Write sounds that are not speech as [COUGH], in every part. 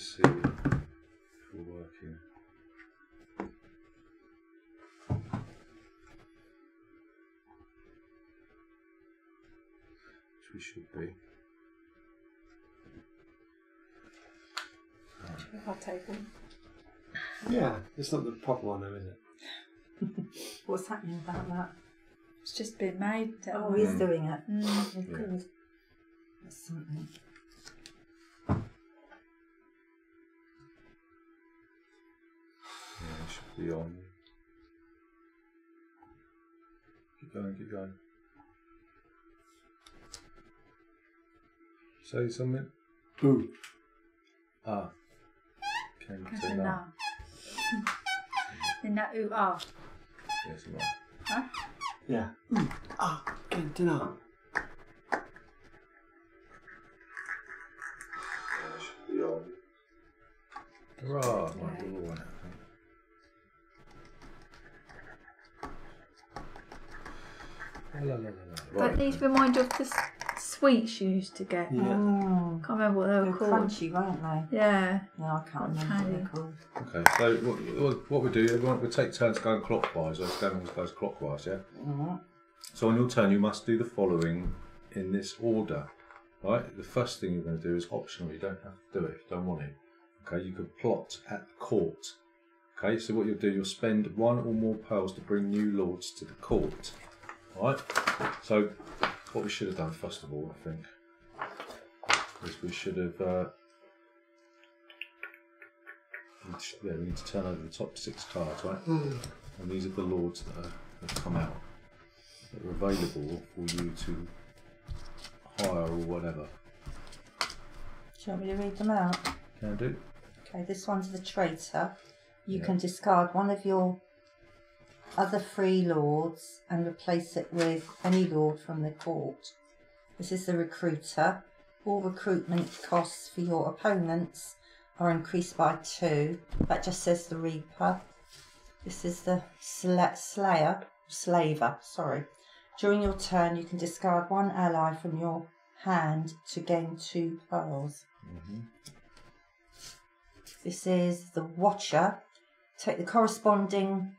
just see if we're working. Which we should be. Our table. Yeah, it's not the proper one though, is it? [LAUGHS] What's happening about that? It's just been made. Oh, he's Mm. doing it. Mm. Oh, Yeah. That's something. Yeah, it should be on. Keep going, keep going. Say something. Boo. Ah. Came That's to a now. na. That ooh ah. Yes, right. Yeah. Mm. Ah, getting dinner. Yeah, it should be on. Hurrah! Right, we're la, la. Don't these remind you of the sweets you used to get? Yeah. Mm. Can't remember what they They're were called. crunchy, weren't they? Yeah. No, I can't remember what they're called. Okay, so what, what, what we do, everyone, we take turns going clockwise, or going goes clockwise, yeah? Mhm. So on your turn, you must do the following in this order, right? The first thing you're going to do is optional. You don't have to do it if you don't want it. Okay, you could plot at the court. Okay, so what you'll do, you'll spend one or more pearls to bring new lords to the court. Right? So what we should have done first of all, I think, is we should have. Uh, we need yeah, we need to turn over the top six cards, right? And these are the lords that are, have come out that are available for you to hire or whatever. Do you want me to read them out? Can do. Okay, this one's the traitor. You Yeah. can discard one of your other free lords and replace it with any lord from the court. This is the recruiter. All recruitment costs for your opponents are increased by two. That just says the reaper. This is the sla- slayer, slaver, sorry. During your turn, you can discard one ally from your hand to gain two pearls. hmm This is the Watcher. Take the corresponding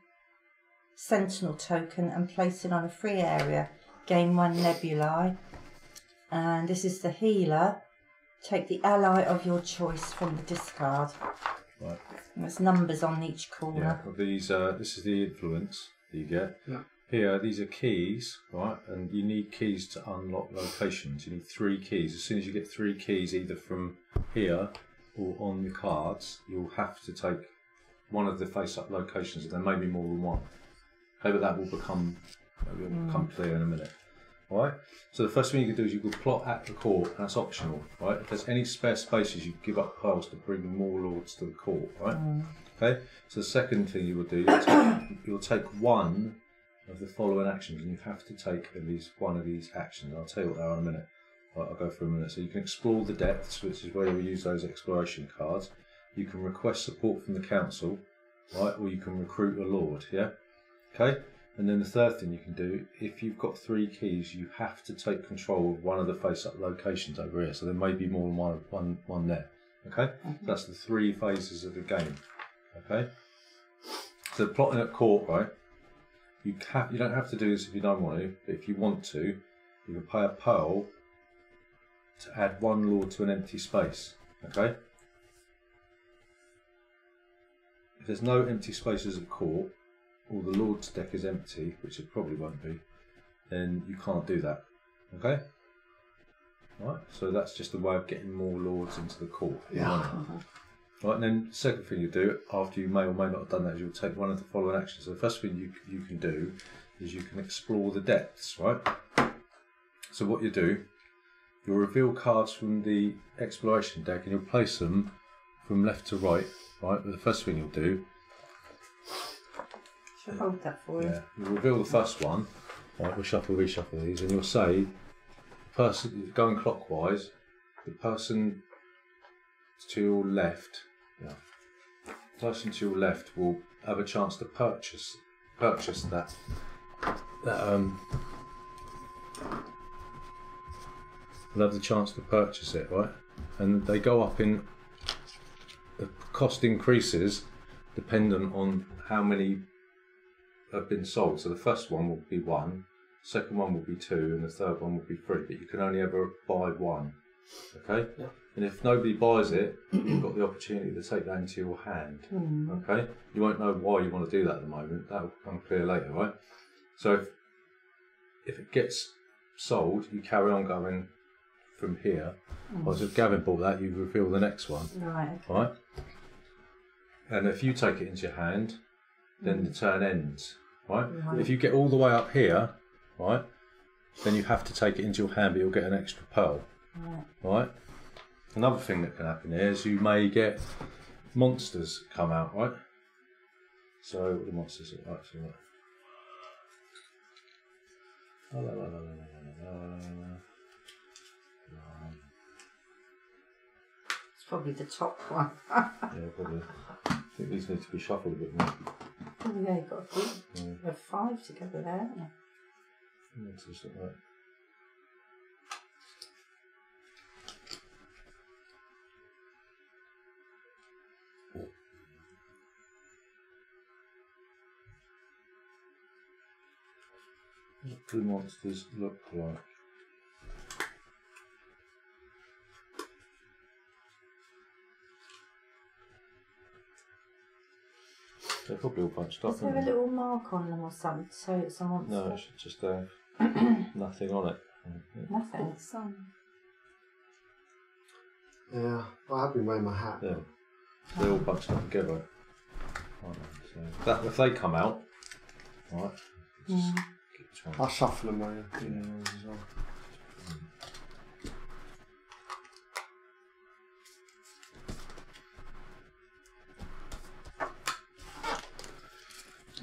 Sentinel token and place it on a free area. Gain one nebulae. And this is the Healer. Take the ally of your choice from the discard. Right. And There's numbers on each corner. Well, these. Uh, this is the influence that you get. Yeah. Here, these are keys, right? And you need keys to unlock locations. You need three keys. As soon as you get three keys, either from here or on your cards, you'll have to take one of the face-up locations. There may be more than one. But that will become will become clear in a minute. All right. So the first thing you can do is you can plot at the court, and that's optional, right? If there's any spare spaces, you give up pearls to bring more lords to the court, right? Mm. Okay. So the second thing you will do, you'll take, [COUGHS] you'll take one of the following actions, and you have to take at least one of these actions. I'll tell you what they are in a minute. Right, I'll go for a minute. So you can explore the depths, which is where you use those exploration cards. You can request support from the council, right? Or you can recruit a lord. Yeah. Okay. And then the third thing you can do, if you've got three keys, you have to take control of one of the face-up locations over here. So there may be more than one, one, one there. Okay. Mm-hmm. That's the three phases of the game. Okay. So plotting at court, right? You have you don't have to do this if you don't want to, but if you want to, you can pay a pearl to add one lord to an empty space. Okay. If there's no empty spaces at court, or the lord's deck is empty, which it probably won't be, then you can't do that. Okay. Right. So that's just a way of getting more lords into the court. if you want it. Right, and then second thing you do after you may or may not have done that is you'll take one of the following actions. So the first thing you you can do is you can explore the depths, right? So what you do, you'll reveal cards from the exploration deck and you'll place them from left to right, right? But the first thing you'll do, Hold that for you? yeah, you'll reveal the first one. Right, we'll shuffle, reshuffle these, and you'll say, person going clockwise, the person to your left, yeah, person to your left will have a chance to purchase purchase that that um will have the chance to purchase it, right? And they go up in the cost increases dependent on how many have been sold. So the first one will be one, second one will be two, and the third one will be three. But you can only ever buy one. Okay. Yeah. And if nobody buys it, you've got the opportunity to take that into your hand. Hmm. Okay. You won't know why you want to do that at the moment. That will come clear later, right? So if, if it gets sold, you carry on going from here. Hmm. Whereas if Gavin bought that, you reveal the next one, Right. right? And if you take it into your hand, then the turn ends, right? If you get all the way up here, right, then you have to take it into your hand, but you'll get an extra pearl, right? right? Another thing that can happen here is you may get monsters come out, right? So the monsters right. It's probably the top one. yeah, probably. I think these need to be shuffled a bit more. Probably they've got a They mm. five together there, haven't they? Yeah, it's like that. What do monsters look like? They're probably all bunched up. Is there a aren't they? little mark on them or something so it's a monster? No, it should just have [CLEARS THROAT] nothing on it. Nothing. Some. Yeah, I have been wearing my hat. Yeah, they're all bunched up together. Right, so that if they come out, right, just Mm. keep trying. I'll shuffle them while you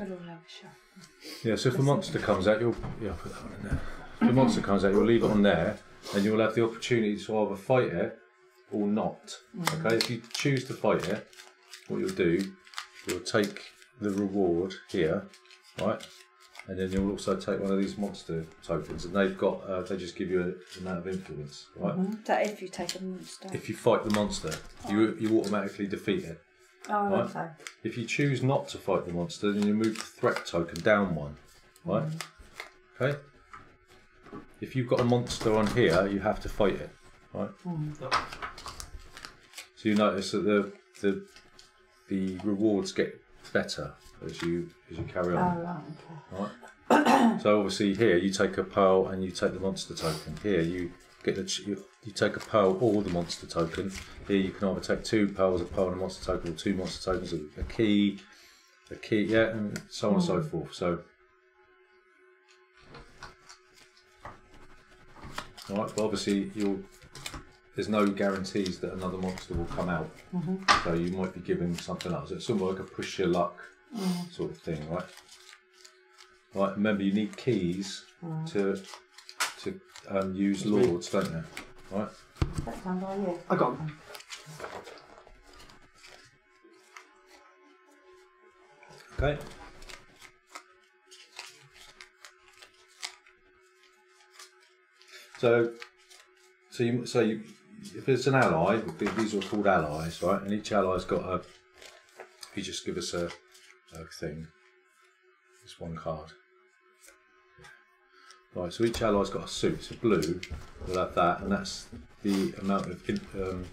do yours as well. We'll all have a shot. Yeah, so if a monster comes out, you'll yeah, put that one in there. If a monster comes out, you'll leave it on there, and you'll have the opportunity to either fight it or not. Okay, if you choose to fight it, what you'll do, you'll take the reward here, right, and then you'll also take one of these monster tokens, and they've got uh, they just give you an amount of influence, right? That if you take a monster. If you fight the monster, you you automatically defeat it. Oh, right. okay. If you choose not to fight the monster, then you move the threat token down one. Right? Mm. Okay? If you've got a monster on here, you have to fight it. Right? Mm. So you notice that the the the rewards get better as you as you carry Oh, on. right, okay. Right? [COUGHS] so obviously here you take a pearl and you take the monster token. Here you get the you, you take a pearl or the monster token. Here you can either take two pearls, a pearl and a monster token, or two monster tokens, a, a key, a key, yeah, and so on and so hmm. forth. So. Right, but obviously you'll there's no guarantees that another monster will come out. Mm-hmm. So you might be given something else. It's sort of like a push your luck mm-hmm. sort of thing, right? Right. Remember, you need keys mm-hmm. to to um, use lords, don't you? Right. That's done by you. I got them. Okay. So, so you so you, if it's an ally, these are called allies, right? And each ally's got a. If you just give us a, a thing, it's one card. Right, so each ally's got a suit. So blue, we'll have that, and that's the amount of um,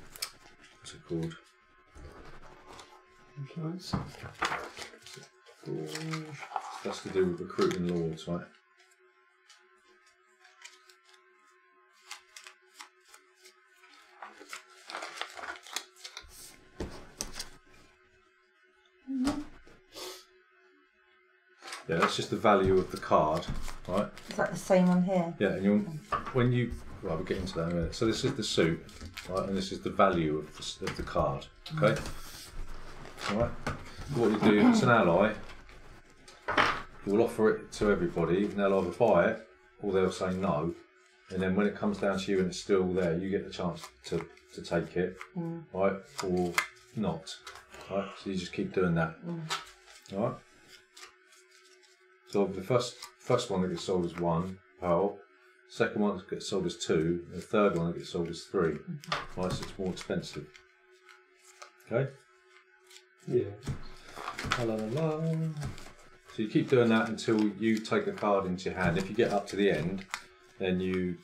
what's it called? Influence. That's to do with recruiting lords, right? Yeah, that's just the value of the card, right? Is that the same on here? Yeah, and you when you well, we'll get into that in a minute. So this is the suit, right, and this is the value of the, of the card. Okay. All right. What you do if it's an ally, you'll offer it to everybody, and they'll either buy it or they'll say no. And then when it comes down to you and it's still there, you get the chance to, to take it, mm. right, or not. Right. So you just keep doing that. Mm. All right. So the first first one that gets sold is one pearl. Second one that gets sold as two. And the third one that gets sold is 3 Right, so it's more expensive. Okay. Yeah. La, la, la, la. So you keep doing that until you take a card into your hand. If you get up to the end, then you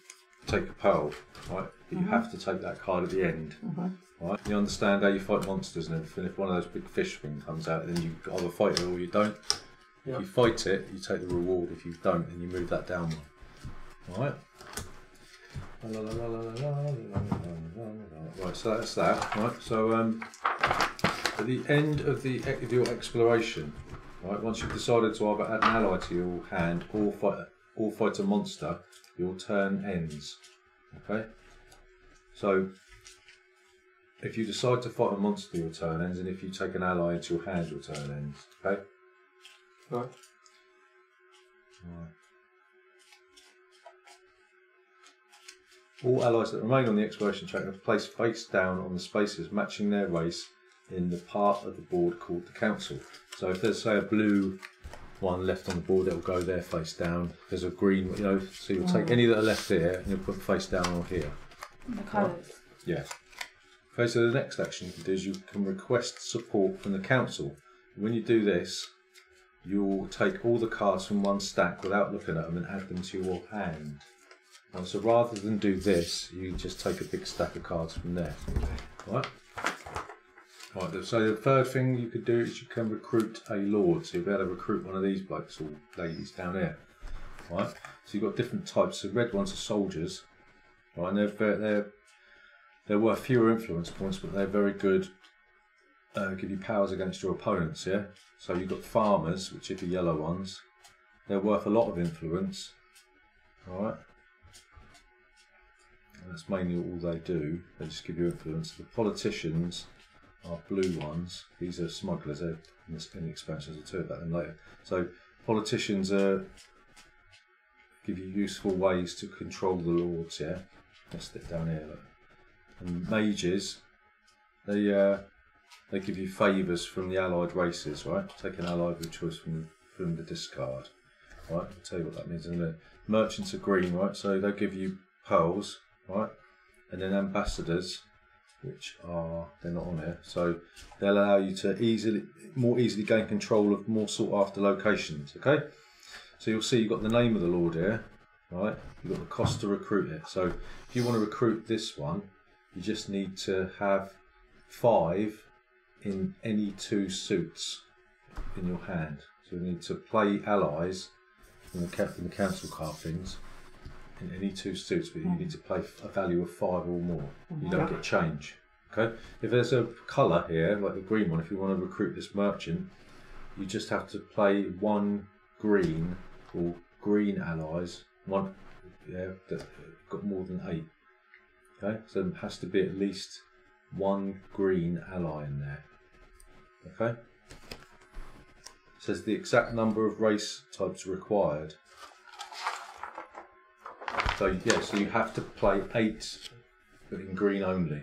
take a pearl, right? But you mm-hmm. have to take that card at the end, mm-hmm. right? You understand how you fight monsters and everything. If one of those big fish thing comes out, then you either fight it or you don't. Yep. If you fight it, you take the reward. If you don't, then you move that down one. All right. Right, so that's that. Right, so um, at the end of the of your exploration, right, once you've decided to either add an ally to your hand or fight or fight a monster, your turn ends. Okay. So if you decide to fight a monster, your turn ends, and if you take an ally into your hand, your turn ends. Okay. Right. Right. All allies that remain on the exploration track are placed face down on the spaces matching their race in the part of the board called the council. So if there's say a blue one left on the board, it'll go there face down. There's a green, you know, so you'll take mm. any that are left here and you'll put face down or here. The colours. Yeah. Okay, so the next action you can do is you can request support from the council. When you do this, you'll take all the cards from one stack without looking at them and add them to your hand. And so rather than do this, you just take a big stack of cards from there. Right? Right, so the third thing you could do is you can recruit a lord. So you'll be able to recruit one of these blokes or ladies down here. Right? So you've got different types. The red ones are soldiers. Right, and they're, they're they're worth fewer influence points, but they're very good. Uh, give you powers against your opponents. Yeah. So you've got farmers, which are the yellow ones. They're worth a lot of influence. All right. That's mainly all they do. They just give you influence. The politicians are blue ones. These are smugglers. They're in the, in the expansions. I'll tell you about them later. So politicians are give you useful ways to control the lords. Yeah. Let's stick down here. Look and mages, they uh, they give you favours from the allied races, right? Take an ally of choice from from the discard, right? I'll tell you what that means in a minute. Merchants are green, right? So they'll give you pearls, right? And then ambassadors, which are they're not on here, so they'll allow you to easily, more easily gain control of more sought after locations. Okay, so you'll see you've got the name of the lord here, right? You've got the cost to recruit it. So if you want to recruit this one, you just need to have five in any two suits in your hand. So you need to play allies in the, in the council card things in any two suits, but you need to play a value of five or more. You don't get change. Okay. If there's a colour here, like the green one, if you want to recruit this merchant, you just have to play one green or green allies. One, yeah, that got more than eight. Okay, so there has to be at least one green ally in there. Okay. Says the exact number of race types required. So yeah, so you have to play eight, but in green only.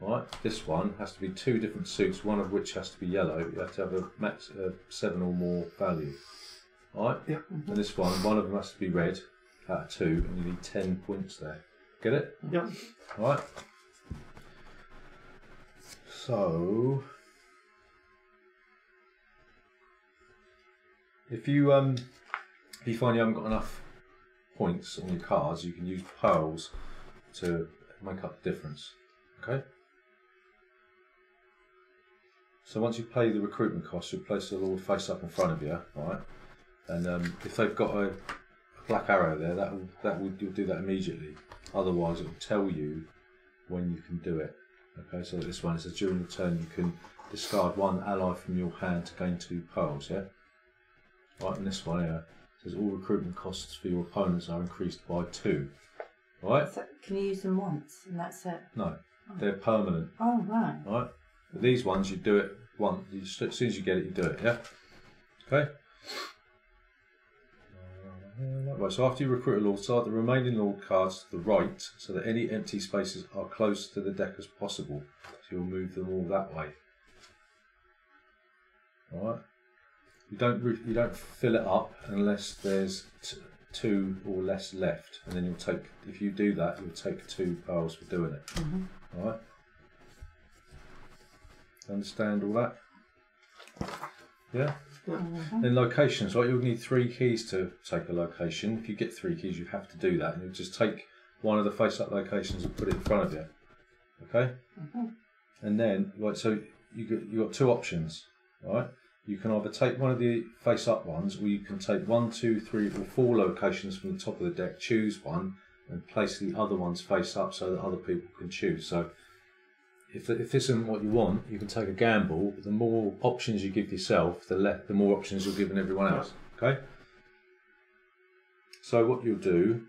Right. This one has to be two different suits, one of which has to be yellow. You have to have a max uh, seven or more value. Right. Yeah. And this one, one of them has to be red out of two, and you need ten points there. Get it? Yep. Right. So, if you um, if you find you haven't got enough points on your cards, you can use pearls to make up the difference. Okay. So once you pay the recruitment cost, you place the lord face up in front of you, right? And um, if they've got a, a black arrow there, that will that will you'll do that immediately. Otherwise, it will tell you when you can do it. Okay, so this one is says during the turn you can discard one ally from your hand to gain two pearls. Yeah. Right, and this one here uh, says all recruitment costs for your opponents are increased by two. Right? So can you use them once and that's it? No, oh. they're permanent. Oh, right. Right? But these ones you do it once. You, as soon as you get it, you do it. Yeah. Okay. Right, so after you recruit a lord, start the remaining lord cards to the right so that any empty spaces are close to the deck as possible. So you'll move them all that way. Alright? You don't re- you don't fill it up unless there's t- two or less left, and then you'll take. If you do that, you'll take two pearls for doing it. Mm-hmm. Alright? Understand all that? Yeah. Mm-hmm. Then locations, right? You'll need three keys to take a location. If you get three keys, you have to do that, and you'll just take one of the face-up locations and put it in front of you. Okay. Mm-hmm. And then, right, so you got you got two options, right? You can either take one of the face-up ones, or you can take one, two, three, or four locations from the top of the deck, choose one, and place the other ones face up so that other people can choose. So if, if this isn't what you want, you can take a gamble. The more options you give yourself, the le- the more options you're giving everyone else. Okay. So what you'll do,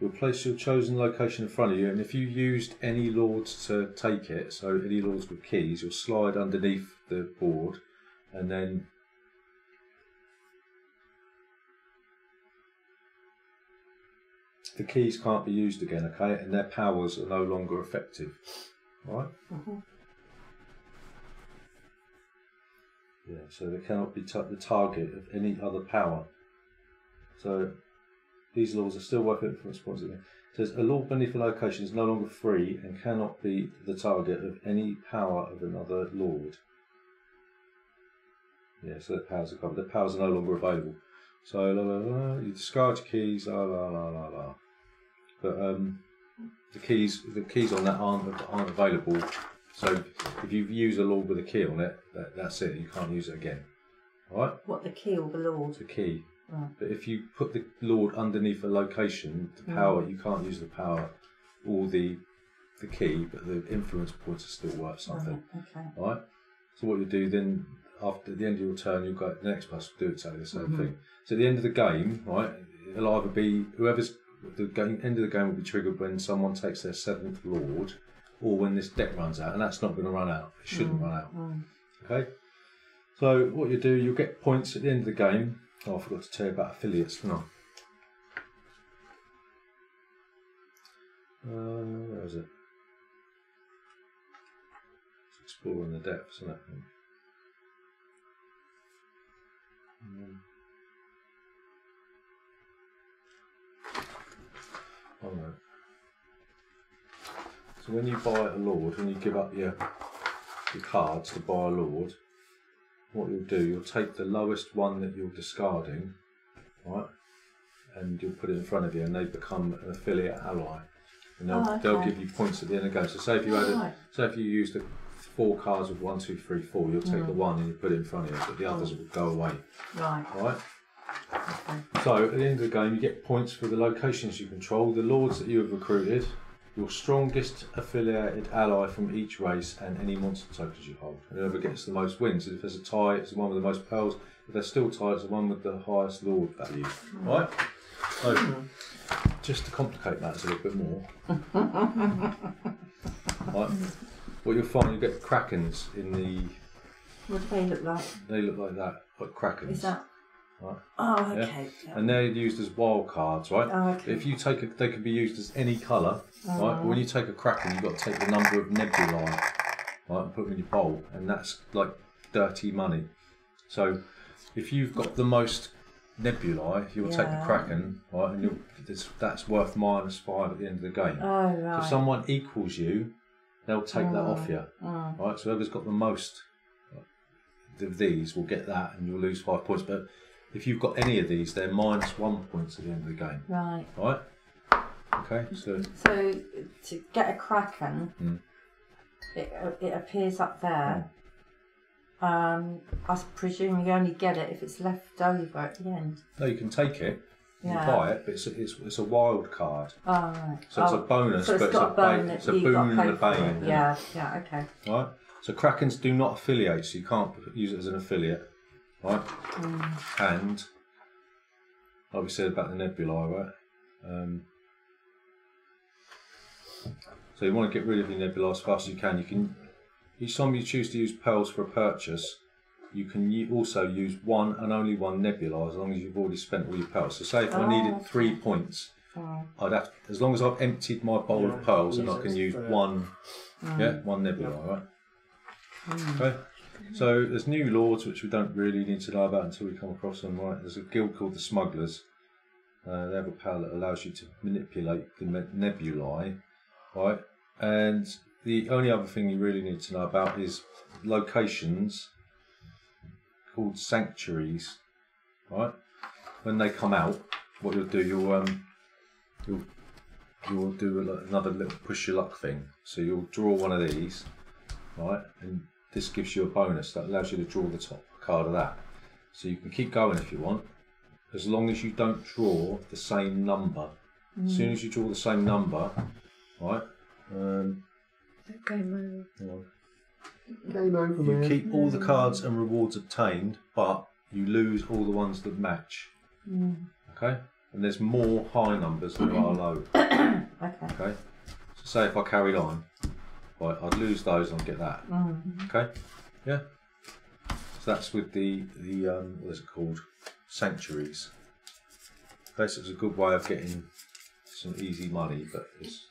you'll place your chosen location in front of you, and if you used any lords to take it, so any lords with keys, you'll slide underneath the board, and then the keys can't be used again. Okay, and their powers are no longer effective. All right. Mm-hmm. Yeah, so they cannot be ta- the target of any other power. So these lords are still worth influence points. It says a lord beneath a location is no longer free and cannot be the target of any power of another lord. Yeah, so their powers are covered. Their powers are no longer available. So la, la, la, you discard your keys, la la la la la. But um, the keys, the keys on that aren't aren't available. So if you use a lord with a key on it, that, that's it. You can't use it again. All right, What the key or the lord? The key. But if you put the lord underneath a location, the power you can't use the power or the the key, but the influence points are still worth something. Right, okay. Right. So what you do then after the end of your turn, you'll go the next person will do exactly the same mm-hmm. thing. So at the end of the game, right, it'll either be whoever's the game, end of the game will be triggered when someone takes their seventh lord, or when this deck runs out, and that's not going to run out. It shouldn't mm, run out. Mm. Okay. So what you do, you'll get points at the end of the game. Oh, I forgot to tell you about affiliates. On. Uh, where is it? It's exploring the depths, isn't it? Um, oh. So when you buy a lord, when you give up your your cards to buy a lord, what you'll do, you'll take the lowest one that you're discarding, right, and you'll put it in front of you, and they become an affiliate ally, and they'll, Oh, they'll give you points at the end of the game. So say if you had a, Right. say if you used the four cards with one, two, three, four, you'll take the mm. one and you put it in front of you, but the others will go away, Right. all right. So at the end of the game, you get points for the locations you control, the lords that you have recruited, your strongest affiliated ally from each race, and any monster tokens you hold. And whoever gets the most wins. If there's a tie, it's the one with the most pearls. If they're still tied, it's the one with the highest lord value. Mm. Right? So, mm. just to complicate matters a little bit more. [LAUGHS] right? What you'll find, you get krakens in the. What do they look like? They look like that, like krakens. Is that? Right. Oh, Yeah. okay. Yeah. And they're used as wild cards, right? Oh, okay. If you take a, they can be used as any colour, right? But uh-huh. when you take a kraken, you've got to take the number of nebulae, right, and put them in your bowl, and that's like dirty money. So, if you've got the most nebulae, you'll take the Yeah. kraken, right, and you'll, that's, that's worth minus five at the end of the game. Oh, right. If someone equals you, they'll take that off you, Mm. right? So whoever's got the most of these will get that, and you'll lose five points. But if you've got any of these, they're minus one points at the end of the game. Right. Right? Okay, so So to get a kraken, Mm. it it appears up there. Um, I presume you only get it if it's left over at the end. no, you can take it, you Yeah. buy it, but it's a, it's, it's a wild card. Oh, right. So it's oh, a bonus, so but it's it's, a, bone ba- it's a boon and a bane. Yeah, yeah, okay. Right? So Krakens do not affiliate, so you can't use it as an affiliate. Right? Mm. And, like we said about the nebulae, right? Um, so you want to get rid of your nebulae as fast as you can. You can each time you choose to use pearls for a purchase, you can also use one and only one nebula as long as you've already spent all your pearls. So say if I Oh, needed okay. three points, Oh, I'd have as long as I've emptied my bowl Yeah, of pearls and I can use the- one, Mm. yeah, one nebula, right? Okay. So there's new lords which we don't really need to know about until we come across them. Right? There's a guild called the Smugglers. Uh, they have a power that allows you to manipulate the nebulae, right? And the only other thing you really need to know about is locations called sanctuaries, right? When they come out, what you'll do, you'll um, you'll you'll do another little push your luck thing. So you'll draw one of these, right? And this gives you a bonus that allows you to draw the top card of that. So you can keep going if you want, as long as you don't draw the same number. As soon as you draw the same number, right? Um, hang on. Game over, You man. keep all the cards mm. and rewards obtained, but you lose all the ones that match. Mm. Okay? And there's more high numbers than there are low. [COUGHS] Okay. Okay? So say if I carried on, right, I'd lose those and get that. Mm. Okay? Yeah? So that's with the the um what is it called? Sanctuaries. Okay, so it's a good way of getting some easy money, but it's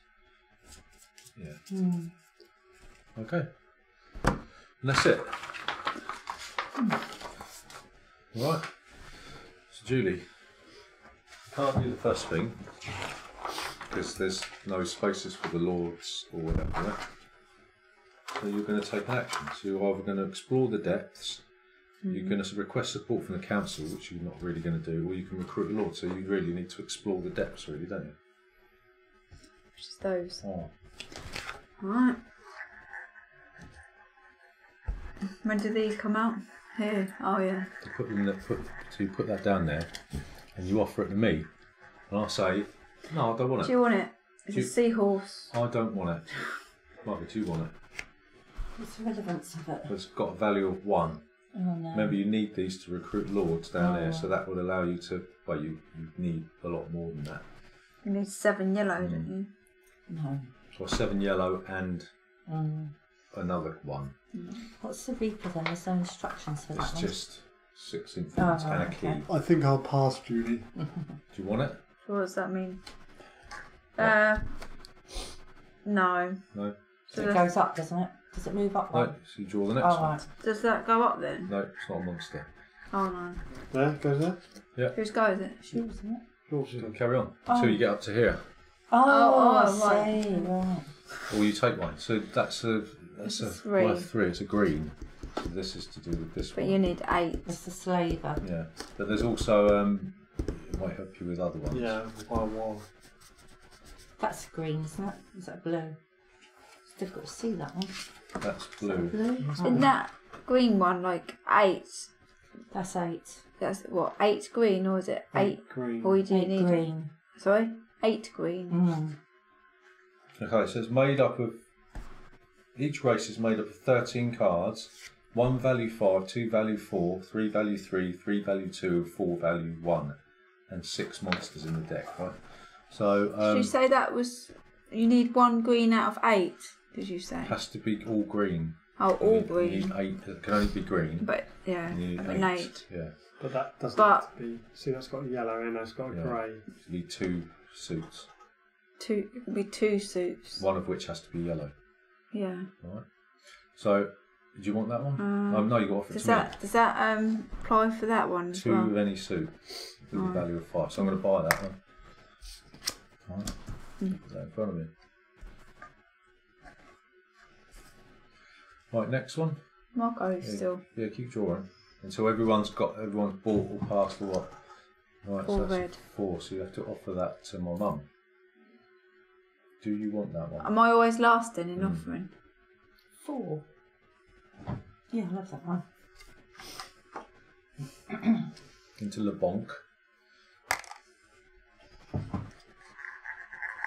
yeah. Okay. And that's it. Right. So Julie, can't do the first thing because there's no spaces for the lords or whatever. right? So you're going to take an action. So you're either going to explore the depths, you're going to request support from the council, which you're not really going to do, or you can recruit a lord. So you really need to explore the depths, really, don't you? Which is those. Oh. Alright. When do these come out? Here. Oh yeah. You put them. Put, so you put that down there, and you offer it to me, and I say, no, I don't want it. Do you want it? It's Do a you- seahorse. I don't want it. Mother, do you want it? What's the relevance of it? But it's got a value of one. Oh no. Remember, you need these to recruit lords down Oh, there, so that would allow you to. Well, you, you need a lot more than that. You need seven yellow, Mm. don't you? No. So seven yellow and Mm. another one. What's the Reaper then? There's no instructions for that It's one. just six infants Oh, and a right, key. okay. I think I'll pass, Judy. [LAUGHS] Do you want it? What does that mean? Uh, no. No. So it does, goes up, doesn't it? Does it move up No. one? So you draw the next Oh, one. right. does that go up then? No, it's not a monster. Oh no. There, goes there. Yeah. Whose go is it? Shoes, isn't it? Sure, So sure. carry on Oh. until you get up to here, Oh, oh, I right. see. Right. or you take one. So that's a that's a three. worth three. It's a green. So this is to do with this one. But one. you need eight. It's the slaver. Yeah, but there's also um, it might help you with other ones. Yeah, while while. That's green, isn't it? Is that blue? It's difficult to see that one. That's blue. Blue? Isn't that green one like eight? That's eight. That's what eight green or is it eight? green. Or do you Eight need green. Sorry, eight green. Mm. Okay, so it's made up of each race is made up of thirteen cards. One value five, two value four, three value three, three value two, four value one, and six monsters in the deck, right? So Did um, you say that was you need one green out of eight? Did you say? has to be all green. Oh, You all need- You green. need eight. It can only be green. But yeah, You need an eight. Yeah, But that doesn't But- have to be. See, that's got a yellow and that's got Yeah. grey. you need two suits, Two. It could be two suits. one of which has to be yellow. Yeah. Right. So, do you want that one? Um, um, no, you got to offer it Does that does that um apply for that one as Two well? of any suit with a Right. value of five. So I'm going to buy that one. Right. Hmm. Put that in front of me. Right, next one. Marco Yeah, still Yeah, keep drawing until everyone's got everyone's bought or passed or what. Right, Four so red. four. So you have to offer that to my mum. Do you want that one? Am I always lasting in Hmm. offering? Four. Yeah, I love that one. Into Le Bonk.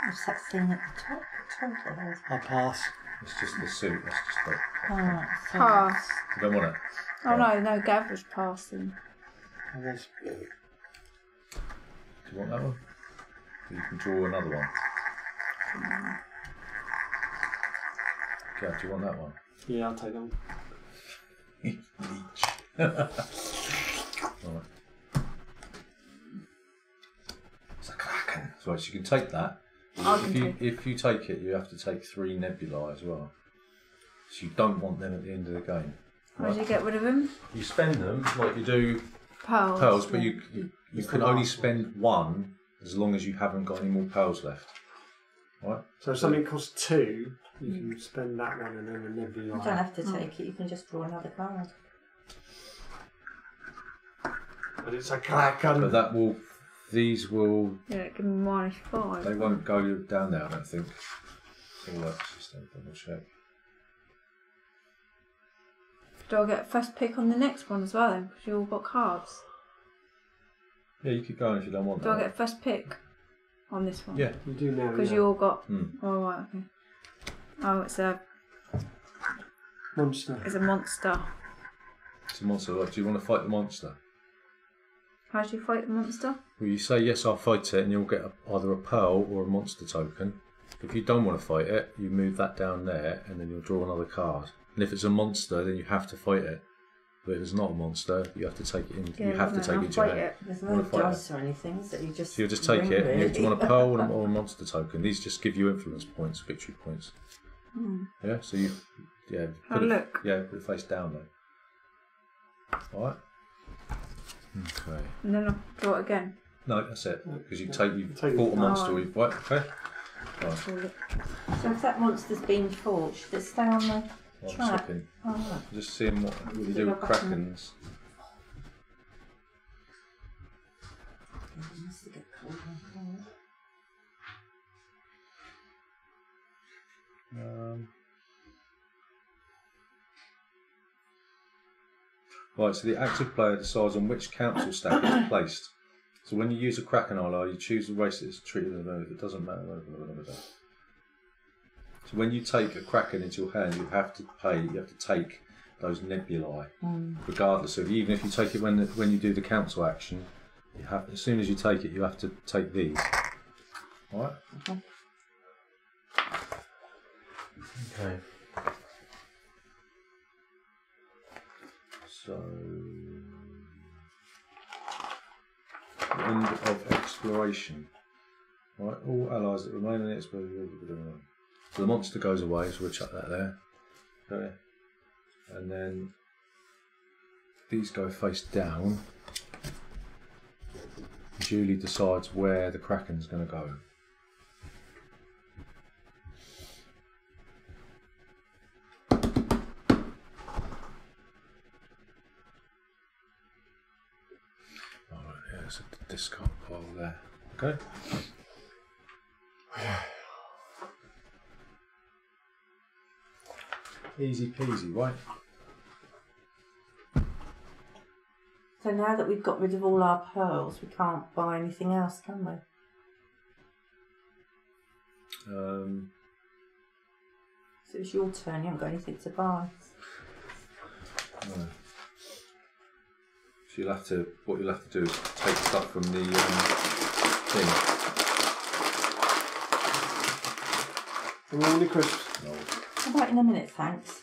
What's that thing at the top? Total. there's- I'll pass. It's just the suit. That's just the. Oh, so Pass. You don't want it. Oh no, no, Gav was passing. I was. Do you want that one? You can draw another one. Gav, do you want that one? Yeah, I'll take them. Leech. [LAUGHS] right. It's a kraken. So you can take that. I if can you take if you take it, you have to take three nebulae as well. So you don't want them at the end of the game. How do you get rid of them? You spend them like you do Pearls. pearls, but you you, you can only spend one as long as you haven't got any more pearls left. Right? So if something costs two, you hmm. can spend that one and then a nebula. You don't have to take oh. it, you can just draw another card. But it's a kraken. But that will, these will, Yeah, give me minus five. they won't go down there. I don't think. So let's just a double check. Do I get first pick on the next one as well then? Because you all got cards. Yeah, you keep going if you don't want Do I that. get first pick on this one? Yeah. You do now. Because yeah. you all got. Hmm. Oh right, okay. Oh, it's a monster. it's a monster. It's a monster. What, do you want to fight the monster? How do you fight the monster? Well, you say yes, I'll fight it, and you'll get a, either a pearl or a monster token. If you don't want to fight it, you move that down there, and then you'll draw another card. And if it's a monster, then you have to fight it. But if it's not a monster, you have to take it in. Yeah, you have to take I'll it into your fight hand. it. There's Wanna no fight dice or anything, so you just. So you just take it. And you, do you want a [LAUGHS] pearl or a, monster token? These just give you influence points, victory points. Hmm. Yeah. So you, yeah. Have a it, look. Yeah, put it face down though. All right. Okay. And then I'll draw it again. No, that's it. Because you take you Take- fought a monster. Oh. you right? Okay. Right. So if that monster's been fought, should it stay on the. One second. Oh. Just seeing what, what you do with krakens. It must get cold. Um, right, so the active player decides on which council stack is [COUGHS] placed. So when you use a kraken ally, you choose the race that is treated as if it doesn't matter. blah, blah, blah. So when you take a kraken into your hand, you have to pay. You have to take those nebulae, Mm. regardless of even if you take it when the, when you do the council action. You have as soon as you take it, you have to take these. All right. Okay. Okay. So, end of exploration. Right, all allies that remain in the exploration. So the monster goes away, so we'll chuck that there. Okay. And then these go face down. Julie decides where the Kraken's going to go. Alright, yeah, there's a discard pile there. Okay. Easy peasy, right? So now that we've got rid of all our pearls, we can't buy anything else, can we? Um, So it's your turn, you haven't got anything to buy. no. So you'll have to, what you'll have to do is take stuff from the um, thing. And only crisps. No. About in a minute, thanks?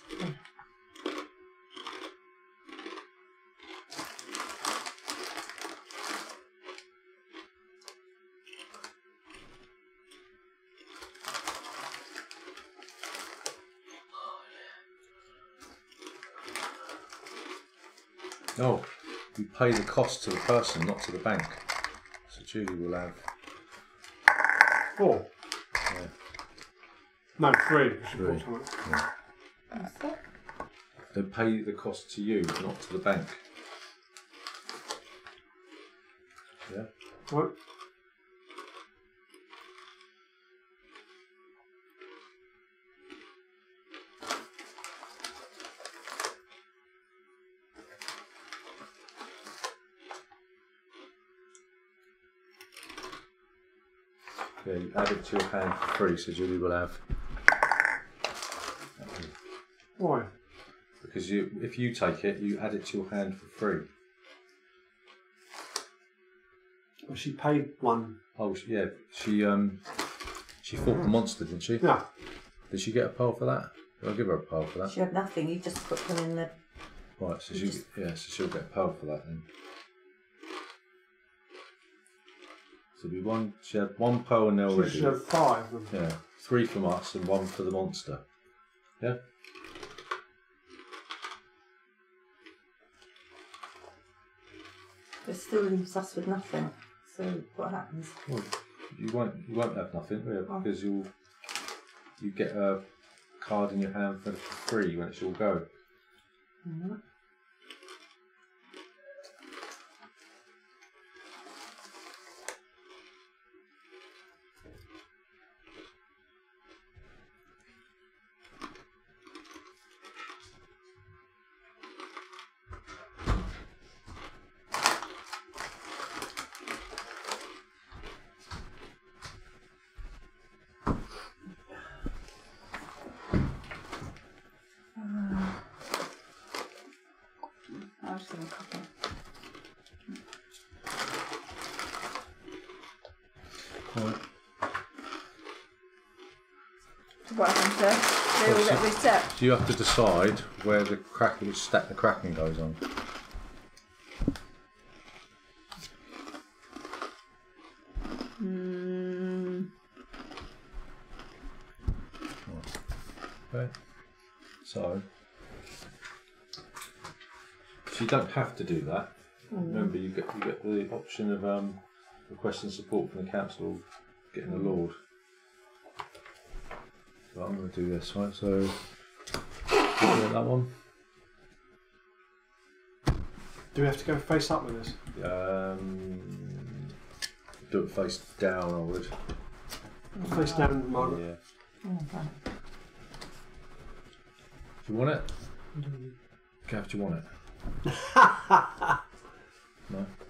No, you pay the cost to the person, not to the bank. So Julie will have. Four. Yeah. No, three. Three. put something. What's that? They pay the cost to you, not to the bank. Yeah. What? Yeah, you add it to your hand for free, so Julie will have. Why? Because you, if you take it, you add it to your hand for free. Well, she paid one. Oh, she- yeah, she um, she fought the monster, didn't she? Yeah. Did she get a pearl for that? I'll give her a pearl for that. She had nothing, you just put them in the. Right, so she, just- yeah, so she'll get a pearl for that then. So it'll be one. She had one pearl in there She already. should have five. of them. Yeah, three from us and one for the monster. Yeah. It still leaves us with nothing. So what happens? Well, you won't. You won't have nothing, will you? Oh. Because you'll. You get a card in your hand for free when it's all go. Mhm. So you have to decide where the kraken, which stack the kraken goes on. Mm, Okay. So, so you don't have to do that. Remember, you get you get the option of um, requesting support from the council, getting a lord. So I'm going to do this right. So, you want that one. Do we have to go face up with this? Um, do it face down. I would. Face down, Margaret. Yeah. Oh, right. Do you want it? Gav, do you want it? [LAUGHS] no, I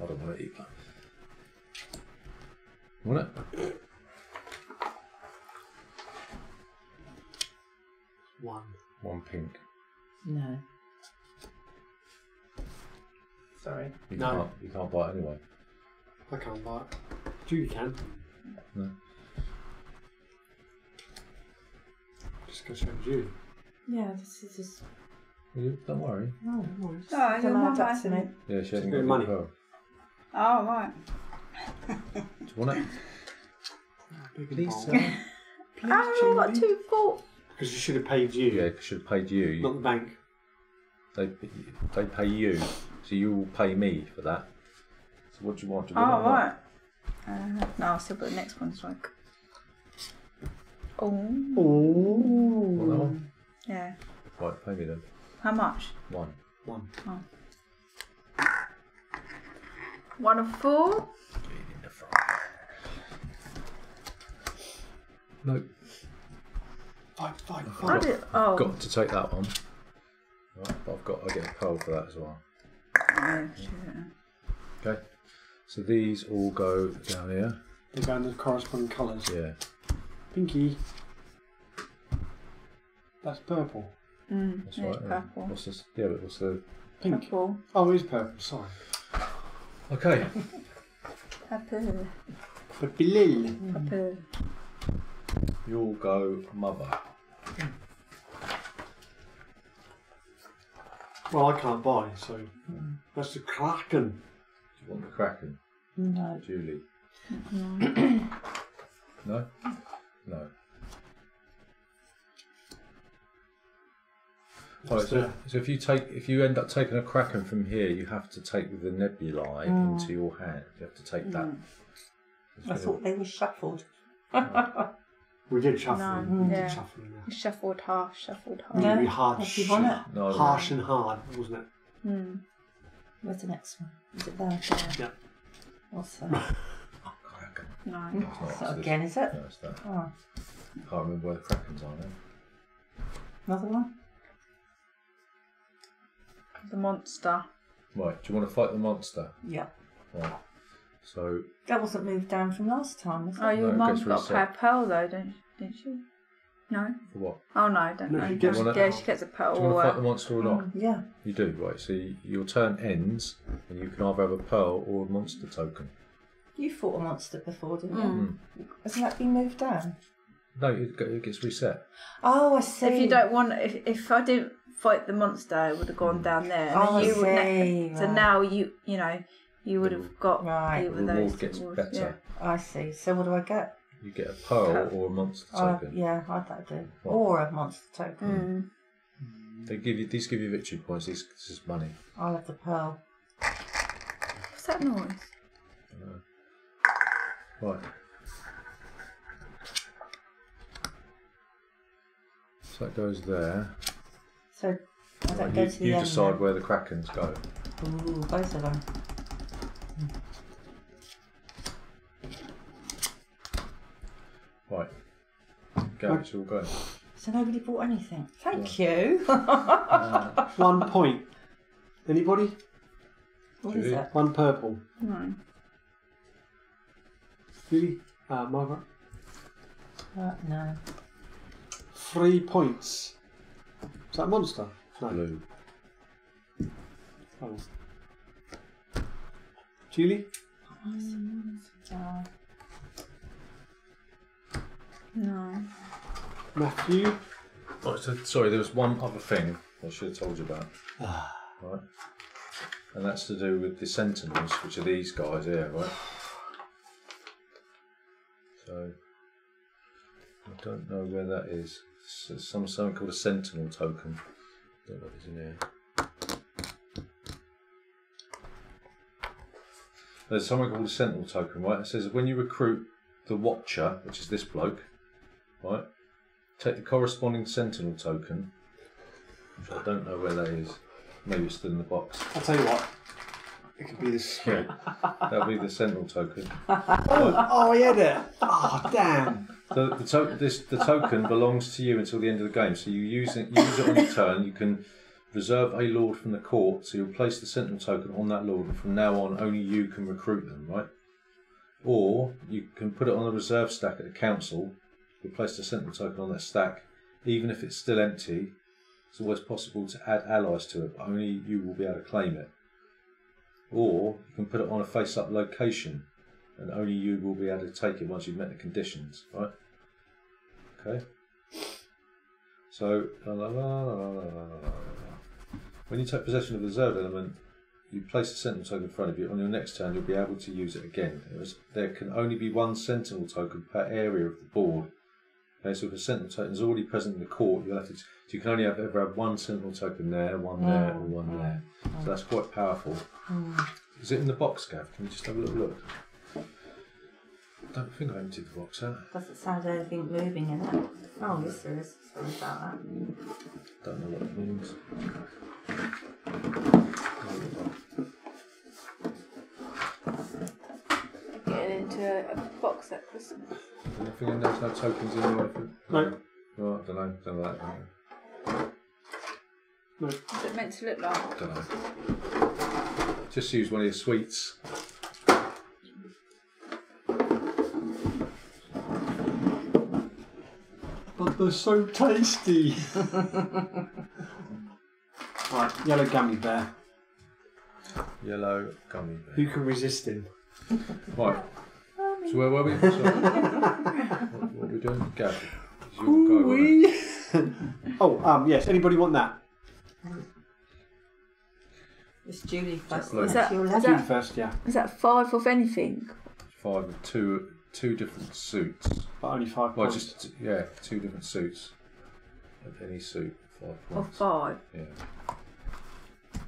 don't want it either. Want it? One. One pink. No. Sorry. You No. can't. You can't buy it anyway. I can't buy it. Judy can. No. Just go straight to Judy. Yeah, this is just. Will you? Don't worry. Oh, no. Oh, your mum to hasn't. me. Yeah, she hasn't Bit got of money. pearl. Oh, right. Do you want it? Big Please, bowl. sir. Oh, I got two full. Because you should have paid you, Yeah, should have paid you. not the bank. They they pay you, so you will pay me for that. So what do you want? To do you Oh, want it right. Uh, no, I'll still put the next one's like. Oh, Want that one? yeah. Right, pay me then. How much? One. One. One of four? No, Fight, fight, I fight. did. Oh, got to take that one. Right, but I've got I get a pearl for that as well. oh, shit. Okay, so these all go down here. They go in the corresponding colours. Yeah, Pinky. That's purple. Mm, that's right. it's yeah. purple. What's this? Yeah, but what's the? Pink. Purple. Oh, it is purple. Sorry. Okay, [LAUGHS] Purple. Purple. Lil. Purple. you all go mother. Well, I can't buy, so that's the Kraken. Do you want the kraken, No. Julie? No, no. Right, so, so if you take if you end up taking a kraken from here, you have to take the nebulae mm. into your hand. You have to take that. Mm. I thought they were shuffled. [LAUGHS] We did shuffle. No, we did yeah. shuffle now. Shuffled half, shuffled half. Really hard. if you it. No, I don't Harsh and hard, wasn't it? Mm. Where's the next one? Is it there? Yeah. What's [LAUGHS] that? Kraken. No. It's not, So again, is it? No, it's that. Oh, Can't remember where the krakens are now. another one? The monster. Right, do you want to fight the monster? Yeah. Right. So That wasn't moved down from last time, was it? Oh, your it mum's gets got a reset. pair of pearl though, don't didn't she? No. for what? Oh no, I don't No, know. she gets yeah, a pearl. she gets a pearl. Do you want to fight the monster or not? Yeah. You do, right? So you, your turn ends, and you can either have a pearl or a monster token. You fought a monster before, didn't you? Mm. Hasn't that been moved down? No, it, go- it gets reset. Oh, I see. If you don't want, if if I didn't fight the monster, it would have gone down there. And Oh, then I you would see, ne- So right. now you, you know, you would have got Right. either The those. reward gets rewards, better. I see. So what do I get? You get a pearl Pearl. or a monster Oh, token. yeah, I'd like to do. What? Or a monster Yeah. token. Mm. They give you these give you victory points. These this is money. I'll have the pearl. What's that noise? Right. So that goes there. So I don't Right, go you to the you end. decide then. where the krakens go. Ooh, both of them. Go, it's all going. So nobody bought anything. Thank you. [LAUGHS] One point. Anybody? what is Julie? it? One purple. No. Really? Uh, Margaret? Uh, no. Three points. Is that a monster? No. Blue. Oh. Julie? Uh, no. Matthew? Oh, so, sorry, there was one other thing I should have told you about. Ah. right? And that's to do with the Sentinels, which are these guys here, right? So I don't know where that is. So some something called a Sentinel token. Don't know if it's in here. There's something called a Sentinel token, right? It says when you recruit the Watcher, which is this bloke, right? Take the corresponding Sentinel token, which I don't know where that is. Maybe it's still in the box. I'll tell you what. It could be this. [LAUGHS] Yeah, that'll be the Sentinel token. Oh, oh, I had it. Oh, damn. The, the, to- this, the token belongs to you until the end of the game. So you use it, use it on your turn. You can reserve a lord from the court. So you'll place the Sentinel token on that lord, and from now on, only you can recruit them, right? Or you can put it on the reserve stack at the council. You place a sentinel token on that stack. Even if it's still empty, it's always possible to add allies to it, but only you will be able to claim it. Or you can put it on a face-up location, and only you will be able to take it once you've met the conditions, right? Okay. So, la, la, la, when you take possession of the reserve element, you place the sentinel token in front of you. On your next turn, you'll be able to use it again. there can only be one sentinel token per area of the board Okay, so if a sentinel token is already present in the court, you'll have to. So you can only have ever have one sentinel token there, one there, or one there. So that's quite powerful. Hmm. Is it in the box, Gav? Can you just have a little look? I Don't think I emptied the box out. Doesn't sound anything moving in it. Oh, yes, there is. Sorry about that. Don't know what it means. Getting into a, a box that was. Anything in there's no tokens in there? No. Oh, I don't know. Don't know that. What's it meant to look like? Don't know. Just use one of your sweets. But they're so tasty. [LAUGHS] right, yellow gummy bear. Yellow gummy bear. Who can resist him? Right. So where were we? Sorry. what, what are we doing? Gav. It's your go, wasn't it? oh, um, yes. Anybody want that? It's Julie first. Is that- You'll is have Julie that- first, yeah, Is that five of anything? Five of two two different suits. but only five Well, points. just yeah, two different suits. Of any suit, five Of points. five? Yeah.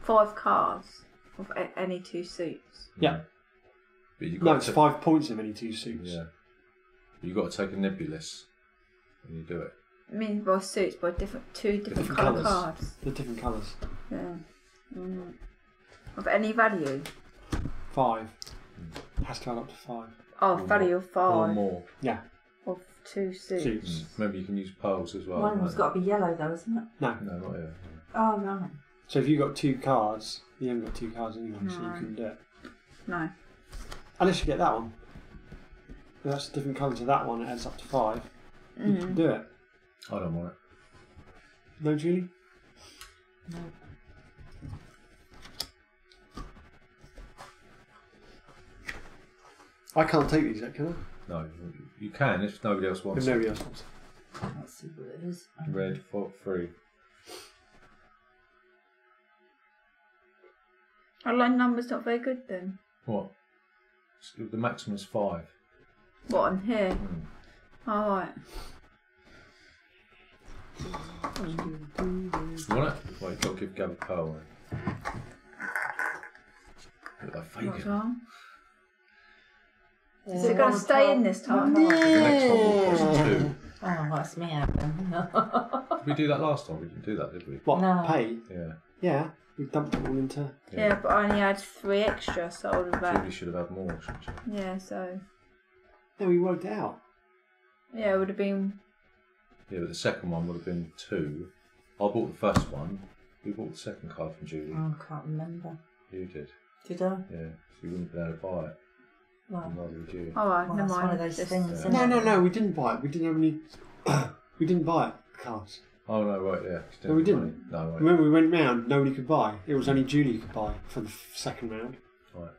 Five cards of a- any two suits. Yeah. But you No, got it's to, five points of any two suits. Yeah. But you got to take a nebulous when you do it. I mean by suits, by different two different, Different colour colours. cards. They're different colours. Yeah. Mm. Of any value? Five. Has to add up to five. Oh, Or value of five Or more. Yeah, of two suits. suits. Remember, you can use pearls as well. One of them's right? got to be yellow, though, isn't it? No. No, not here. Oh, right. So if you've got two cards, you haven't got two cards anyway, so you No. can do it. No. Unless you get that one. If that's a different colour to that one, it adds up to five. You can Mm. do it. I don't want it. No, Julie? No. I can't take these yet, can I? No, you can if nobody else If wants it. nobody else wants. Let's see what it is. Red, four, three. Our line number's not very good then. What? S- The maximum is five. What on here? Hmm. All right. You want it? Wait, got to give Gav power. pearl then. Look like What's Fagin. wrong? Yeah. Is it going to stay in this time? The next one will cost two. Oh, that's me happening. Did we do that last time? We didn't do that, did we? What? No. Pay? Yeah. Yeah. We dumped it all into. Yeah, but I only had three extra, so I would have Julie had. should have had more, shouldn't she? Yeah, so. No, we worked it out. Yeah, it would have been. Yeah, but the second one would have been two. I bought the first one. We bought the second card from Julie. Oh, I can't remember. You did. Did I? Yeah. So you wouldn't have been able to buy it. Well, Neither would you. Oh, all right, well never mind. one of those things. Yeah. No, no, no. We didn't buy it. We didn't have any. [COUGHS] we didn't buy it. Cards. Oh no, right, yeah. No, we didn't. No, right. Remember we went round, nobody could buy. It was only Julie could buy for the f- second round. right.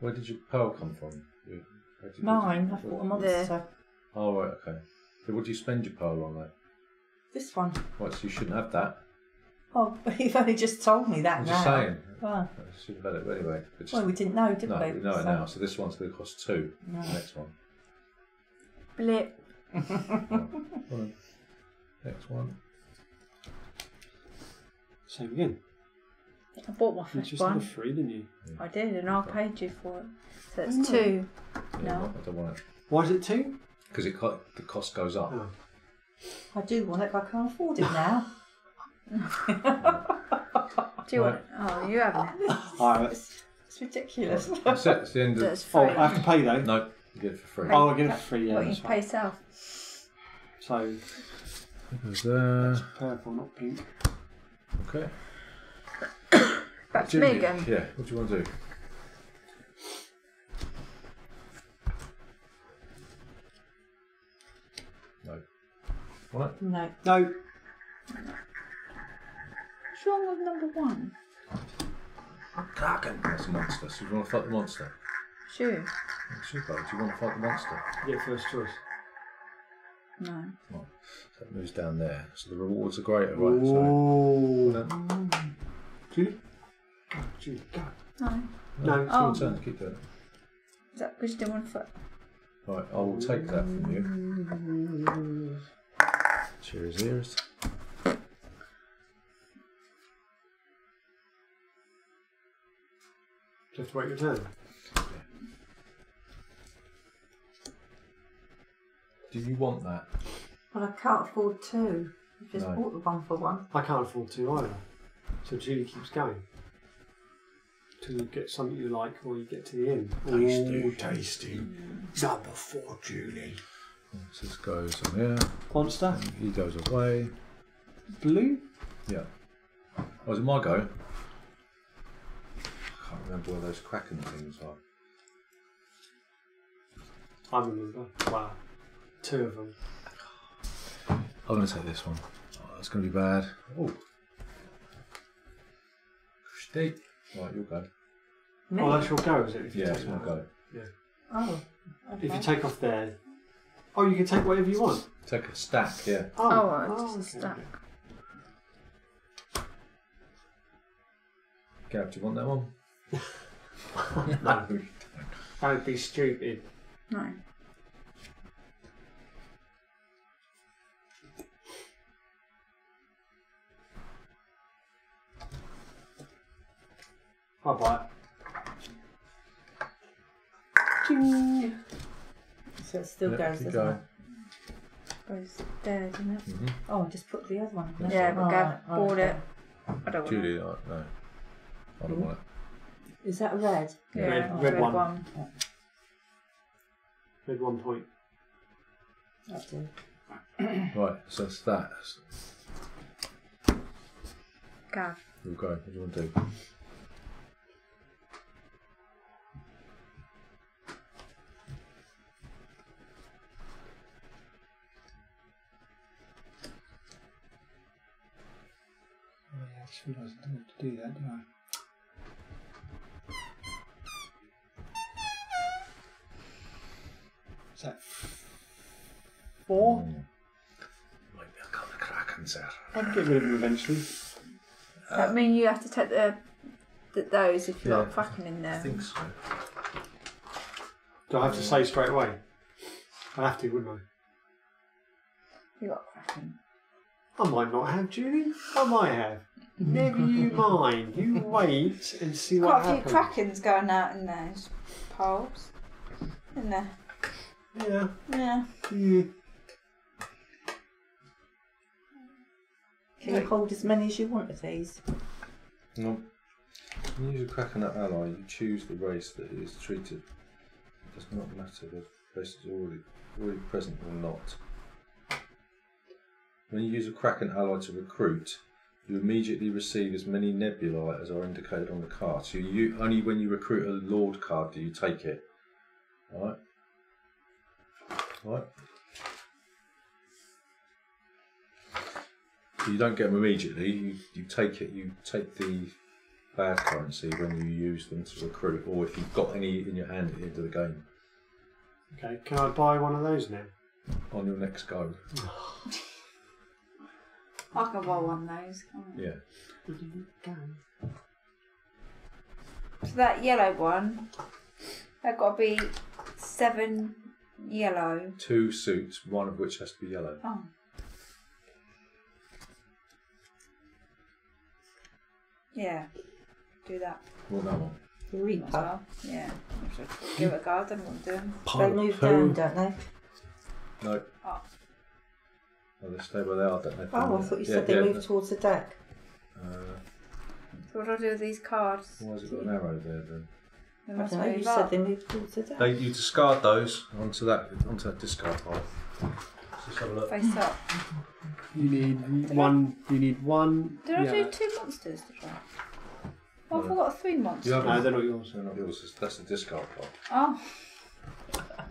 Where did your pearl come from? You- where did Mine, I bought a monster. Oh right, okay. So what do you spend your pearl on though? This one. Right, so you shouldn't have that. Oh, [LAUGHS] but you've only just told me that I'm now. just saying. Oh, I should have had it anyway. But just, well, we didn't know, did no, we? we know it So- now. So this one's going to cost two. No. The next one. Blip. Right. Well, next one. Same again. I bought my You first just had a one. free, didn't you? I did, and I paid you for it. So it's Mm. two. No. I don't want it Why is it two? because it co- the cost goes up. Oh. I do want it, but I can't afford it now. [LAUGHS] Do you want it? Oh, you haven't [LAUGHS] it. Alright. it's, it's ridiculous. That's it. It's the end of. That's Oh, free. I have to pay though. No, you get it for free. Oh, I get it for free, yeah. what, you That's pay right. yourself. So, Goes there. purple, not pink. Okay. Back to me Julie, again. Yeah. What do you want to do? No. What? no. No, What's wrong with number one? Kraken. That's a monster. So you want to fight the monster? Sure. Super. Do you want to fight the monster? yeah, first choice. No. Right. So it moves down there. So the rewards are greater, right? So, Ooh. no, Julie? Go, Julie, go. No. No. it's Oh. your turn. Keep doing it. Is that because you did one foot? Right, I will take that from you. Cheers, ears. Do you have to wait your turn? Do you want that? Well, I can't afford two. I've just No. bought the one for one. I can't afford two either. So Julie keeps going. Till you get something you like or you get to the end. Ooh, tasty. Mm. Number four, Julie. So this goes on here. Monster. He goes away. Blue. Yeah. Oh, is it my go? I can't remember where those Kraken things are. I remember. Wow. Two of them. I'm going to take this one. Oh, that's going to be bad. Oh. Steep. Right, you'll go. Me? Oh, that's your go, is it? If you Yeah, take it's my that? go. Oh. If you take off there. Oh, you can take whatever you want. Take a stack, yeah. Oh, Oh, oh right, just a okay, stack. okay. Gav, do you want that one? [LAUGHS] No. [LAUGHS] Don't be stupid. No. I'll buy it. Ching. So it still Yeah, goes, keep doesn't going. it? Goes there, doesn't it? hmm Oh, just put the other one. in. Yeah, but Oh, Gav right, bought okay. it. I don't want Julie, uh, no. I don't want it. Is that red? it. Yeah, Red- oh, red one. Made one point. I do. [COUGHS] Right, so it's that. Gav. You'll go. What do you want to do? Yeah, I just realised I didn't have to do that, did I? Is that four? Mm. Might be a couple of Krakens there. I'll get rid of them eventually. that mean you have to take the, the those if you've Yeah, got Kraken in there? I there. think so. Do I have to say straight away? I'd have to, wouldn't I? You got Kraken. I? I might not have, Julie. I might have. Never you [LAUGHS] mind. You wait and see what Quite a few happens. Krakens going out in those poles. In there. Yeah. Yeah. yeah. Can you hold as many as you want of these? No. When you use a Kraken ally, you choose the race that is treated. It does not matter whether the race is already, already present or not. When you use a Kraken ally to recruit, you immediately receive as many nebulae as are indicated on the card. So you only when you recruit a Lord card do you take it. Alright? Alright? You don't get them immediately. You, you take it. You take the bad currency when you use them to recruit, or if you've got any in your hand at the end of the game Okay, can I buy one of those now? on your next go. [LAUGHS] I can buy one of those. can't I? Yeah. So that yellow one, that got to be seven yellow. Two suits, one of which has to be yellow. Oh. Yeah, do that Well, that one. The Reaper. well. Yeah, I should give it a go. I don't know what I'm doing. They move down, don't they? No. Oh. Oh, they stay where they are, don't they? Oh, I thought you Yeah, said they yeah, moved no. towards the deck. Uh, So what do I do with these cards? why has it got an arrow there then? They I must don't know. You move said up. they moved towards the deck. They, you discard those onto that onto that discard pile. Let's just have a look. Face up. You need one. You need one. Did I do two monsters? Did I? Oh, I No. forgot three monsters. You haven't. No, they're not yours. They're not yours. That's the discard pile. Oh,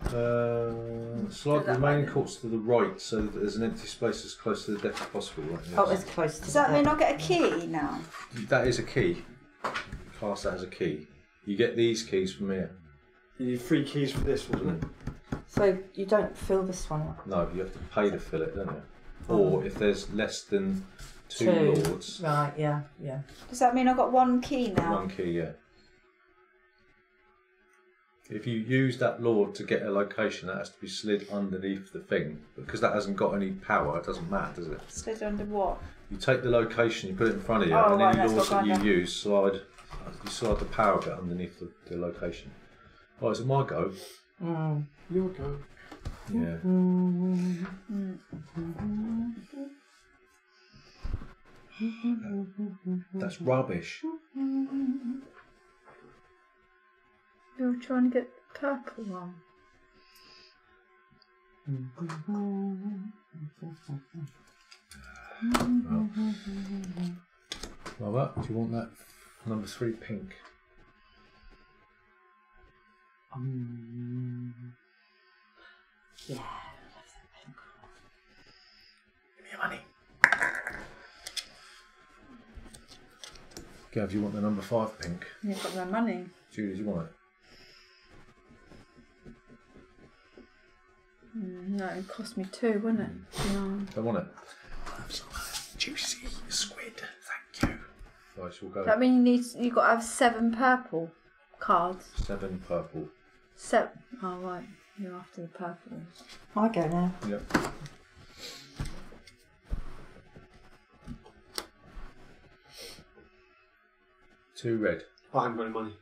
Uh, slide the that remaining courts to the right so that there's an empty space as close to the deck as possible. Right? Oh, Yes. it's close to does the that deck. mean I get a key now? That is a key. Class that as a key. You get these keys from here. You need three keys for this, wasn't it? So you don't fill this one up. No, you have to pay to fill it, don't you? Or if there's less than two, Two. lords, Right, yeah, yeah. Does that mean I've got one key now? one key, yeah. If you use that lord to get a location, that has to be slid underneath the thing. Because that hasn't got any power, it doesn't matter, does it? Slid under what? You take the location, you put it in front of you, Oh, and right, any that's lords what that you I've use slide. You slide the power bit underneath the, the location. Oh, is it my go? Mm. Your go. Yeah. That's rubbish. You're trying to get the purple one. [LAUGHS] Well, that, do you want that number three pink? Um, yeah. love that pink. Give me your money. Gav, do you want the number five pink? You've got my money. Julie, do you want it? No, it cost me two, wouldn't it? Mm. No. Don't want it. Have some juicy squid, thank you. Right, we'll go That mean you need you got to have seven purple cards. seven purple. Seven. Oh right, you're after the purple. I go now. Yep. Two red. I haven't got any money.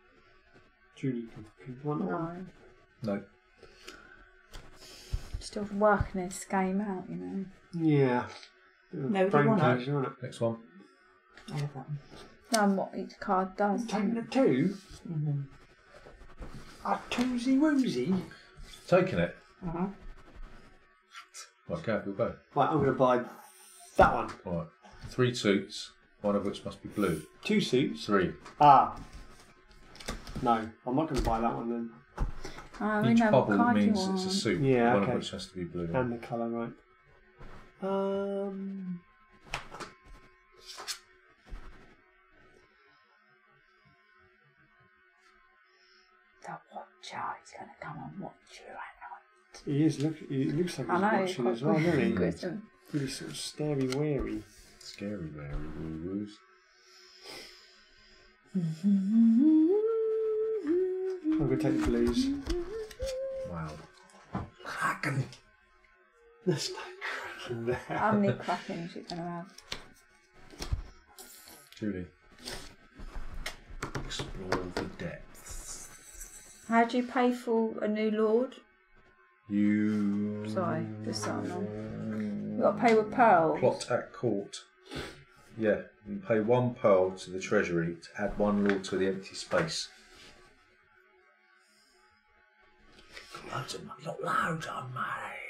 Julie can can you want that one? No, No. still working this game out, you know. Yeah. Nobody Brain want it? closure, isn't it? Next one. I have that one. No, and what each card does. Taking a two? Mm-hmm. A twozy woozy? Taking it. Uh-huh. Right, Gav, you'll go. Right, I'm going to buy that one. Right. Three suits, one of which must be blue. Two suits. Three. Ah. No, I'm not going to buy that one then. I Each bubble means want. it's a suit, Yeah, one okay. of which has to be blue. And the colour, right. Um. The watcher is going to come and watch you at night. He is. Look, he looks like night. I he's know. watching as well, doesn't he? Good, Really sort of stary wary. Scary, wary woo woos. [LAUGHS] I'm going to take the blues. Wow. There's no Kraken there. it? How many Krakens you going to have? Julie. Explore the depths. How do you pay for a new lord? You. Sorry, just so I know. You got to pay with pearls. Plot at court. Yeah, you pay one pearl to the treasury to add one lord to the empty space. Loads of money, not loads of money.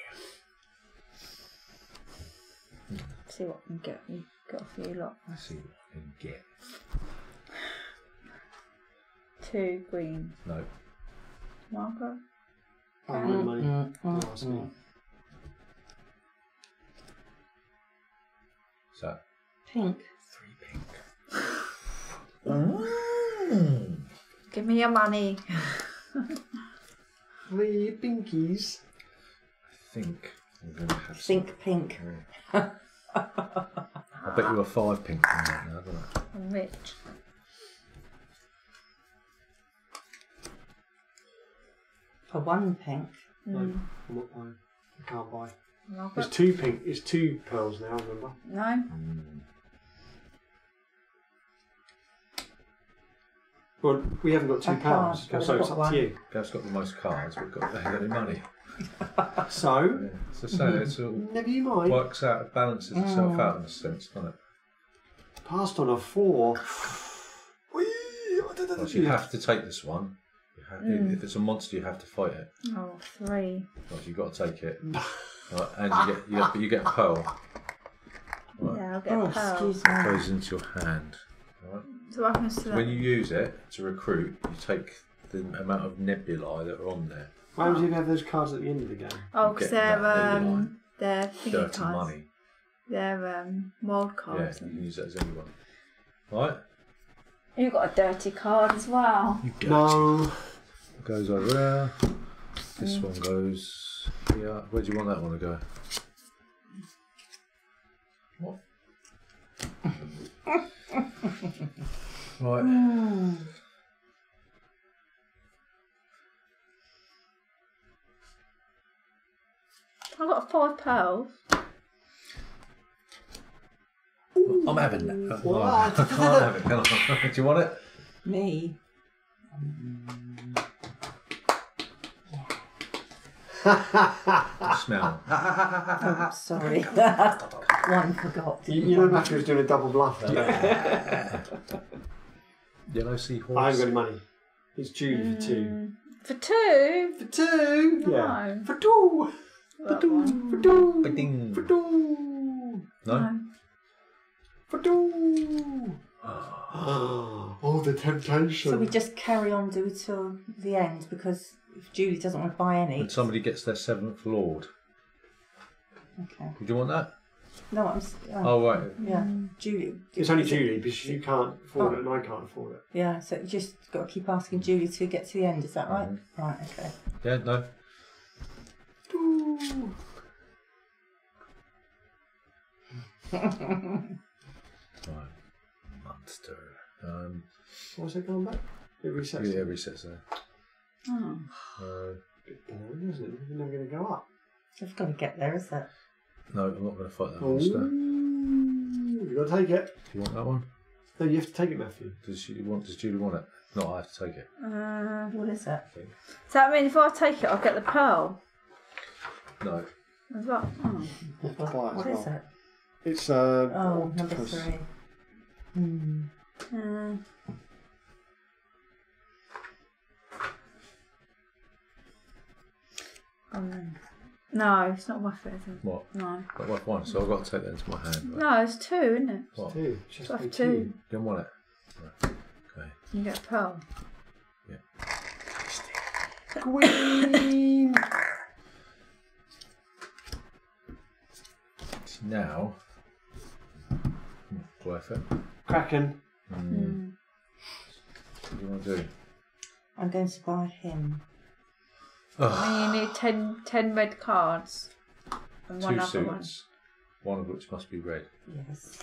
See what I can get. You get off you lot. Let's see what I can get. Two green. No, Margaret? I haven't got money. Mm, Oh, mm, that's me. mm. so pink. Three pink. [LAUGHS] Give me your money. [LAUGHS] Three pinkies. I think I'm going to have Think pink. some. [LAUGHS] I bet you were five pink on that now, don't I? I'm rich. For one pink. No, Mm. I'm not buying. I can't buy. Well, I've It's got- two pink. It's two pearls now. Remember? No. Mm. Well, we haven't got two I pearls, can't, but so I've got up to one. you. Gav's got the most cards, but got, they haven't got any money. [LAUGHS] So, Yeah. So, so mm-hmm. it's all never you mind. works out, balances itself mm. out in a sense, doesn't it? Passed on a four. [SIGHS] Whee! Well, you have to take this one. You have, mm. If it's a monster, you have to fight it. Oh, three. Well, you've got to take it, [LAUGHS] right, and you get you get, you get a pearl. Right. Yeah, I'll get Oh, a pearl. excuse me. Goes into your hand. Right. So what happens to that? When you use it to recruit, you take the amount of nebulae that are on there. Why would you have those cards at the end of the game? oh, you because get they're that nebula. um, they're thingy Dirty cards. money. They're um, wild Yeah, cards. you can use that as anyone. Right? You've got a dirty card as well. No. Goes over there. This one goes here. Where do you want that one to go? What? [LAUGHS] right. Hmm. I've got five pearls. I'm having that. Oh, What? I can't have it. Can I? [LAUGHS] do you want it? Me. Smell. Oh, sorry. [LAUGHS] one forgot. You, you know Matthew was doing a double bluff there. Yellow Seahorse. I haven't got any money. It's Julie for mm. two. For two? For two? No. Yeah. For two. For That two. one. For two. Ba-ding. For two. No? No. For two. [GASPS] oh, the temptation. So we just carry on do it till the end because if Julie doesn't want to buy any. When somebody gets their seventh lord. Okay. Would you want that? No, I'm. s- Oh, Oh, right. yeah. Julie. It's only Julie because you can't afford it and I can't afford it. Yeah, so you just got to keep asking Julie to get to the end. Is that right? Mm-hmm. Right. Okay. Yeah, no. Two. [LAUGHS] Right. Monster. Um, What's it going back? It resets. yeah, it. resets there. Oh. Uh, bit boring, isn't it? You're never going to go up. It's got to get there, is it? No, I'm not going to fight that Oh, monster. you've got to take it. Do you want that one? No, you have to take it, Matthew. Does she want? Does Julie want it? No, I have to take it. Uh, What is it? does that mean if I take it, I'll get the pearl No. as well? Oh. What is it? It's uh, Oh, number octopus. three. Hmm. Uh, um, no, it's not worth it, is it? What? No. Got worth one, so I've got to take that into my hand. Right. No, it's two, isn't it? What? Two. It's just Worth the two. You don't want it? Right. Okay. You get a pearl. Yeah. Queen. [COUGHS] So now. Worth it. Kraken. Mm. What do you want to do? I'm going to buy him. Ugh. And you need ten, ten red cards. And one Two other one. suits. One of which must be red. Yes.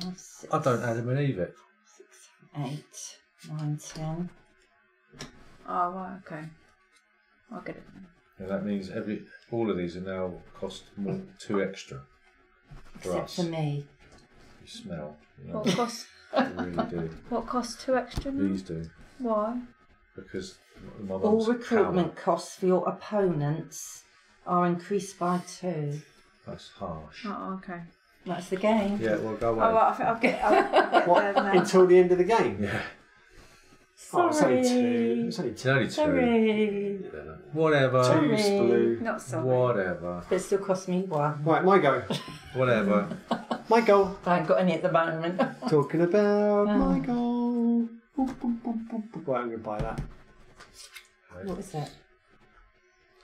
Five, six, I don't Adam and Eve it. six, eight, nine, ten. Oh, right, okay. I'll get it then. And that means every all of these are now cost more two extra. For Except us. for me. You smell. You know, What costs? you really do. [LAUGHS] what costs two extra? now? These do. Why? Because my All recruitment power. costs for your opponents are increased by two. That's harsh. Oh, okay. That's the game. Yeah, well go oh, away. Oh, right, I think I'll get, I'll, I'll get [LAUGHS] What? there now. Until the end of the game. Yeah. Oh, it's only two. Sorry. It's only It's two. only two. Sorry. Whatever. Two Sorry. blue. Not sorry. Whatever. But it still cost me one. Right, my go. Whatever. [LAUGHS] My goal. I haven't got any at the moment. Talking about Oh. [LAUGHS] my goal. Boop, boop, boop, boop, boop. Right, I'm going to buy that. What is that?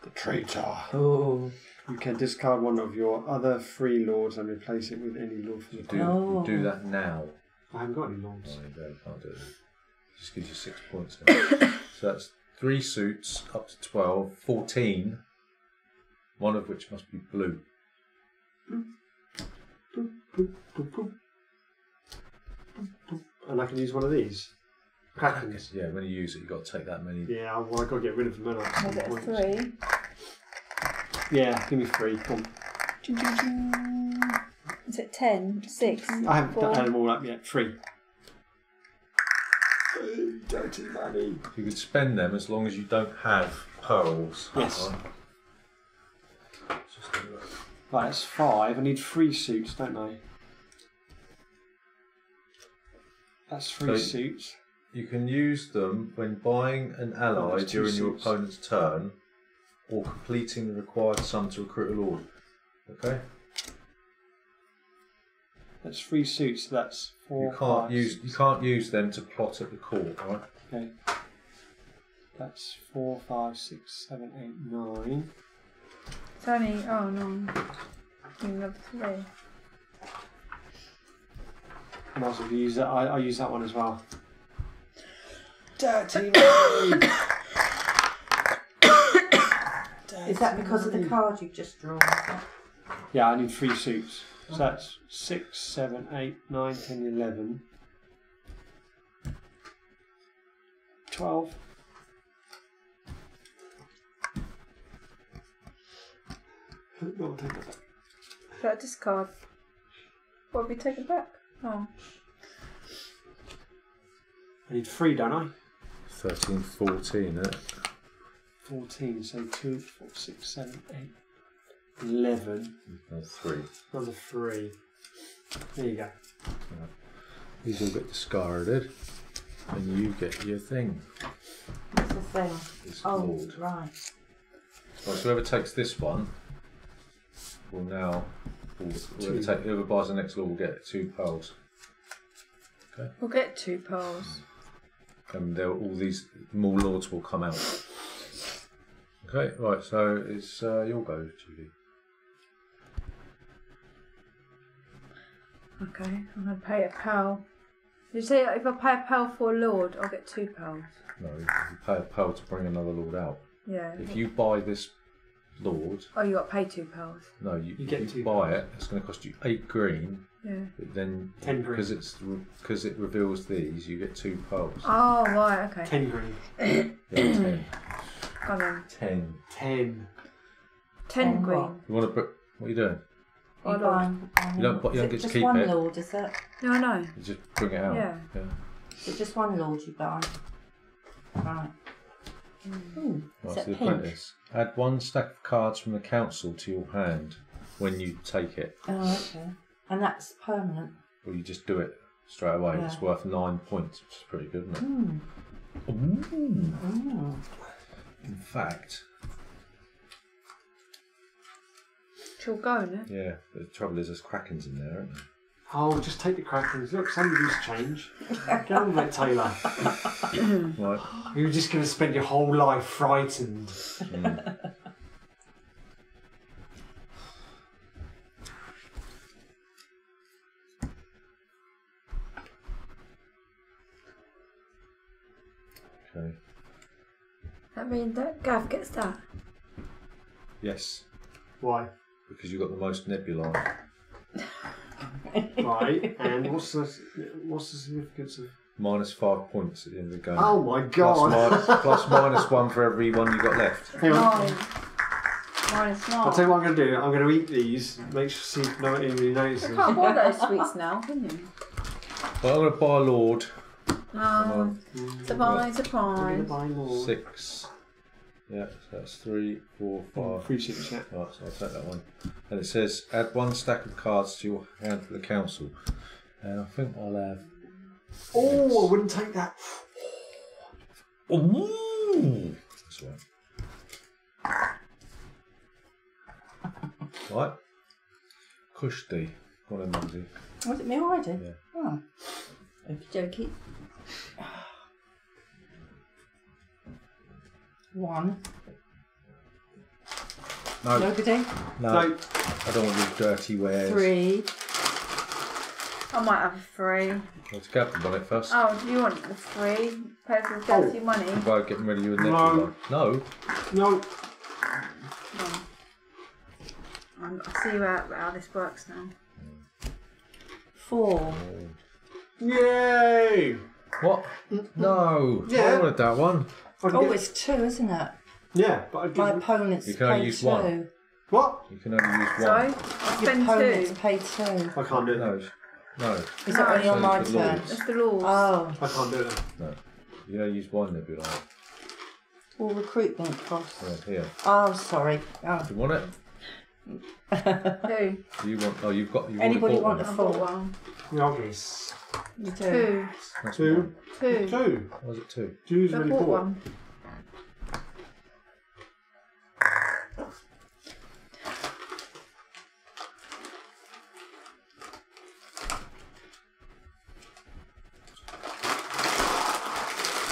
The traitor. Oh. You can discard one of your other free lords and replace it with any lord from You the do, court. you do that now. I haven't got any lords. There you can't do it. Just gives you six points. Now. [COUGHS] so that's three suits up to 12, 14, one of which must be blue. And I can use one of these. Krakens. Yeah, when you use it, you've got to take that many. Yeah, well, I've got to get rid of them. haven't I? Get Points. three. Yeah, give me three. Come on. Is it ten? Six? I haven't Four. done them all up yet. Three. Hey, Dirty money. You could spend them as long as you don't have pearls. Yes. Right? Just do that. Right, that's five. I need three suits, don't I? That's three So- suits. You can use them when buying an ally oh, that's two during your suits. opponent's turn or completing the required sum to recruit a lord. Okay? That's three suits. So that's four. You can't five, use six. you can't use them to plot at the court, right? Okay. That's four, five, six, seven, eight, nine. It's only. Oh no. Another three. I might as well use that. I, I use that one as well. Dirty money. [COUGHS] Is that because of the card you've just drawn? Yeah, I need three suits. So that's six, seven, eight, nine, ten, eleven. Twelve. No, I'll take that back. That discard. What have we taken back? Oh. I need three, don't I? 13, 14, isn't it? 14, so 2, 4, 6, 7, 8, 11. No, three. Another 3. There you go. These all get discarded, and you get your thing. What's the thing? It's Oh, lord. right. Right, so whoever takes this one will now. Will, whoever, take, whoever buys the next lord will get two pearls. Okay. We'll get two pearls. And there all these more lords will come out. Okay, right. So it's uh, your go, Julie. Okay, I'm gonna pay a pearl. Did you say if I pay a pearl for a lord, I'll get two pearls? No, you pay a pearl to bring another lord out. Yeah. If you buy this lord, Oh, you got to pay two pearls. no, you, You get if two you buy it. It's going to cost you eight green. Yeah. But then, Ten green. because it's because it reveals these, you get two pearls. Oh right, okay. 10 green. Yeah, ten. [COUGHS] Come on. Ten. 10. Ten Ten green. what? You want to put? What are you doing? You Oh, buy, Lord. buy You don't bu- you don't it get to just keep one it. lord, is it? No, I know. You just bring it out. Yeah. Is it just one lord you buy? Right. Hmm. Is Right, so it the pink? apprentice. Add one stack of cards from the council to your hand when you take it. Oh, okay. And that's permanent. Well, you just do it straight away. It's worth nine points, which is pretty good, isn't Hmm. it? Ooh. Mm. In fact, She'll go, innit? yeah, the trouble is there's krakens in there, aren't there? Oh, just take the Krakens. Look, somebody's change. Get on with it, Taylor. [LAUGHS] Right. You're just going to spend your whole life frightened. Mm. That means that Gav gets that. Yes, Why? because you've got the most nebulae. [LAUGHS] Right. and what's the what's the significance of? Minus five points at the end of the game. Oh my Plus god! minus, [LAUGHS] plus minus one for every one you've got left. Hang on. Mine. Mine is I'll tell you what I'm going to do. I'm going to eat these. Make sure see if no one even notices. You can't buy those sweets now, can you? Well, I'm going to buy a lord. No. Surprise, I'm going surprise. buy more. Six. Yeah, so that's three, four, five. Three six, yeah. Right, so I'll take that one. And it says add one stack of cards to your hand for the council. And I think I'll have. Oh, I wouldn't take that. Ooh! That's right. right. Kushti. Go on then, Mumsy. Was it me already? Yeah. Oh. Okie dokie. [SIGHS] One. No, no, Nobody? No. I don't want your dirty wares. Three. I might have a three. Let's get them on it first. Oh, do you want the three? Pay for the dirty money. By getting rid of you and No. Nebula. No. No. Oh. Um, I see how, how this works now. Four. Yay! What? No. Yeah. I Yeah. wanted that one. I can Oh, get- it's two, isn't it? yeah, but I My give opponent's You can only paid use two. one. what? You can only use one. So, I Your spend opponent's two. paid two. I can't do No. that. No. Is it No. only on So my it's turn? Lord's. That's the laws. Oh, I can't do that. No. You only use one Nebula. all recruitment costs. Yeah, here. Oh, sorry. Oh. Do you want it? Who? Do [LAUGHS] you want? Oh, you've got. You've Anybody already bought want one. a I've full? one. Yes. You do. Two. That's Two. one. Two. Two. Why is it two? Two's I really bought poor. one.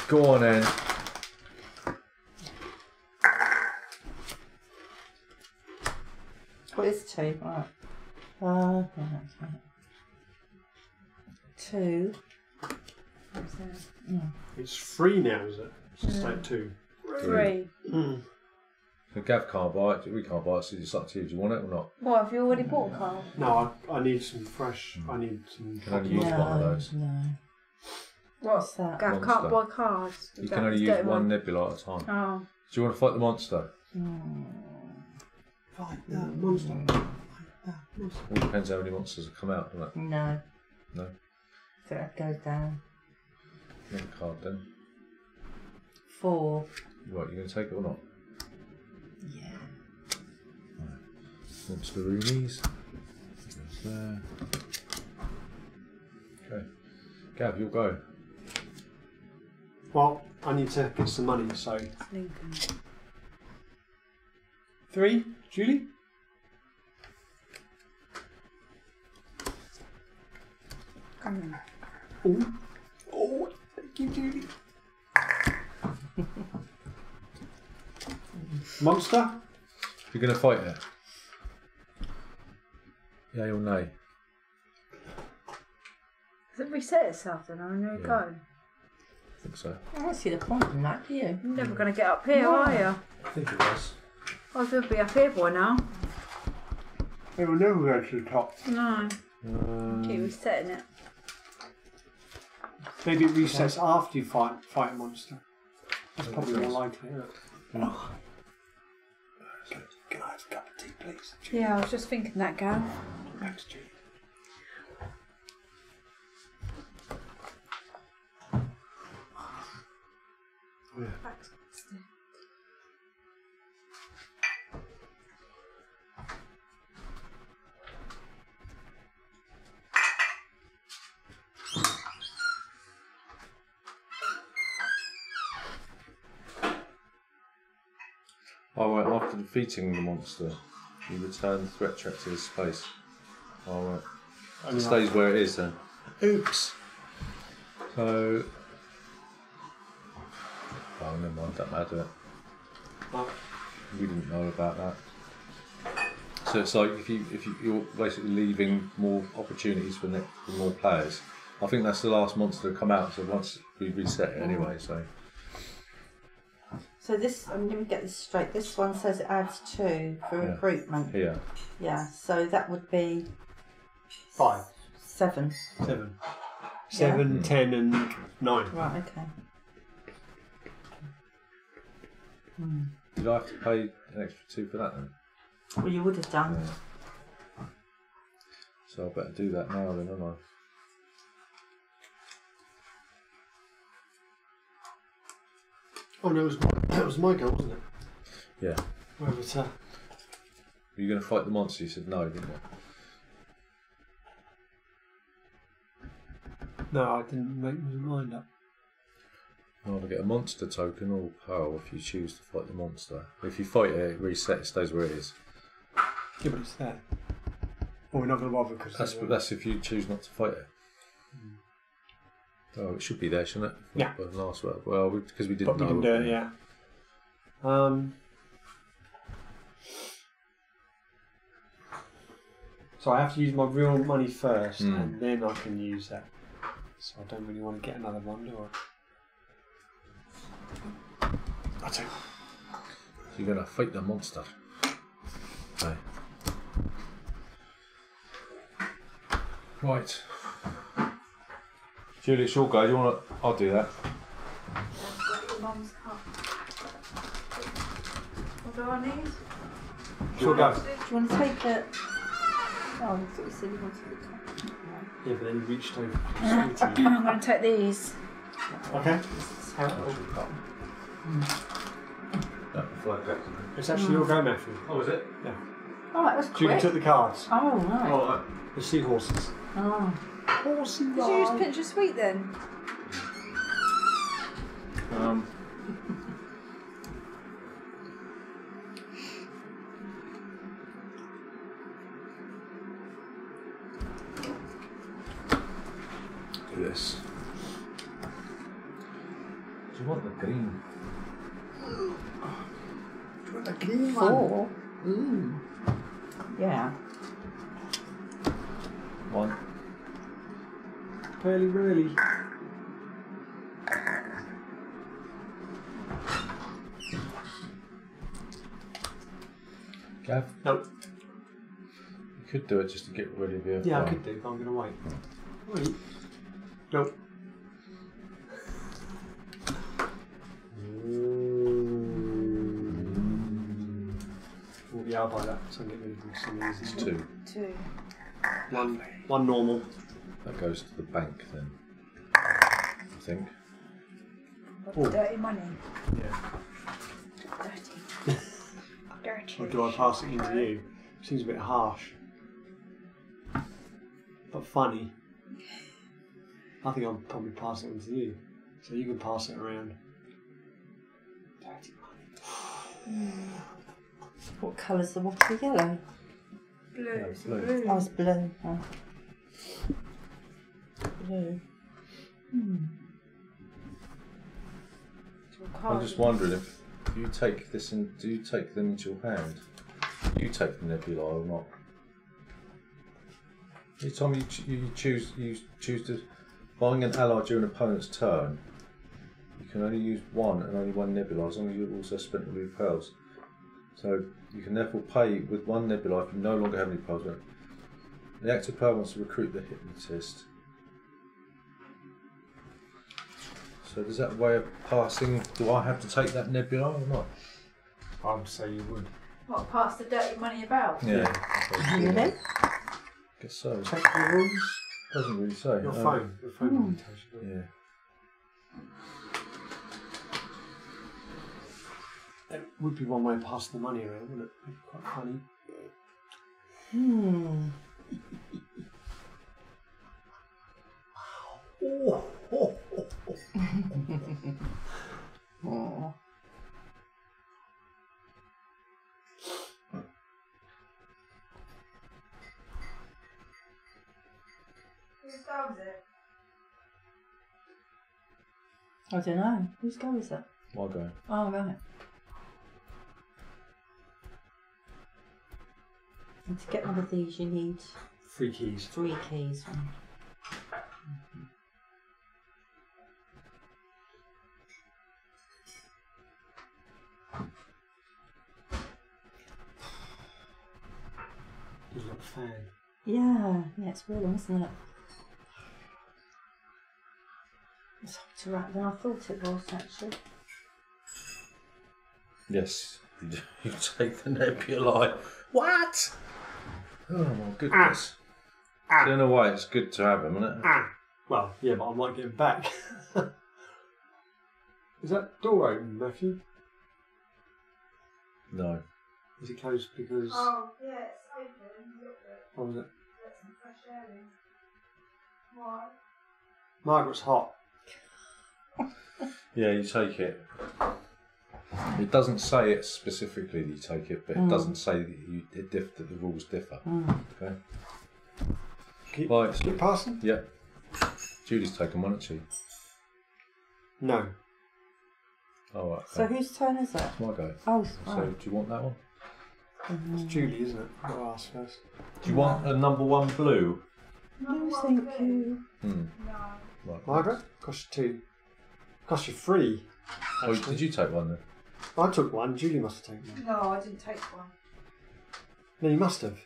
Go on then. What is two? Right. Uh, two. What's? It's three now, is it? It's just like two. Three. Mm. So Gav can't buy it. We can't buy it. So it's up to you. Do you want it or not? What, have you already bought a car? No, I, I need some fresh. I need some. You can only use one of those. No. What's that? Gav Monster. can't buy cars. You Is can only use dirty one Nebula at a time. Oh. Do you want to fight the monster? Fight that monster. Fight that monster. All depends how many monsters have come out, doesn't it? No. No. So that goes down. Make a card then. Four. Right, you going to take it or not? Yeah. Monster roomies. Goes there. Okay. Gav, you'll go. Well, I need to get some money, so. Lincoln. Three, Julie? Come on. Oh. Oh, thank you, Julie. [LAUGHS] Monster? You're going to fight it? Yeah or nay? Does it reset itself then? I'm going to Yeah. go. I think so. I don't see the point in that, do you? You're never hmm. going to get up here, are you? I think it was. I was going to be up here by now. They will never go to the top. No. Um, Keep resetting it. Maybe it resets after you fight fight a monster. That's probably more likely. Isn't it? Can, can I have a cup of tea, please? Yeah, I was just thinking that, Gav. Thanks, Julie. Oh, Oh, right, after defeating the monster, you return the threat track to his space. Alright. It stays where it is then. Oops. So. Oh, never mind, don't matter. Oh, We didn't know about that. So it's like if you if you, you're basically leaving more opportunities for, for more players. I think that's the last monster to come out. So once we reset it anyway, so So this, I'm going to get this straight. This one says it adds two for Yeah. recruitment. here. Yeah, so that would be Five. seven. Seven. Seven, ten, and nine. Right, okay. Hmm. Did I have to pay an extra two for that then? Well, you would have done. Yeah. So I better do that now then, don't I? Oh no, it was my, that [COUGHS] was my goal, wasn't it? Yeah. Where was uh, Were you going to fight the monster? You said no, didn't you? No, I didn't make my mind up. You either get a monster token or pearl if you choose to fight the monster. If you fight it, it resets, stays where it is. Yeah, but it's there. Well, we're not going to bother because That's that's if you choose not to fight it. Oh, it should be there, shouldn't it? Yeah. Last word. Well, because we, didn't But we know. didn't do it, yeah. Um, So I have to use my real money first, Hmm. and then I can use that. So I don't really want to get another one, do I? I don't. So you're gonna fight the monster. Right. Julie, it's your go. You wanna? I'll do that. Your mum's cup. What do I need? Sure, go. Do you want to take it? Oh, I thought you said you wanted to take Yeah, but then you reached over for. [COUGHS] [COUGHS] I'm going to take these. Okay. This is how it all No, flag that. It's mm. actually your go, Matthew. Oh, is it? Yeah. Oh, that was quick. Julie quick. took the cards. Oh, right. Oh, uh, The seahorses. Oh. Horsey Did you use pinch of sweet then? um. Really. Gav, Nope. you could do it just to get rid of your. Yeah, I phone. could do, but I'm going to wait. Wait. Nope. Mm. Well, yeah, I'll buy that. So I can get rid of some of these. It's two. Two. One, one normal. That goes to the bank then. I think. Oh. Dirty money. Yeah. Dirty. [LAUGHS] Dirty. Or do I pass it into you? Seems a bit harsh. But funny. I think I'll probably pass it on to you. So you can pass it around. Dirty money. [SIGHS] What colour's the water? Yellow. Blue. Yeah, it's blue. blue. Oh, it's blue. Oh. Blue. Hmm. I'm just wondering if you take this and do you take them into your hand? You take the nebula or not? Each time you, ch- you choose you choose to buying an ally during an opponent's turn, you can only use one and only one nebula as long as you've also spent all your pearls. So you can therefore pay with one nebula if you no longer have any pearls. The active player wants to recruit the hypnotist. So does that way of passing? Do I have to take that nebula or not? I would say you would. What, pass the dirty money about? Yeah. Really? Oh. Guess so. Check the rules. Doesn't really say. Your Um, phone. Your phone will tell you. Yeah. That would be one way of passing the money around, wouldn't it? It'd be quite funny. Hmm. [LAUGHS] Oh. Whose dog is it? I don't know. Whose go is it? My go. Oh, right. And to get one of these, you need Three keys. three keys. A fan. Yeah, yeah, it's real, isn't it? It's harder right than I thought it was, actually. Yes. You, do- [LAUGHS] you take the nebulae. What? Oh my goodness. Ah. In a way, it's good to have them, isn't it? Ah! Well, yeah, but I might get it back. [LAUGHS] Is that door open, Matthew? No. Is it closed because. Oh, yeah, it's open. Look at it. What was it? Let some fresh air in. Why? Margaret's hot. [LAUGHS] Yeah, you take it. It doesn't say it specifically that you take it, but it Mm. doesn't say that, you, it diff, that the rules differ. Mm. Okay. Keep, Right. keep passing? Yep. Julie's taken one, hasn't she? No. Oh, right. So Okay. whose turn is it? It's my go. Oh, So, right. do you want that one? It's Julie, isn't it? I've got to ask first. Do you want a number one blue? No, thank you. Hmm. No. Right. Margaret? Cost you two. Cost you three. Oh, actually. did you take one then? I took one. Julie must have taken one. No, I didn't take one. No, you must have.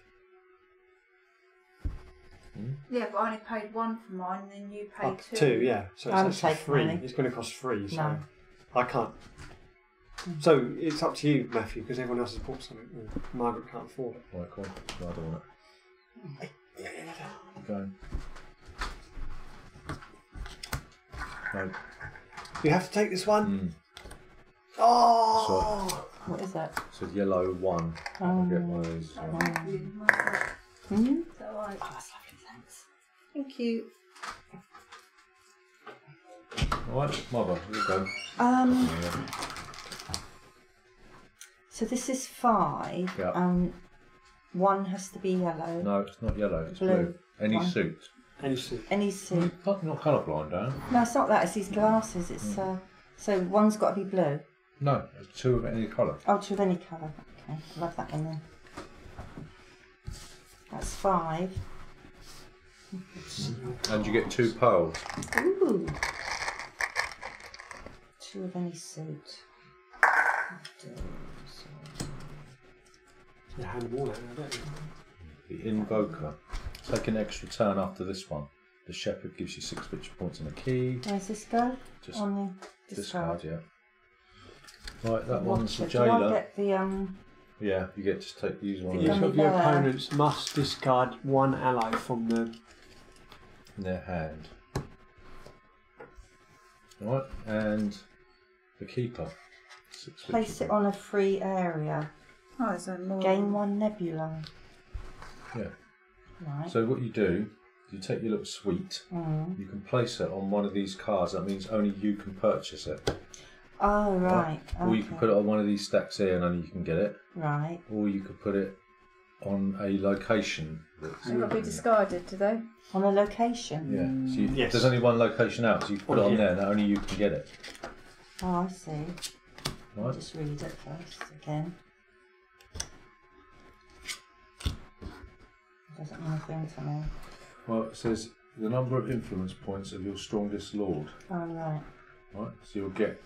Yeah, but I only paid one for mine, and then you paid Up two. two, yeah. So I would it's actually take three. money. It's going to cost three, so No. I can't. So it's up to you, Matthew, because everyone else has bought something. and Margaret can't afford it. Right, cool. No, I don't want it. Go. No. You have to take this one. Mm. Oh! What is that? So yellow one. I'll get one of these. as well. Hmm? Is that right? Oh, that's lovely, thanks. Thank you. All right, mother, here you go. Um, Yeah. So this is five. Yeah. Um, one has to be yellow. No, it's not yellow. It's Blue. blue. Any One. suit. Any suit. Any suit. Not, not colourblind, Dan. No, it's not that. It's these glasses. It's uh. So one's got to be blue. No, it's two of any colour. Oh, two of any colour. Okay, I'll that one then. That's five. And you get two pearls. Ooh. Two of any suit. You hand them all out now, don't? The invoker. Take an extra turn after this one. The shepherd gives you six victory points and a key. Where's this go? Just On the discard, discard. yeah. Right, that one's the Watch it. Do I get the um? Yeah, you get to take these one The Each in gummy of your bear. opponents must discard one ally from the. their hand. Right, and the keeper. Six Place victory it on a free area. Oh, there's no more. Gain one nebula. Yeah. Right. So what you do, you take your little sweet, Mm. you can place it on one of these cards. That means only you can purchase it. Oh right. Or you can put it on one of these stacks here and only you can get it. Right. Or you could put it on a location. That's They've got to be discarded, do they? On a location. Yeah. So you, Yes. there's only one location out, so you put Oh, it on yeah. there and only you can get it. Oh, I see. I'll Right? just read it first again. Doesn't mean a thing to me. Well, it says the number of influence points of your strongest lord. Oh right. Right? So you'll get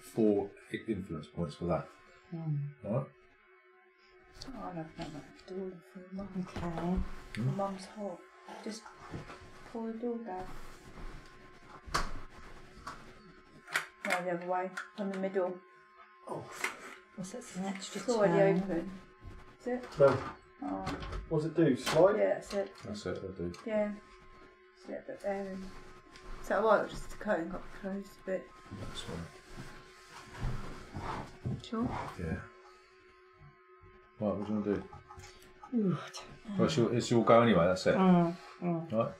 four influence points for that. Hmm. Right? Oh, I don't know what to do for your mum. Okay. Your mum's hot. Just pull the door down. No, the other way. On the middle. Oh. What's that? An extra It's already turn. open. Is it? No. Oh, What's it do? Slide? yeah, that's it. That's it, I do. Yeah. Slip it there. And... Is that right? Just the curtain got closed a bit? That's one. Sure. Yeah. Right, what do you want to do? Ooh. Well, it's your, it's your go anyway, that's it. Mm. Mm. Right?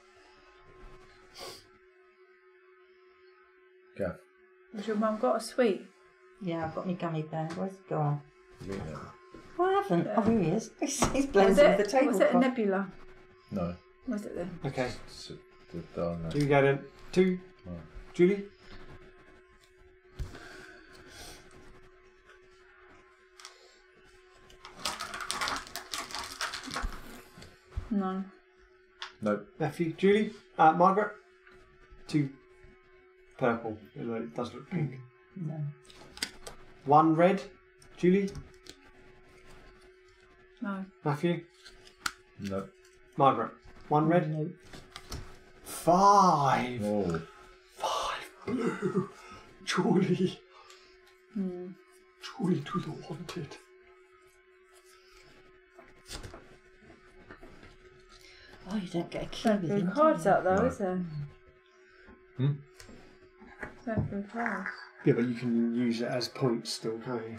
Go. Has your mum got a sweet? Yeah, I've got my gummy bear. Where's he gone? You eat that? Oh, I haven't. Yeah. Oh, here he is. [LAUGHS] He's, he's blending it, with the was it a nebula? No. Was it then? Okay. It's the darn no. Here we go then. Two. Right. Julie? No. No. Matthew? Julie? Uh, Margaret? Two. Purple. although It does look pink. No. One red. Julie? No. Matthew? No. Margaret? One red? No. Five. Oh. Five blue. Julie. Hmm. Julie to the wanted. Oh, you don't get a key No with blue cards out though, No. is there? Hmm? No blue cards. Yeah, but you can use it as points still, can't you?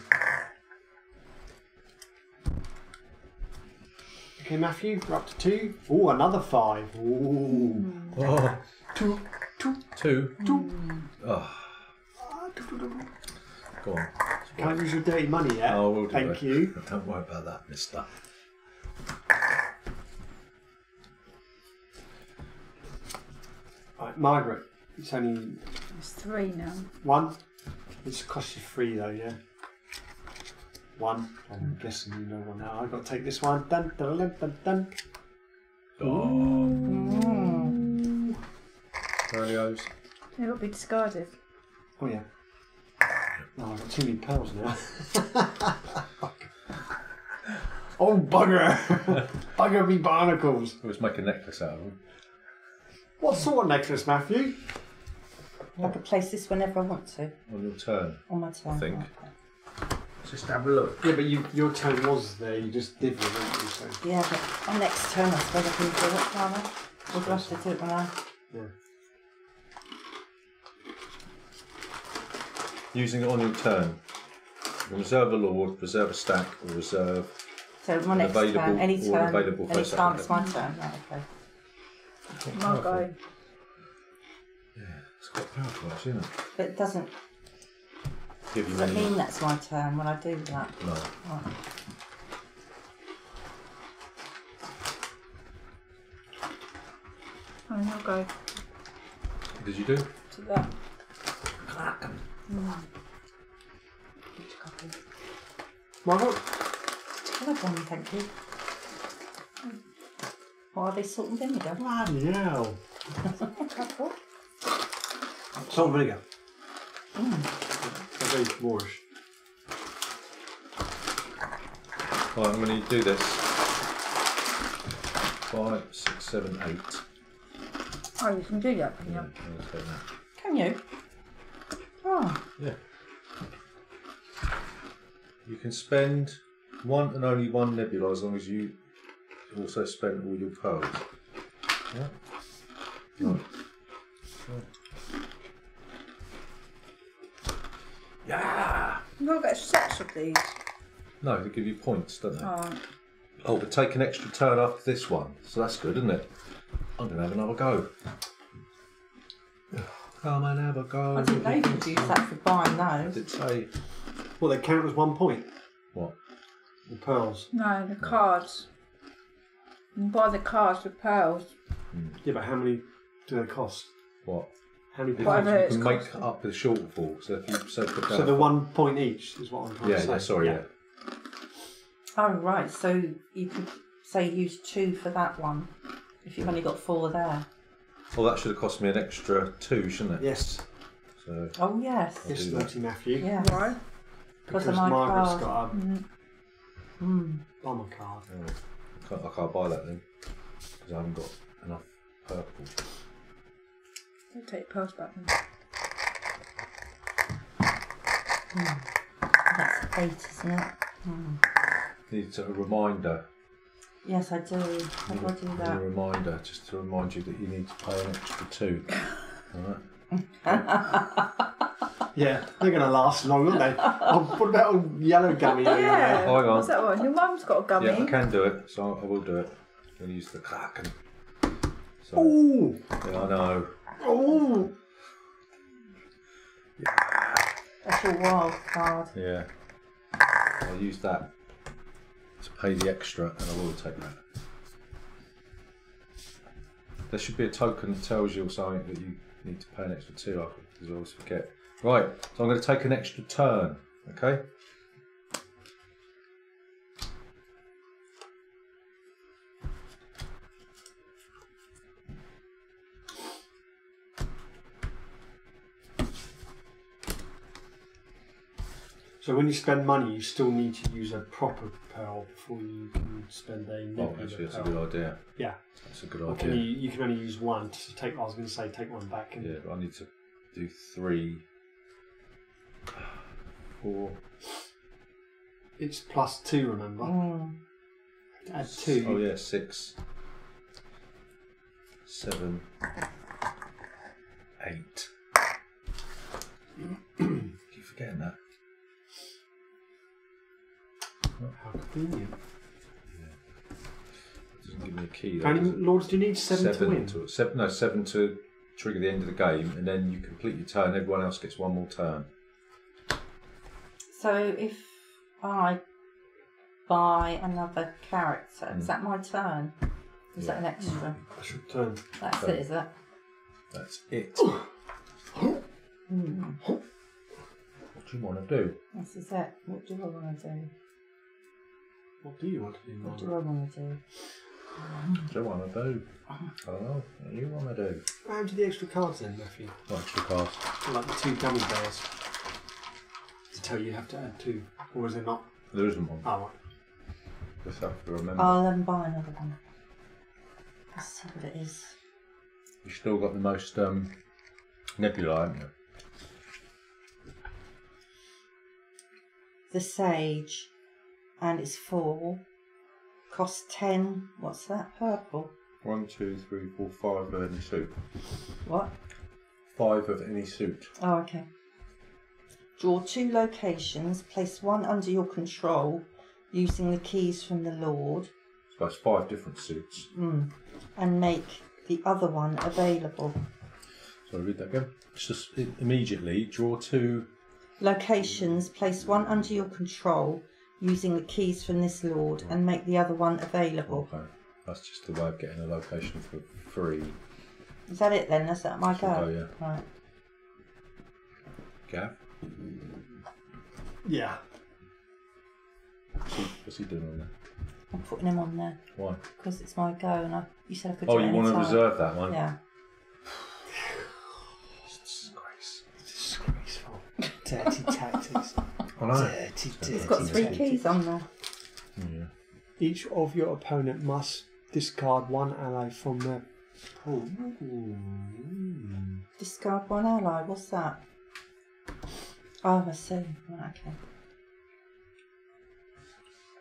Okay, Matthew, we're up to two. Oh, another five. Ooh. oh. Two, two, Two. two. Oh. Go on. Can't use your dirty money yet. Oh, we'll do Thank it. you. [LAUGHS] Don't worry about that, mister. Right, Margaret. It's only It's three now. one. It's cost you three though, yeah. One. I'm guessing you know one now. I've got to take this one. Dun dun dun dun dun. Mm. Berlioz. They've got to be discarded. Oh yeah. Oh, I've got too many pearls now. [LAUGHS] oh bugger! [LAUGHS] bugger me barnacles. Let's make a necklace out of them. What sort of necklace, Matthew? I could place this whenever I want to On your turn. on my turn. I think. Okay. Just have a look. Yeah, but you, your turn was there. You just did one, didn't you? So Yeah, but on next turn I suppose I can do it, can't I? Or do I have to do it when I... yeah. Using it on your turn. You can reserve a lord, reserve a stack, or reserve. So my An next available- turn, any or turn, available for any a time it's my turn. Right, okay. My go. It's quite powerful, actually, isn't it? But it doesn't, Give you it mean that's my turn when I do that? No. Right. And I'll go What did you do? to that. Margaret? Well done, thank you. What are they salt and vinegar? Bloody hell. [LAUGHS] Couple. Salt and vinegar. Mm. Very Moorish. Right, I'm going to do this. Five, six, seven, eight. Oh, you can do that, can you? Yeah, I'll take that. Can you? Oh, Yeah. You can spend one and only one nebula as long as you also spend all your pearls. Yeah. Hmm. Right. Yeah. You've got to get sets of these. No, they give you points, don't they? Oh, Oh, but take an extra turn after this one, so that's good, isn't it? I'm gonna have another go. [SIGHS] Come and have a go. I didn't know you could use that for buying I those. did it say Well, they count as one point. what? The pearls. no, the cards. You buy the cards with pearls. Hmm. Yeah, but how many do they cost? What? How many Whatever pearls? You it's can make costing. up the shortfall. So if you so put down. So the one point each is what I'm trying yeah, to say. yeah, sorry, yeah. Oh, right. So you could say use two for that one if you've only got four there. Well, that should have cost me an extra two, shouldn't it? Yes. So Oh, yes. Yes, do that. naughty Matthew. Yeah. Right? Because Because of my Margaret's card. got a Mm. bomber card. oh, I, can't, I can't buy that then because I haven't got enough purple. I'll take pearls back then. Hmm. That's eight, isn't it? Hmm. Need a reminder. Yes, I do. How do I do A that? reminder just to remind you that you need to pay an extra two. [LAUGHS] All right. [LAUGHS] Yeah, they're going to last long, aren't they? oh, what about a yellow gummy Yeah. there? Hang on. What's that one? Your mum's got a gummy. Yeah, I can do it, so I will do it. I'm going to use the kraken. So, Ooh! yeah, I know. Ooh! That's a wild card. Yeah. I'll use that to pay the extra, and I will take that. There should be a token that tells you or something that you need to pay an extra two. I always forget. Right, so I'm going to take an extra turn. Okay. So when you spend money, you still need to use a proper pearl before you can spend a Oh, nebula actually, that's a pearl. good idea. Yeah. That's a good Or can idea. you, you can only use one to take. I was going to say take one back. And Yeah, but I need to do three, four. It's plus two. Remember, Mm. add two. Oh yeah, six, seven, eight. [CLEARS THROAT] Keep forgetting that. How convenient. It doesn't give me a key. How Though, many it? lords do you need? Seven, to win. to seven. No, seven to trigger the end of the game, and then you complete your turn. Everyone else gets one more turn. So if I buy another character, is that my turn? Is that an extra? That's your turn. That's it, is it? That's it. Mm. What do you want to do? This is it. What do I want to do? What do you want to do, What do I want to do? What do you want to do? I don't know. What do you want to do? What happened to the extra cards then, Matthew? What extra cards? Like the two dummy bears. To tell you you have to add two. Or is it not? There isn't one. Oh, right. Just have to remember. I'll um, buy another one. Let's see what it is. You've still got the most um, nebula, haven't you? The sage, and it's four. Cost ten. What's that? Purple. One, two, three, four, five of any suit. What? Five of any suit. Oh, okay. Draw two locations. Place one under your control using the keys from the Lord, So that's five different suits. mm. and make the other one available. So read that again. Just immediately draw two. Locations. Place one under your control using the keys from this Lord, and make the other one available. Okay. That's just a way of getting a location for free. Is that it then? That's that my Should go, go? yeah. Right. Gav? Yeah. What's he, what's he doing on there? I'm putting him on there Why? because it's my go, and I, you said I could. Oh, do you want to reserve that one? Yeah. [SIGHS] Disgrace. Disgraceful. Dirty tactics. I know. Dirty, dirty It's got three tactics. keys on there. Yeah. Each of your opponent must discard one ally from their pool. Discard one ally. What's that? Oh, I see. Right, okay.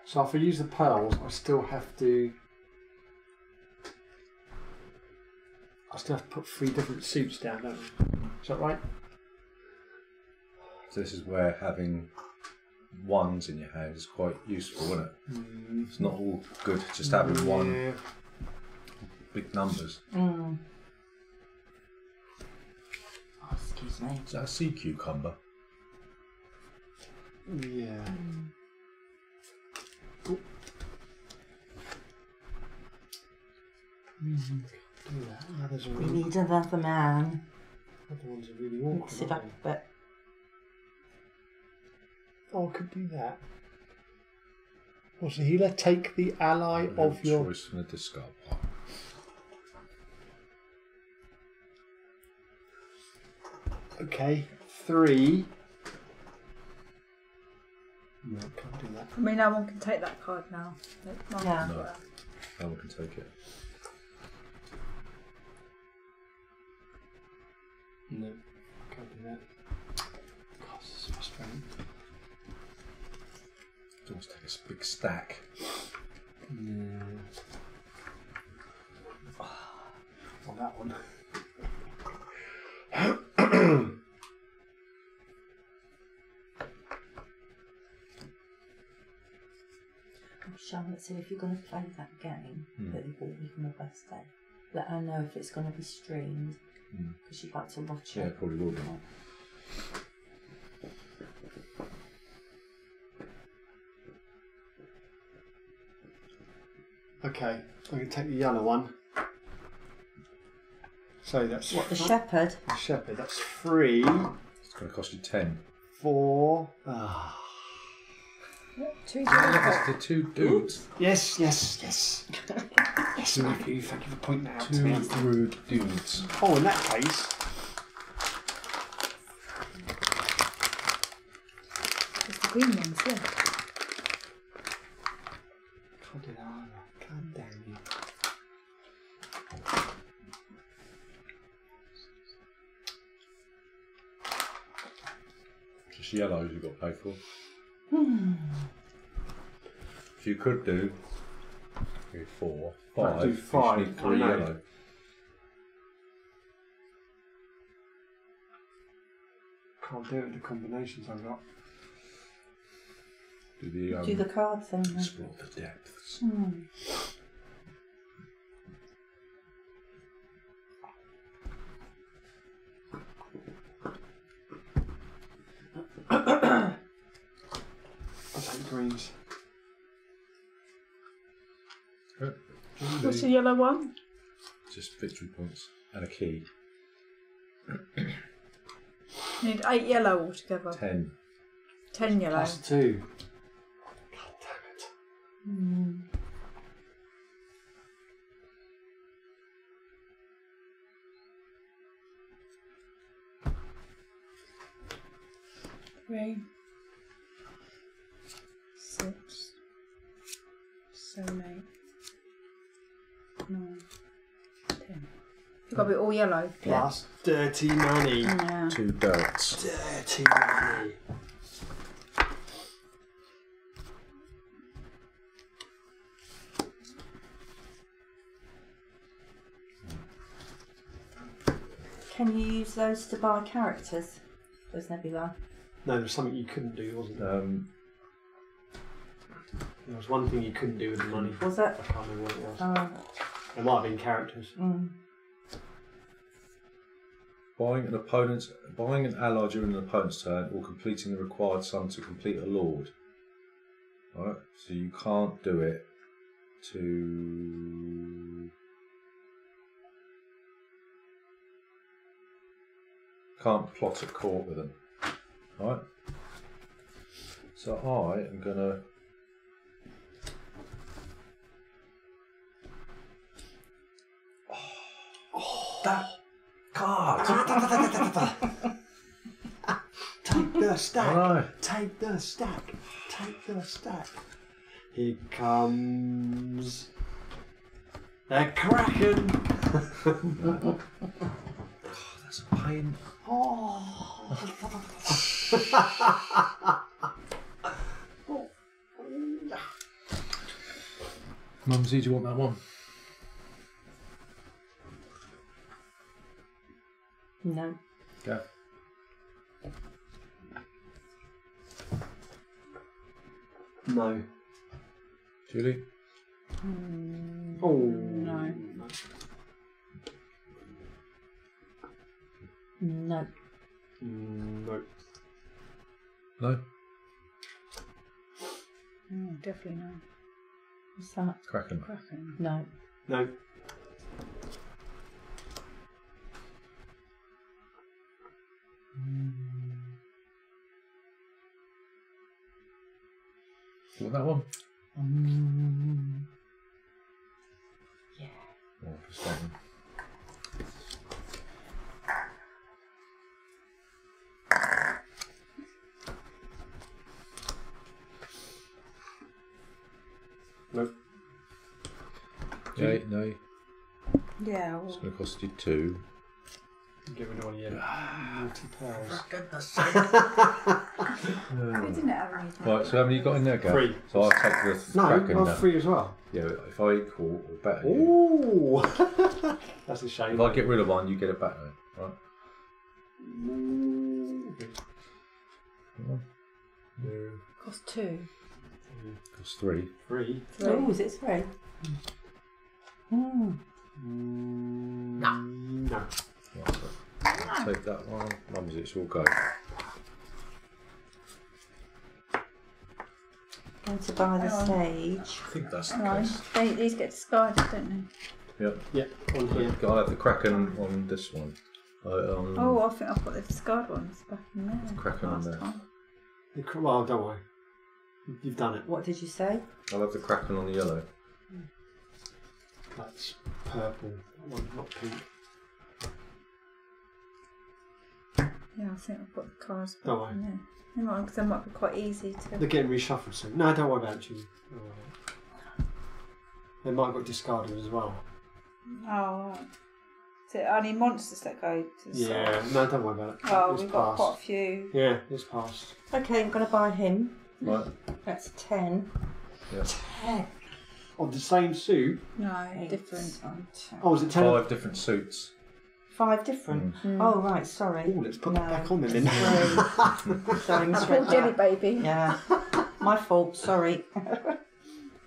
So if I use the pearls, I still have to. I still have to put three different suits down, don't I? Is that right? So this is where having ones in your hand is quite useful, isn't it? It's not all good just having one big numbers. Mm. Oh, excuse me. Is that a sea cucumber? Yeah. Mm, do that. Ah, a We really, need another man. other ones are really awkward. Mix it up a bit. They? Oh, I could do that. What's the healer? Take the ally Have of your choice from the discard pile. Okay, three. No, can't do that. I mean, no one can take that card now. Like, Yeah. No. No one can take it. No, can't do that. God, this is frustrating. It almost take a big stack. Yeah. Oh, that one. Charlotte said if you're going to play that game Hmm. that you bought me for my birthday, let her know if it's going to be streamed Hmm. because she'd like to watch it. Yeah, it. probably will be. Okay, I'm going to take the yellow one. So that's What the fr- shepherd? the shepherd. That's three, It's going to cost you ten. four. Ah. two That's the two dudes. Yes, yes, yes. yes, Matthew. Thank you for pointing that out to Two me. rude dudes. Oh, in that case, There's the green ones, yeah. Just yellows you've got to pay for. Hmm. If you could do three, four, I'd five, you just need three yellow. Can't do it with the combinations I've got. Do the um, Do the cards then. then. explore the depths. Hmm. Greens. Good. What's the yellow one? Just victory points and a key. Need eight yellow altogether. Ten. Ten yellow. Plus two. God damn it. Mm. Three. Seven, eight. Nine. You've got to be all yellow. Plus dirty money. Yeah. Two belts. Dirty money. Can you use those to buy characters? Those nebula. No, there's something you couldn't do, wasn't there? Um, There was one thing you couldn't do with the money. Was it? I can't remember what it was. Oh. There might have been characters. Mm. buying an opponent's buying an ally during an opponent's turn or completing the required sum to complete a lord. Right, so you can't do it to can't plot at court with them. Right? So I am gonna Take the stack. Take the stack. Take the stack. Here comes the Kraken. That's a pain. Oh. [LAUGHS] Mumsy, do you want that one? No. Yeah. No. Julie? Oh. No. No. No. No? Oh, definitely no. What's that? Kraken. Kraken. No. No. You want that one? Mm. Oh, just that one. Nope. Yeah, no. Yeah, It's going to cost you two. Get rid of all your naughty pearls. We [LAUGHS] didn't have any. Right, so how many you got in there, Gav? Three. So I'll take the No, Kraken I'm now. free as well. Yeah, if I equal or better you, Ooh. [LAUGHS] That's a shame. if I get rid of one, you get it back then. Right? Two, cost two. Costs three. three. Oh, is it three? Mm. No. No. Right, take that one. Mumsy, it's all go. Going to buy the Hang stage. I think that's the No, case. they, these get discarded, don't they? Yep. Yep. On here. I'll have the Kraken on this one. Uh, on, they? Oh, I think I've got the discard ones back in there. Kraken on last there. time. The cr- Well, don't worry. You've done it. What did you say? I'll have the Kraken on the yellow. That's purple. That one, not pink. Yeah, I think I've got the cards back Don't worry. in there. Hang on, because they might be quite easy to. They're getting reshuffled soon. No, don't worry about it, Julie. Don't worry about it. They might have got discarded as well. Oh, right. Is it only monsters that go to the Yeah, side? no, don't worry about it. Oh, it's we've got quite a few. Yeah, it's passed. Okay, I'm going to buy him. Right? That's ten. Yeah. Ten. Of the same suit. No, Eight, different. Oh, oh is it ten? Five different suits. Five different. Oh, right, sorry. Oh, let's put No. that back on then. Three. sorry, misread Poor jelly baby. Yeah. My fault, sorry.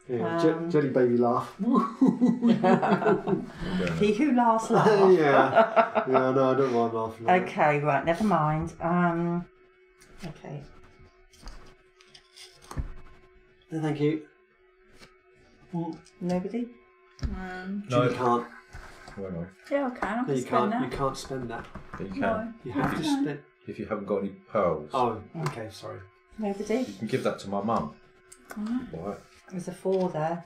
yeah, je- Um, jelly baby laugh. [LAUGHS] he who laughs laughs. yeah. Yeah, no, I don't mind laughing. at that. Okay, right, never mind. Um, okay. No, thank you. Nobody? Um, No, You can't. Wait, no. yeah, I can. I No, can you spend can't. that. You can't spend that. But you can. No. You have to Okay. spend. If you haven't got any pearls. Oh, okay. Sorry. Nobody? You can give that to my mum. Alright. Right? There's a four there.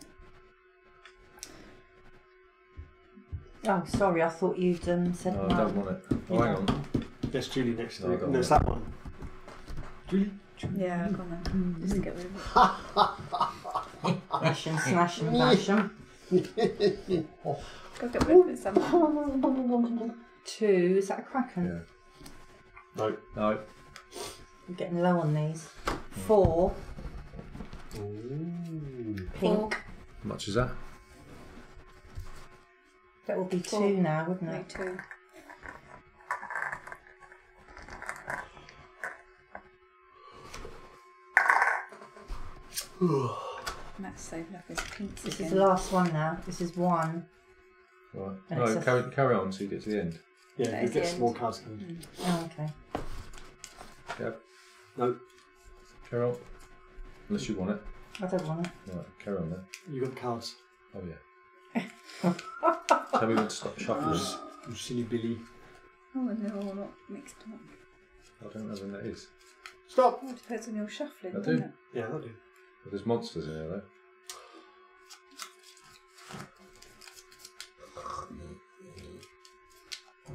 Oh, sorry, I thought you'd um, said No, I don't want it. Oh, hang on. There's Julie next to No, I it. don't there's want that one. Julie? Yeah, go on then. Just get rid of it. Mash and smash and bash 'em. [LAUGHS] Go get rid of it somehow. Two, is that a kraken? Yeah. No. No. I'm getting low on these. Four, Ooh. pink. How much is that? That would be Four. two now, wouldn't Me it? Two. [SIGHS] Matt's saving up his pinks This is again. the last one now. This is one. Right. And No, it's a- carry, carry on until you get to the end. Yeah, you is get the some more cards coming. Oh, okay. Yeah. No, Carry on. Unless you want it. I don't want it. Right, carry on then. you got the cards. Oh, yeah. Tell me when to stop shuffling. You silly Billy. Oh, and they're all not mixed up. I don't know when that is. Stop! It depends on your shuffling, I doesn't do. it? Yeah, that'll do. But there's monsters in there, though.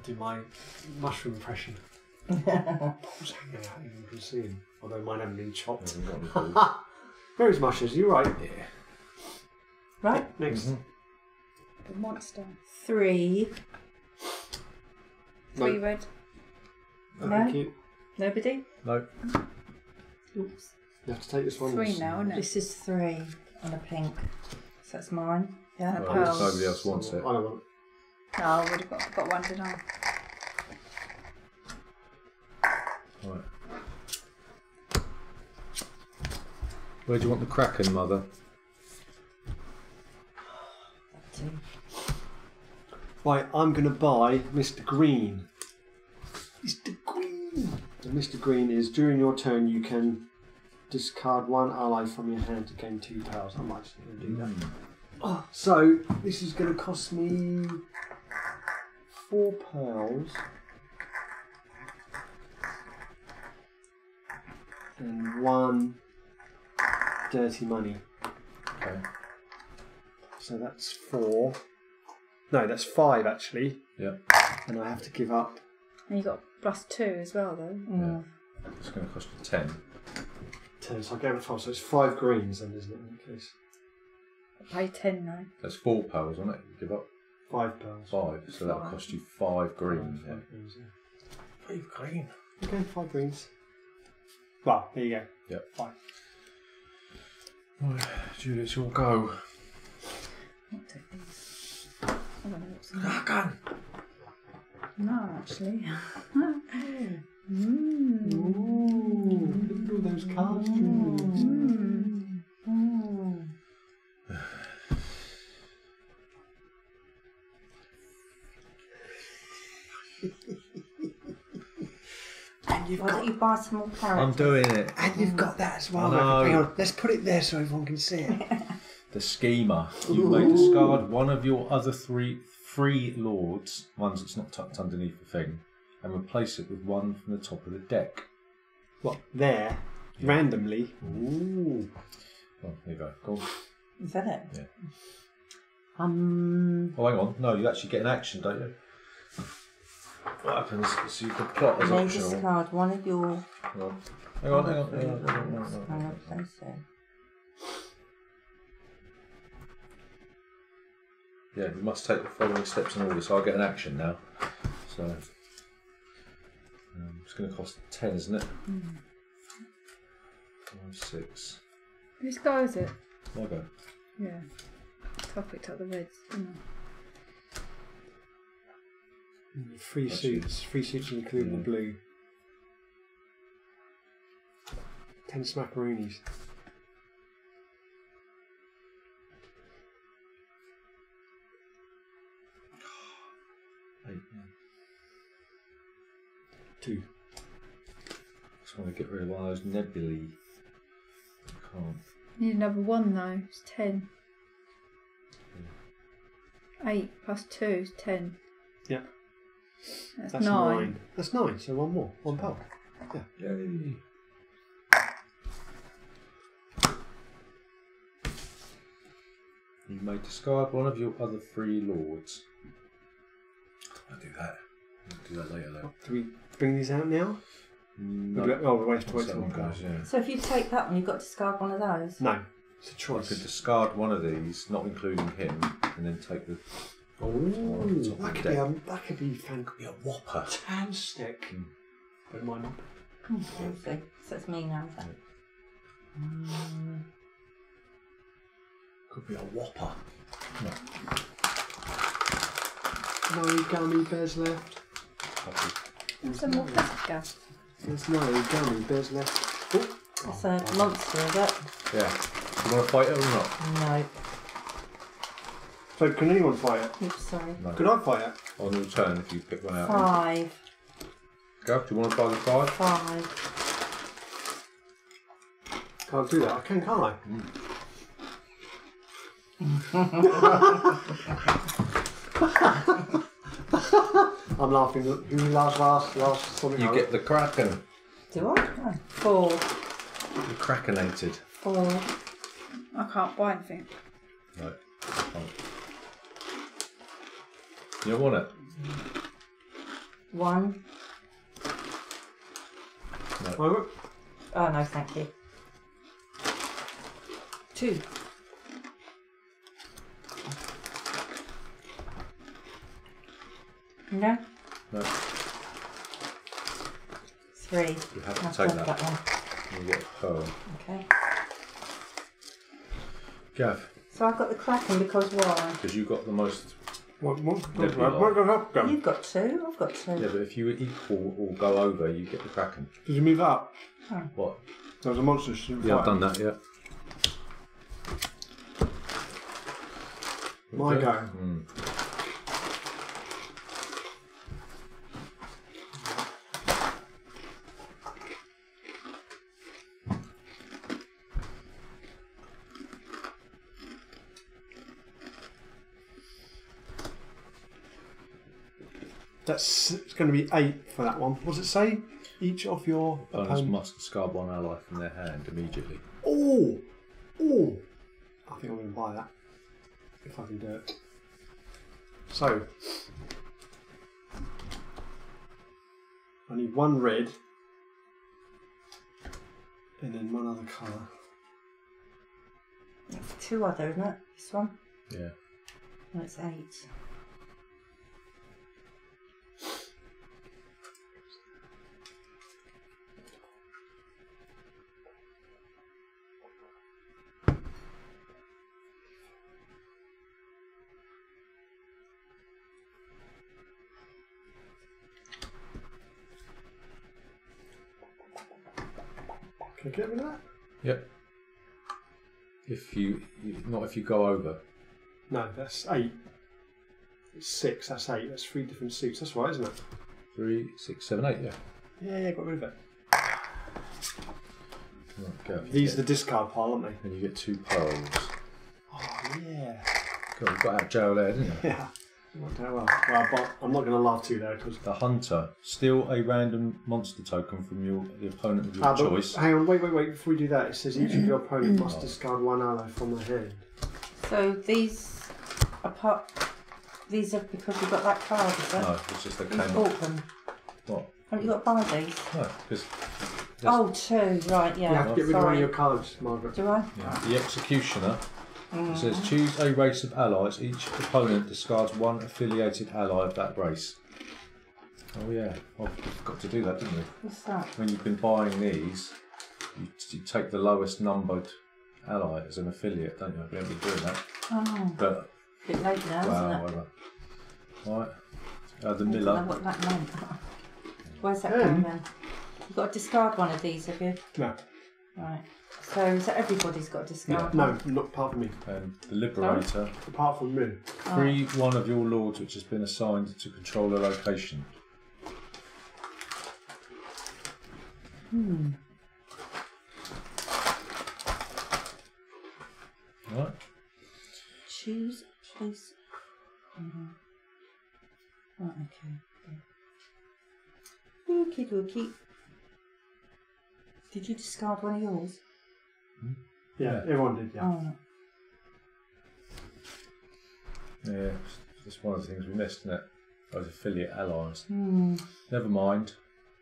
I'll do my mushroom impression. [LAUGHS] Paul's hanging out, you can see him. Although mine haven't been chopped. haven't got any [LAUGHS] balls. Where is mushrooms? You're right. Yeah. Right. Next. Mhm. The monster. Three. Three No. red. No, No. Thank you. Nobody? No. Oops. You have to take this one. Three now, isn't it? This is three on a pink. So that's mine. Yeah. And a Well, pearls. nobody else wants it. I don't want it. No, I would have got, got one, didn't I? Right. Where do you want the kraken, mother? Right, I'm going to buy Mr. Green. Mr. Green! And Mr. Green is during your turn you can discard one ally from your hand to gain two powers. I might just do that. Hmm. Oh, so this is going to cost me four pounds and one dirty money. Okay. So that's four. No, that's five actually. Yeah. And I have to give up And you got plus two as well, though. Mm. It's going to cost you ten. ten. So I gave it five. So it's five greens then, isn't it? In that case, Pay ten now. That's four pearls, isn't it? You give up five pounds. five, so that'll cost you five green. Five, Yeah. five greens, yeah. Five green. Okay, five greens. Well, there you go. Yep. Fine. Right, Julie, it's your go. I'll take these. I don't know what's in there. Kraken. No, actually. [LAUGHS] mm. Ooh, look at all those cards, Julie. Mm. Mm. You've Why don't you buy some more I'm doing it. and you've got that as well. I know. Hang on, let's put it there so everyone can see it. [LAUGHS] The schemer. You may discard one of your other three free lords, ones that's not tucked underneath the thing, and replace it with one from the top of the deck. what there? Randomly. Ooh. Oh, there you go. Go on. Is that it? Yeah. Um, Oh, hang on. No, you actually get an action, don't you? What happens? So you can plot as may optional. discard one of your. Hang on. Hang on, hang on, hang on, hang on, hang on, hang And on. replace it. Yeah, you must take the following steps in order. So I'll get an action now. So um, it's going to cost ten, isn't it? Five, six. Whose go is it? My go. Yeah. I picked up the reds, didn't Free That's suits. Free suits include the Mm. blue. Ten smackaroonies. [GASPS] Eight, nine. Two. Just want to get rid of one of those nebulae. I can't. Need another one though. It's ten. Eight plus two is ten. Yeah. That's, That's nine. nine. That's nine. So one more. One power. Yay! You may discard one of your other three lords. I'll do that. I'll do that later though. Do we bring these out now? No. We- Oh, we wait to wait That's till one it goes. goes, yeah. So if you take that one, you've got to discard one of those. No, it's a I choice. could discard one of these, not including him, and then take the. Oh, on top of that could be a, that could be fan- Be a whopper. [LAUGHS] fantastic. Mm. But mine not. Hmm, we'll. So it's me now, is that? Mm, Could be a whopper. No gummy bears left. Some more plastic gas. There's no gummy bears left. Oh, It's a monster, is it? Yeah. You want to fight it or not? No. So can anyone fight it? Oops, sorry. No. Could I fight it? On your turn, if you pick one out. Five. Go. Do you want to try the five? Five. Can't do that. I can, can't I? Mm. [LAUGHS] I'm laughing. Who laughs last? Last something. You get the kraken. Do I? Oh, four. You're krakenated. Four. I can't buy anything. No. can't. You don't want it? One. Wait, wait. Oh, no, thank you. Two. No? No. Three. You have I'll to take take that. one. You get a pearl. Okay. Gav, So I've got the Kraken because why? because you got the most. What, what, what, what. You've got two, I've got two. Yeah, but if you equal or go over, you get the kraken. Did you move up? What? There was a monster. shooting Yeah, I've done that. Yeah. My Okay. go. Mm. That's it's going to be eight for that one. What does it say? Each of your Opponents opponents. must discard one ally from their hand immediately. Oh, oh! I think I'm going to buy that if I can do it. So I need one red and then one other colour. It's two other, isn't it? This one? Yeah. No, it's eight. If you go over. No, that's eight. It's six. That's eight. That's three different suits. That's right, isn't it? Three, six, seven, eight. Yeah. Yeah, yeah. Got rid of it. Right, you These are get- the discard pile, aren't they? and you get two pearls. Oh yeah. God, you got out of jail there, didn't you? [LAUGHS] Yeah. Well. Well, but I'm not going to laugh too there because. The hunter. Steal a random monster token from your the opponent of your Ah, choice. hang on, wait, wait, wait. Before we do that, it says each of your opponents must discard one ally from their hand. So these are part. These are because you've got that card, is it? No, it's just they You've came up. bought them. What? Haven't you got to buy these? No, because Oh, two. Right, yeah. you have to get rid of one of your cards, Margaret. Do I? the executioner Mm. it says choose a race of allies. Each opponent discards one affiliated ally of that race. Oh yeah, well, we've got to do that, didn't we? What's that? When you've been buying these, you, you take the lowest numbered ally as an affiliate, don't you? We haven't been doing that, Oh, but bit late now, wow, isn't it? whatever. Right, uh, the I didn't know Miller. what that meant. [LAUGHS] Where's that Ten. going then? You've got to discard one of these, have you? No, Right. So, so everybody's got to discard no, one? not apart from me. And the Liberator. Apart from me. Free one of your lords which has been assigned to control a location. Hmm. Right? Choose a place. Mhm. Right, okay. Okie dokie. Did you discard one of yours? Yeah, Yeah. everyone did, yeah. Oh. Yeah, it's one of the things we missed, isn't it? Those affiliate allies. Hmm. Never mind.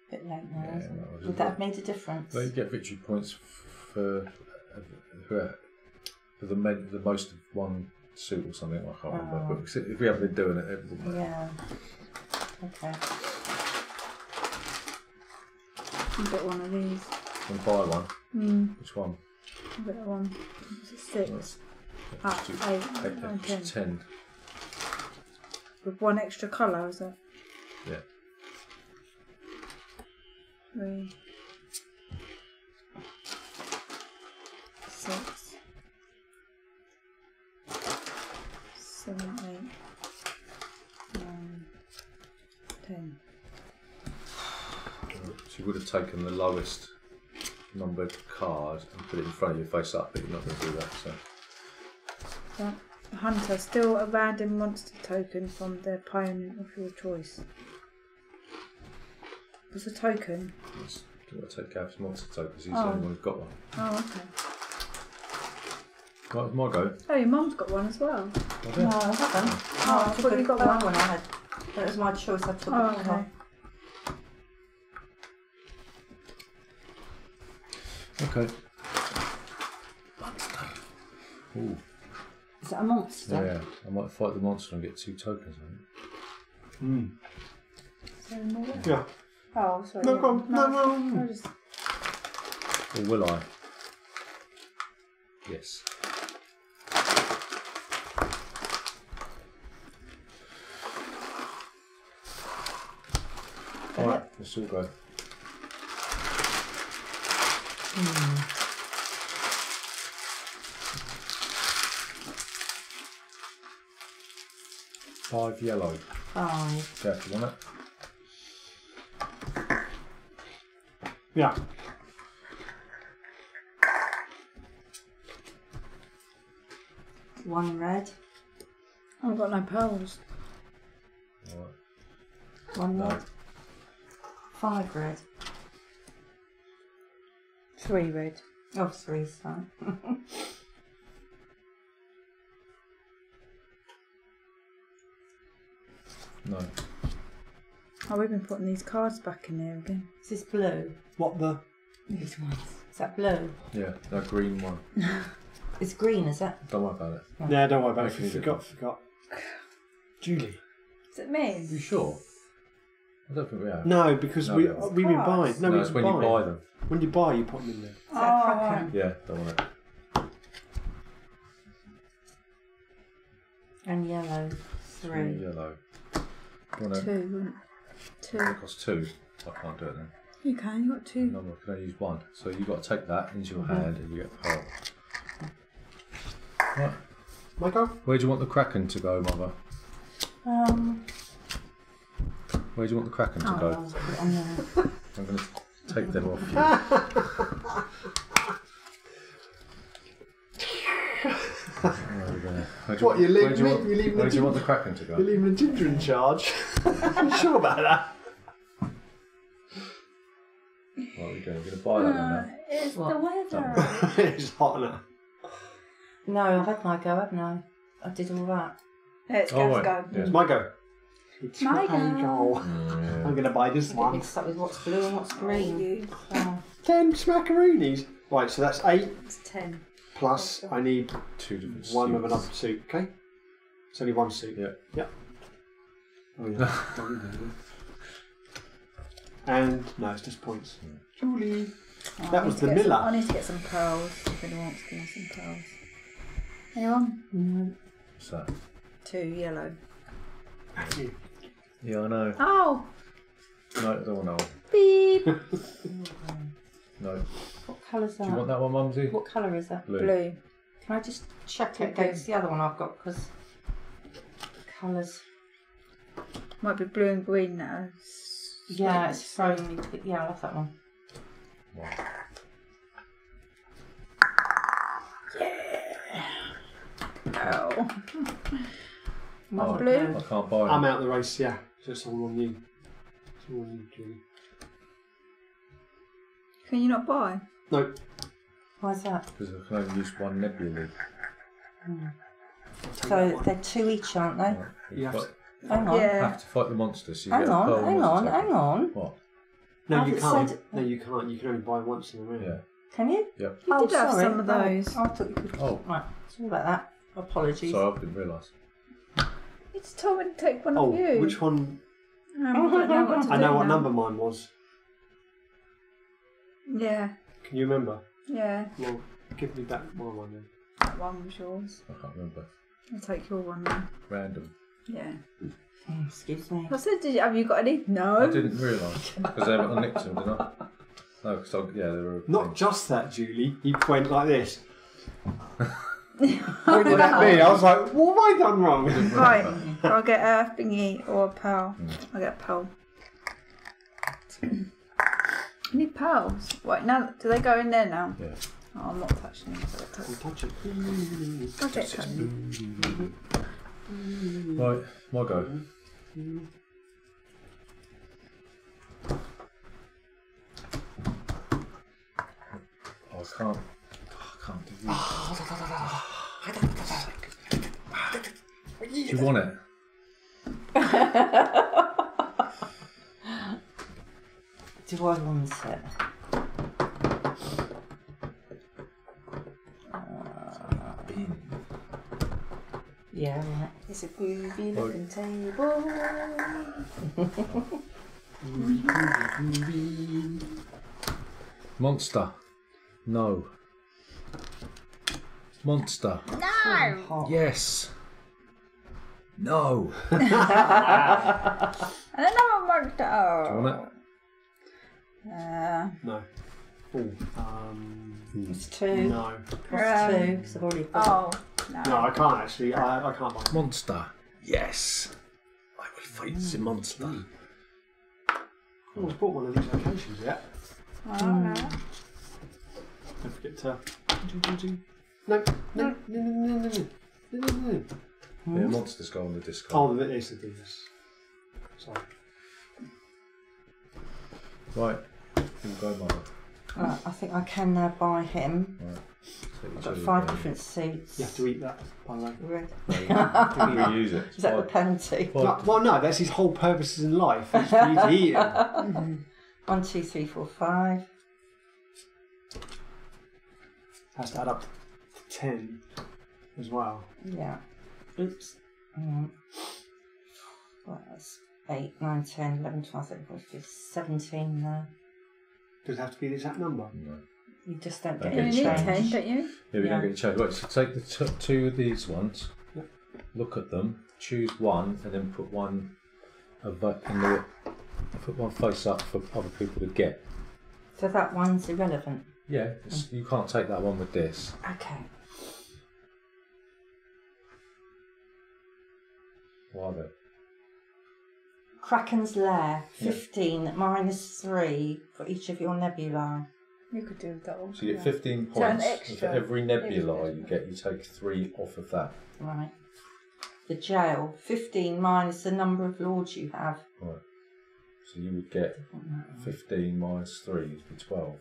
Bit late now. Yeah, isn't it? that was a Would that bit- have made a difference? They get victory points f- for uh, for, for the men, the most of one suit or something. I can't remember. But if we haven't been doing it, it wouldn't matter. Yeah. Okay. I'll get one of these. And buy one. Mm. Which one? I'll get one. Is it six? That's- Ah, two- eight, eight, nine, extra ten. ten. With one extra colour, is it? Yeah. Three. Six. Taken the lowest numbered card and put it in front of you face up, but you're not going to do that. So That. Hunter, still a random monster token from the opponent of your choice. What's a token? let's do I take Gav's monster token because he's Oh. the only one who's got one. Oh, okay. Right, my go. Oh, your mum's got one as well. Oh, okay. No, I haven't. Oh, No, I I thought you got that one. one I had. That was my choice. I took Oh, it. okay. Okay. Ooh, Is that a monster? yeah. I might fight the monster and get two tokens. I think. Hmm. Is there more? Yeah. Oh, sorry. No, yeah. go on. No, no. I just, Or will I? Yes. Alright, let's all go. Mm. Five yellow. Five. Yeah, you want it? Yeah. One red. I've got no pearls. Alright. One No. red. Five red. Three red. Oh, three, sorry. [LAUGHS] No. Oh, we've been putting these cards back in there again. Is this blue? What the? These ones. Is that blue? Yeah, that green one. [LAUGHS] It's green, is that? Don't worry about it. Yeah, don't worry about it. Making If a you forgot, forgot. Julie. Is it me? Are you sure? I don't think we have. No, because No, we no. we've been buying. No, No, we it's been when you buying. buy them. When you buy, you put them in there. Is that Oh, Kraken? Yeah, don't want it. And yellow. Three Three. yellow. You? Two. wouldn't- Two. It costs two. I can't do it then. You can, you got two. No, I can only use one. So you've got to take that into your hand and you get pearl. Right. Michael? Where do you want the kraken to go, mother? Um, Where do you want the kraken to go? oh, put it on. I'm going to take them off you. Where are we gonna- where do What, want- you leave where do me- want- you leave me Where do you to- want the kraken to go? You're leaving the Ginger in charge. [LAUGHS] you sure about that? What are we doing? We're going to buy that one Uh, now. it's What? the weather. [LAUGHS] [LAUGHS] it's hot now. No, I've had my go, haven't I? I did all that. Let's Oh, go. right. go. Yeah. It's my go. It's My my go. go. Mm, I'm going to buy this one. mixed up with what's blue and what's green. You. Oh, Ten smackaroonies. Right, so that's eight It's ten. plus I need Two different one of suits. another suit, okay? It's only one suit. Yeah. Yeah. Oh yeah. Don't do that. and no, it's just points. Julie. Oh, That was the get some- Miller. I need to get some pearls. If anyone wants to give me some pearls. Anyone? no. So, Two yellow. Matthew. Yeah, I know. Oh, No, I don't want that one. beep. [LAUGHS] [LAUGHS] No. What colour's Do that? you want that one, Mumsy? What colour is that? Blue. Blue. Can I just check it Okay. against the other one I've got? Because colours. Might be blue and green now. Yeah, it's throwing me. Yeah, I love that one. One. Oh. Oh, blue? I can't buy it. I'm out of the race, yeah. So it's all on you. It's on you, Can you not buy? No, Why's that? Because I can only use one nebula. I'll hmm. take that So one. they're two each, aren't they? Right, You have fight- Hang on. Yeah. have to fight the monster. So you Hang get a on, pearl hang on, token. hang on. What? No, I've you can't. said- No, you can't. You can only buy once in a round. Yeah. Can you? Yep. You oh, did have some of oh, those. Oh, I thought you could. Oh. Right, sorry about that. Apologies. Sorry, I didn't realise. You just told me to take one Oh, of you. which one? Um, I don't know what to I do know what now. number mine was. Yeah, Can you remember? yeah. Well, give me back my one then. That one was yours. I can't remember. I'll take your one now. Random. Yeah. Oh, excuse me. I said, did you, have you got any? No. I didn't realise because I haven't nicked them, didn't I? No, because yeah, they were. Not just that, Julie. He went like this. [LAUGHS] Pointed at me. I was like, what have I done wrong? Right, I'll get a thingy or a pearl. I'll get a pearl. I need pearls. Wait, now, do they go in there now? Yeah. Oh, I'm not touching them. so Don't touch- touch it. I'll. Right, my go. Oh, I can't. I can't do this. Do you want it? [LAUGHS] Do I want it? Uh, yeah, right. It's a groovy looking table. Monster. No. Monster. No. Yes. No. And [LAUGHS] another monster. Do you want it? Uh, No. Oh, um, It's two. no. Plus Um, two, because I've already got oh, no. No, I can't actually. I, I can't buy. Monster. Yes. I will fight the monster. Oh, I've bought one of these locations yet. Oh, no. Don't forget to. No, no, no, no, no, no, no, no, no, no. Yeah, monsters go on the discard. Oh, it is the this. Sorry. Right. You go, mother. Right, I think I can now buy him. Right. Take I've got five down. different suits. You have to eat that, by the way. Red. [LAUGHS] Reuse it. Is that the Five- penalty? No, well, no, that's his whole purpose in life. Is for you to eat him. [LAUGHS] One, two, three, four, five. Has to add up to ten as well. Yeah. Oops. Um, well, that's 8, 9, 10, 11, 12, 13, 14, 15, 17 there. Does it have to be the exact number? No. You just don't get Okay, You any need change. ten, don't you? Yeah, we Yeah. don't get change. Right, so take the t- two of these ones, Yep. look at them, choose one, and then put one of that in the put one face up for other people to get. So that one's irrelevant. Yeah, it's, you can't take that one with this. Okay. Why though? Kraken's Lair, Yeah. 15 minus 3 for each of your nebulae. You could do that one. So you get 15 So points. and extra- for every nebula extra. you get, you take three off of that. Right. The jail, 15 minus the number of lords you have. Right. So you would get 15 minus 3 would be 12.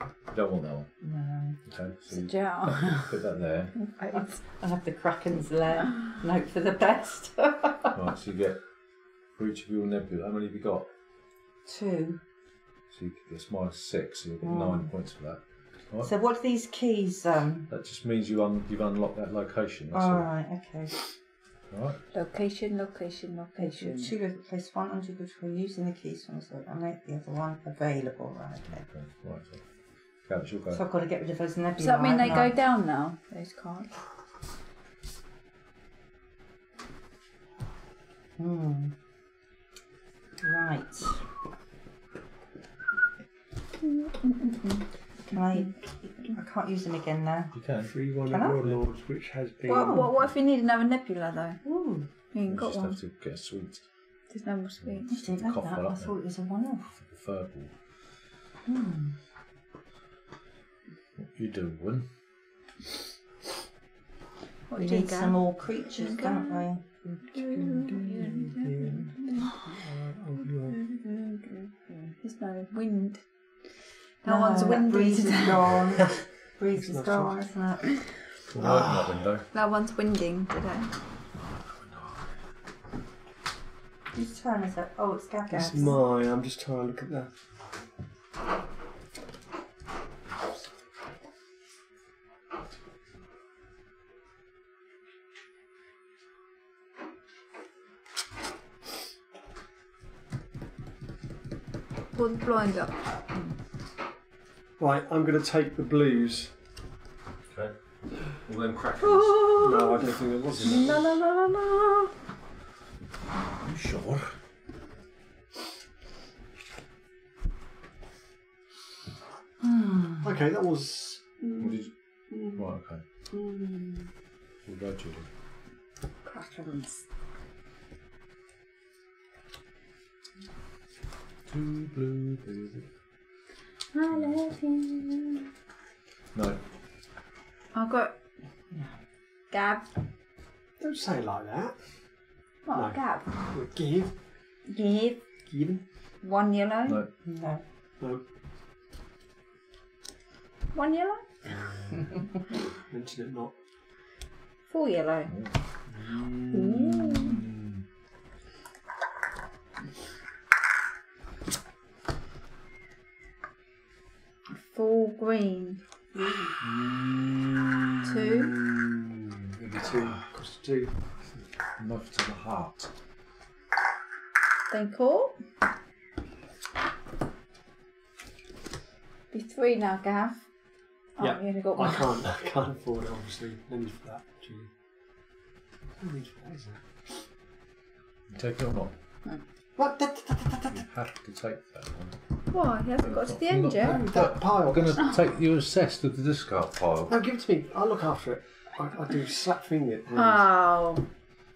You don't want that one. No. Okay, so It's a you jar. [LAUGHS] put that there. I have the Kraken's Lair. Note for the best. [LAUGHS] Right, so you get for each of your nebula. How many have you got? Two. So you, it's minus six, so you get Mm. nine points for that. Right. So what are these keys um that just means you un, you've unlocked that location. That's all. Alright, okay. Right. Location, location, location. Two of place one under which we're using the keys from so I make the other one available, right, okay. Okay. Right. So, Gav's, you'll go. So I've got to get rid of those nebulae. Does that mean they haven't go down now? Those cards. Hmm. Right. Can I? I can't use them again now. You can. Free one Can of I? your lords, which has been. What, what, what if you need another nebula though? Ooh, You ain't You got just one. have to get a sweet There's no more sweet. I didn't know Cough that. one I up thought it was a one-off. verbal. Hmm. What you doing? What We do you need some more creatures, don't we? There's no wind. No, No, one's that windy breeze is today. gone. [LAUGHS] breeze is It's not gone, isn't it? Can I open that window? [SIGHS] That one's winding today. Whose turn is it? Oh, it's Gav's. It's mine. I'm just trying to look at that. Blind up. Right, I'm going to take the blues. Okay. All them crackers. No, I don't think it was. La la la la la. you sure? Hmm. Okay, that was. What did you... Right, okay. Hmm. We'll go, Judy. Crackers. Two blue baby. I love you. No. I've got Gav. Don't say it like that. What? No. Gav. Give. Give. Give. One yellow. No. No. No. One yellow. [LAUGHS] Mention it not. Four yellow. Four green. Two. Maybe two. Cost two. Knife to the heart. Then call. Be three now, Gav. Oh, Yeah. you only got I can't. I can't afford it. Obviously, no need for that. Julie. No need for that, is there? You take it or not? What? That, that, that, that, You have to take that one. Why? He hasn't got to the end Not- yet. that, that pile. I'm going to take you assessed with the discard pile. No, give it to me. I'll look after it. I, I do slap finger. it. Oh,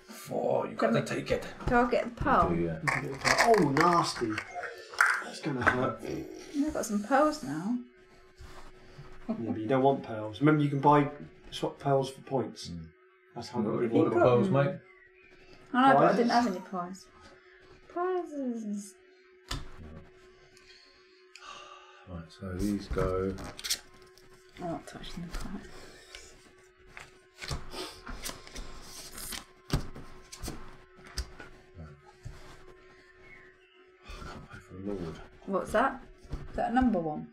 Four, you've got to take it. do I get the pearl? Do you? Oh, nasty. That's going to hurt. I've got some pearls now. Yeah, but you don't want pearls. Remember, you can buy swap pearls for points. Mm. That's how I got What rid of are it. the pearls, mate? I know, but I Prizes? didn't have any pies. Prizes. Right, so these go. I'm not touching the pie. Pay for the Lord. What's that? Is that a number one?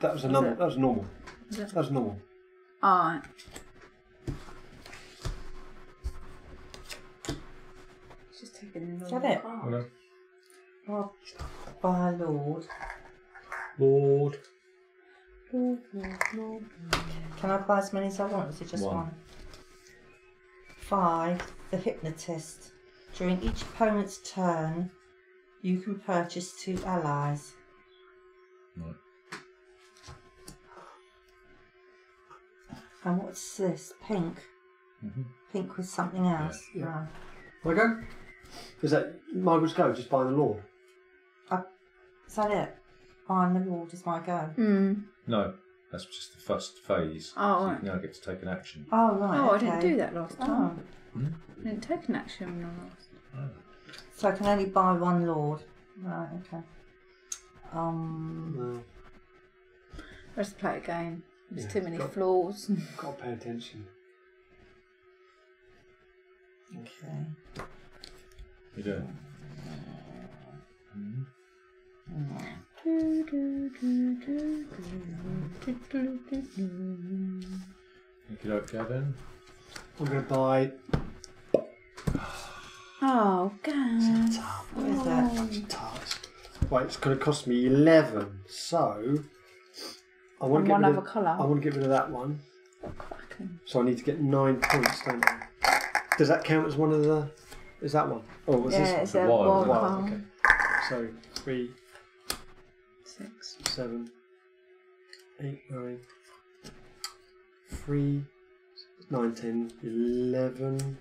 That was a number. That was normal. Is it? That was normal. Alright. It's just taking Is that it? Oh, no. I'll buy a lord. Lord. Can I buy as many as I want? Is it just One. one? Five. The hypnotist. During each opponent's turn, you can purchase two allies. Right. And what's this? Pink. Mhm. Pink with something else. Yeah. Right. Will I go? Is that Margaret's go? Just buy the Lord. Is that it? Buying the lord is my go. Hmm. No, that's just the first phase. Oh, so right. you now get to take an action. Oh right. Oh, I didn't do that last time. Oh, I didn't take an action when I last. so I can only buy one lord. Right. Okay. Um. No, Let's play again. There's Yeah, too many got- flaws. [LAUGHS] got to pay attention. Okay. You do. Mhm. Thank you, okay then. I'm going to buy. Oh, God. What is that? tarts. Right, it's going to cost me eleven. So I want to get one rid other of. colour. I want to get rid of that one. Cracking. So I need to get nine points, don't I? Does that count as one of the? Is that one? Oh, was Yeah, this it's a wild wild one. Wow, card. okay. So three, Six. Seven, eight, nine, three, nine, ten, eleven.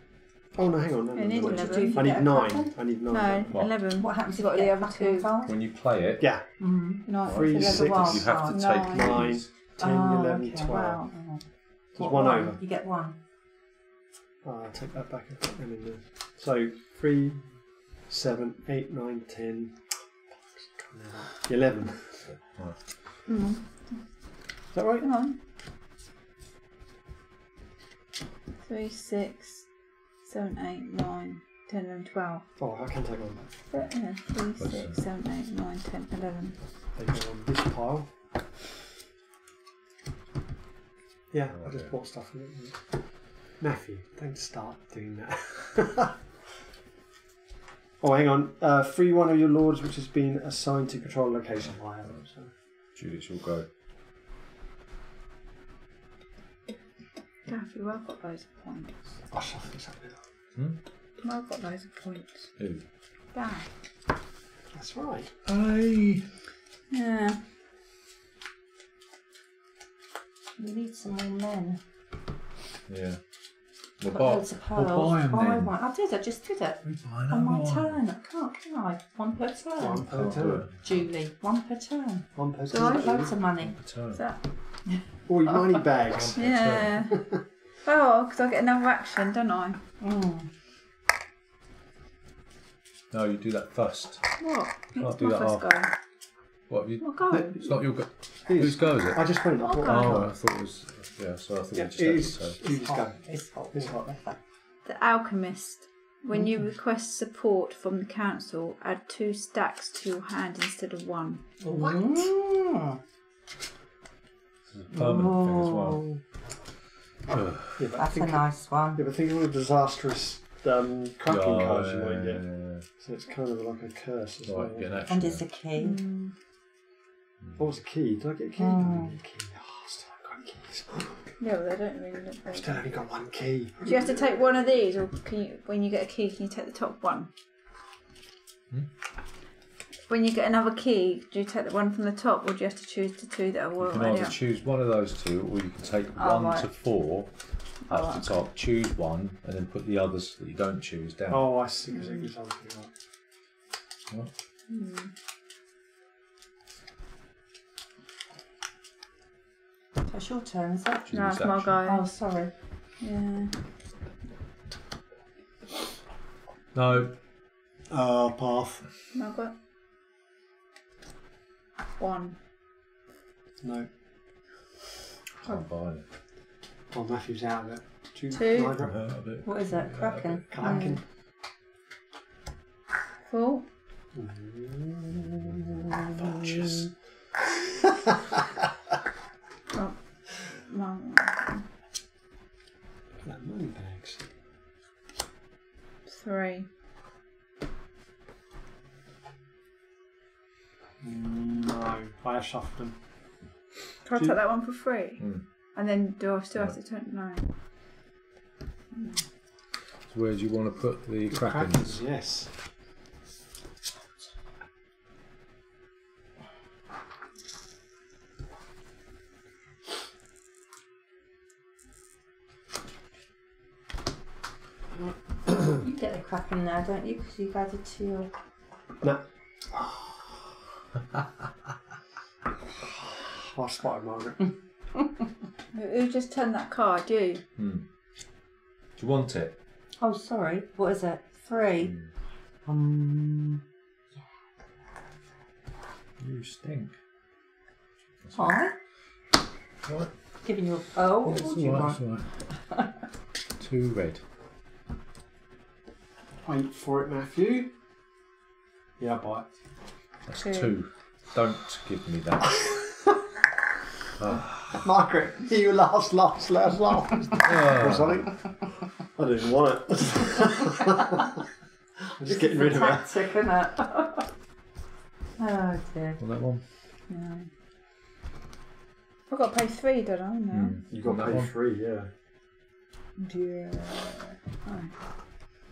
Oh no, hang on. No, no, You need no, What no. did you do? I need nine. I need nine. No, What? 11. What happens You've if got you the other two. card? When you play it, Yeah, Mm. No, Three, it's six. wild you have to cards. take Nine. these. 10, Oh, 11, okay, 12. Wow. There's What, one over. You get one. Oh, I'll take that back and put them in there. So three, seven, eight, nine, ten, eleven. Is Mm. that right? Hang on. Three, six, seven, eight, nine, ten, eleven, twelve. Oh, I can take one. Th- Yeah, three, What's six, that? seven, eight, nine, ten, eleven. They go on this pile. Yeah, Oh, I just yeah. bought stuff from it. Matthew, don't start doing that. [LAUGHS] oh, hang on. Uh, free one of your lords which has been assigned to control location by others. So. Judith, you'll go. Gaffy, well, I've got loads of points. I'll shuffle this up now. Well, I've got loads of points. Who? Gaff. That's right. Hey. Yeah. We need some more men. Yeah. We'll buy, loads of we'll pearls. buy 'em oh, I then. won't. I did. I just did it. We buy On another my one. turn. I can't, can I? One per turn. One per Can't turn. Julie, one per turn. One per So I have loads of money. Per turn. Is that? [LAUGHS] All your money [LAUGHS] bags. Yeah. oh, because I get another action, don't I? Mm. No, you do that first. What? can't It's do my that first after. go. What have you? What go? It's not your go. Who's- Whose go is it? I just went. I thought Okay. Oh, I thought it was. Yeah, so I thought Yeah, you it just had to is. say. You just go. It's hot. It's hot. The Alchemist. When you request support from the council, add two stacks to your hand instead of one. Mm. This is a permanent thing as well. Ugh. [SIGHS] Yeah, but I That's a nice one. yeah, but think of all the disastrous um, cracking Yeah, cards you yeah, might yeah, get. yeah, So it's kind of like a curse as well. Right, an. And it's a key. Mm. What was the key? Did I get a key? Mm. I didn't get a key. Oh, I still haven't got any keys. Yeah, well, they don't really look I've very still only got one key. Do you have to take one of these, or can you, when you get a key, can you take the top one? Hmm? When you get another key, do you take the one from the top, or do you have to choose the two that are You can already either up? choose one of those two, or you can take Oh, one right. to four at Oh, the top, choose one, and then put the others that you don't choose down. Oh, I see. I see exactly right. What? So it's your turn, is it? Choose No, it's my action. guy. Oh, sorry. Yeah. No, Uh, path. My guy. One. No. can't buy it. Oh, Matthew's out of it. Two. Two. Margaret. Hurt a bit. What is it? Kraken? Kraken. Four. Vultures. Oh. One. That money bags. Three. No, I have shuffled them. Can I Do- take that one for free? Hmm. And then do I still have to turn? No. So where do you want to put the The krakens? yes. Get the now, don't you? Because you've added to your. No. I spotted Margaret. Who who just turned that card? You. Hmm. Do you want it? Oh, sorry. What is it? Three. Um. You stink. That's Hi. Right. Giving you. a Oh, That's what all right, want? that's all right. [LAUGHS] Two red. Wait for it, Matthew. Yeah, I buy. That's Two. two. Don't give me that. [LAUGHS] Margaret, you last, last, last, last. or Oh, something. I didn't even want it. [LAUGHS] I'm just getting rid of it. Tactic, isn't it? [LAUGHS] oh dear. want that one? No. I've got to pay three, don't I? No. Hmm. You got to pay one? three, yeah. Yeah. Oh,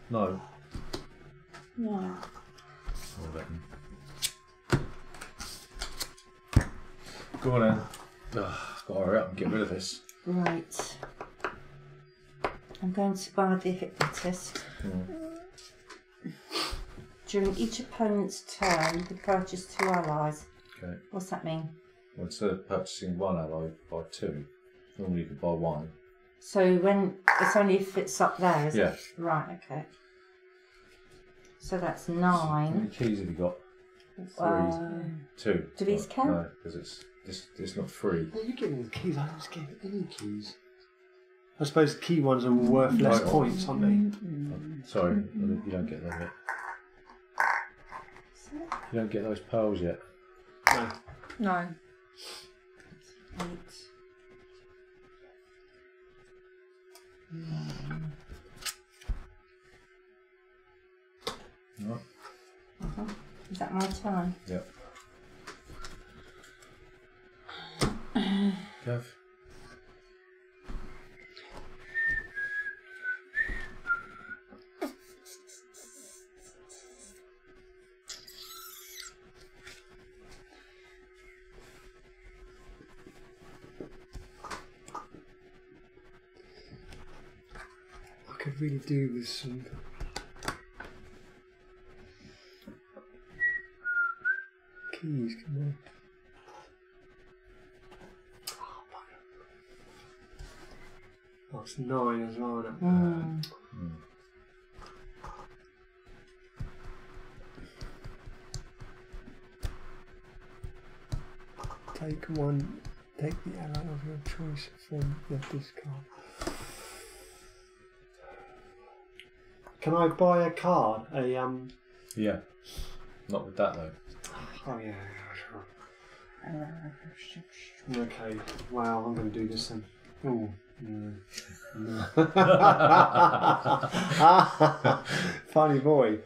No. No. All that one. Go on then. Ugh, got to hurry up and get rid of this. Right. I'm going to buy the hypnotist. Hmm. During each opponent's turn, you can purchase two allies. Okay. What's that mean? Well, instead of purchasing one ally, buy two. Normally you could buy one. So when it's only if it's up there, is Yeah. it? Right. Okay. So that's How many nine. keys have you got? Uh, Two. Do these Right, count? No, because it's, it's it's not free. Well, you give me the keys. I don't just give any keys. I suppose key ones are worth less Right. points, aren't they? Sorry, you don't get them yet. You don't get those pearls yet. No. No. Eight. No. Uh-huh. Is that my turn? Yep. [SIGHS] Gav. I could really do with some. Keys, come on. Oh, it's nine as well, isn't it? Mm. Take one. Take the ally of your choice from the discard. Can I buy a card? A um. Yeah. Not with that though. Oh yeah, sure. Okay. Wow, I'm going to do this then. Ooh. No. No. [LAUGHS] Funny boy.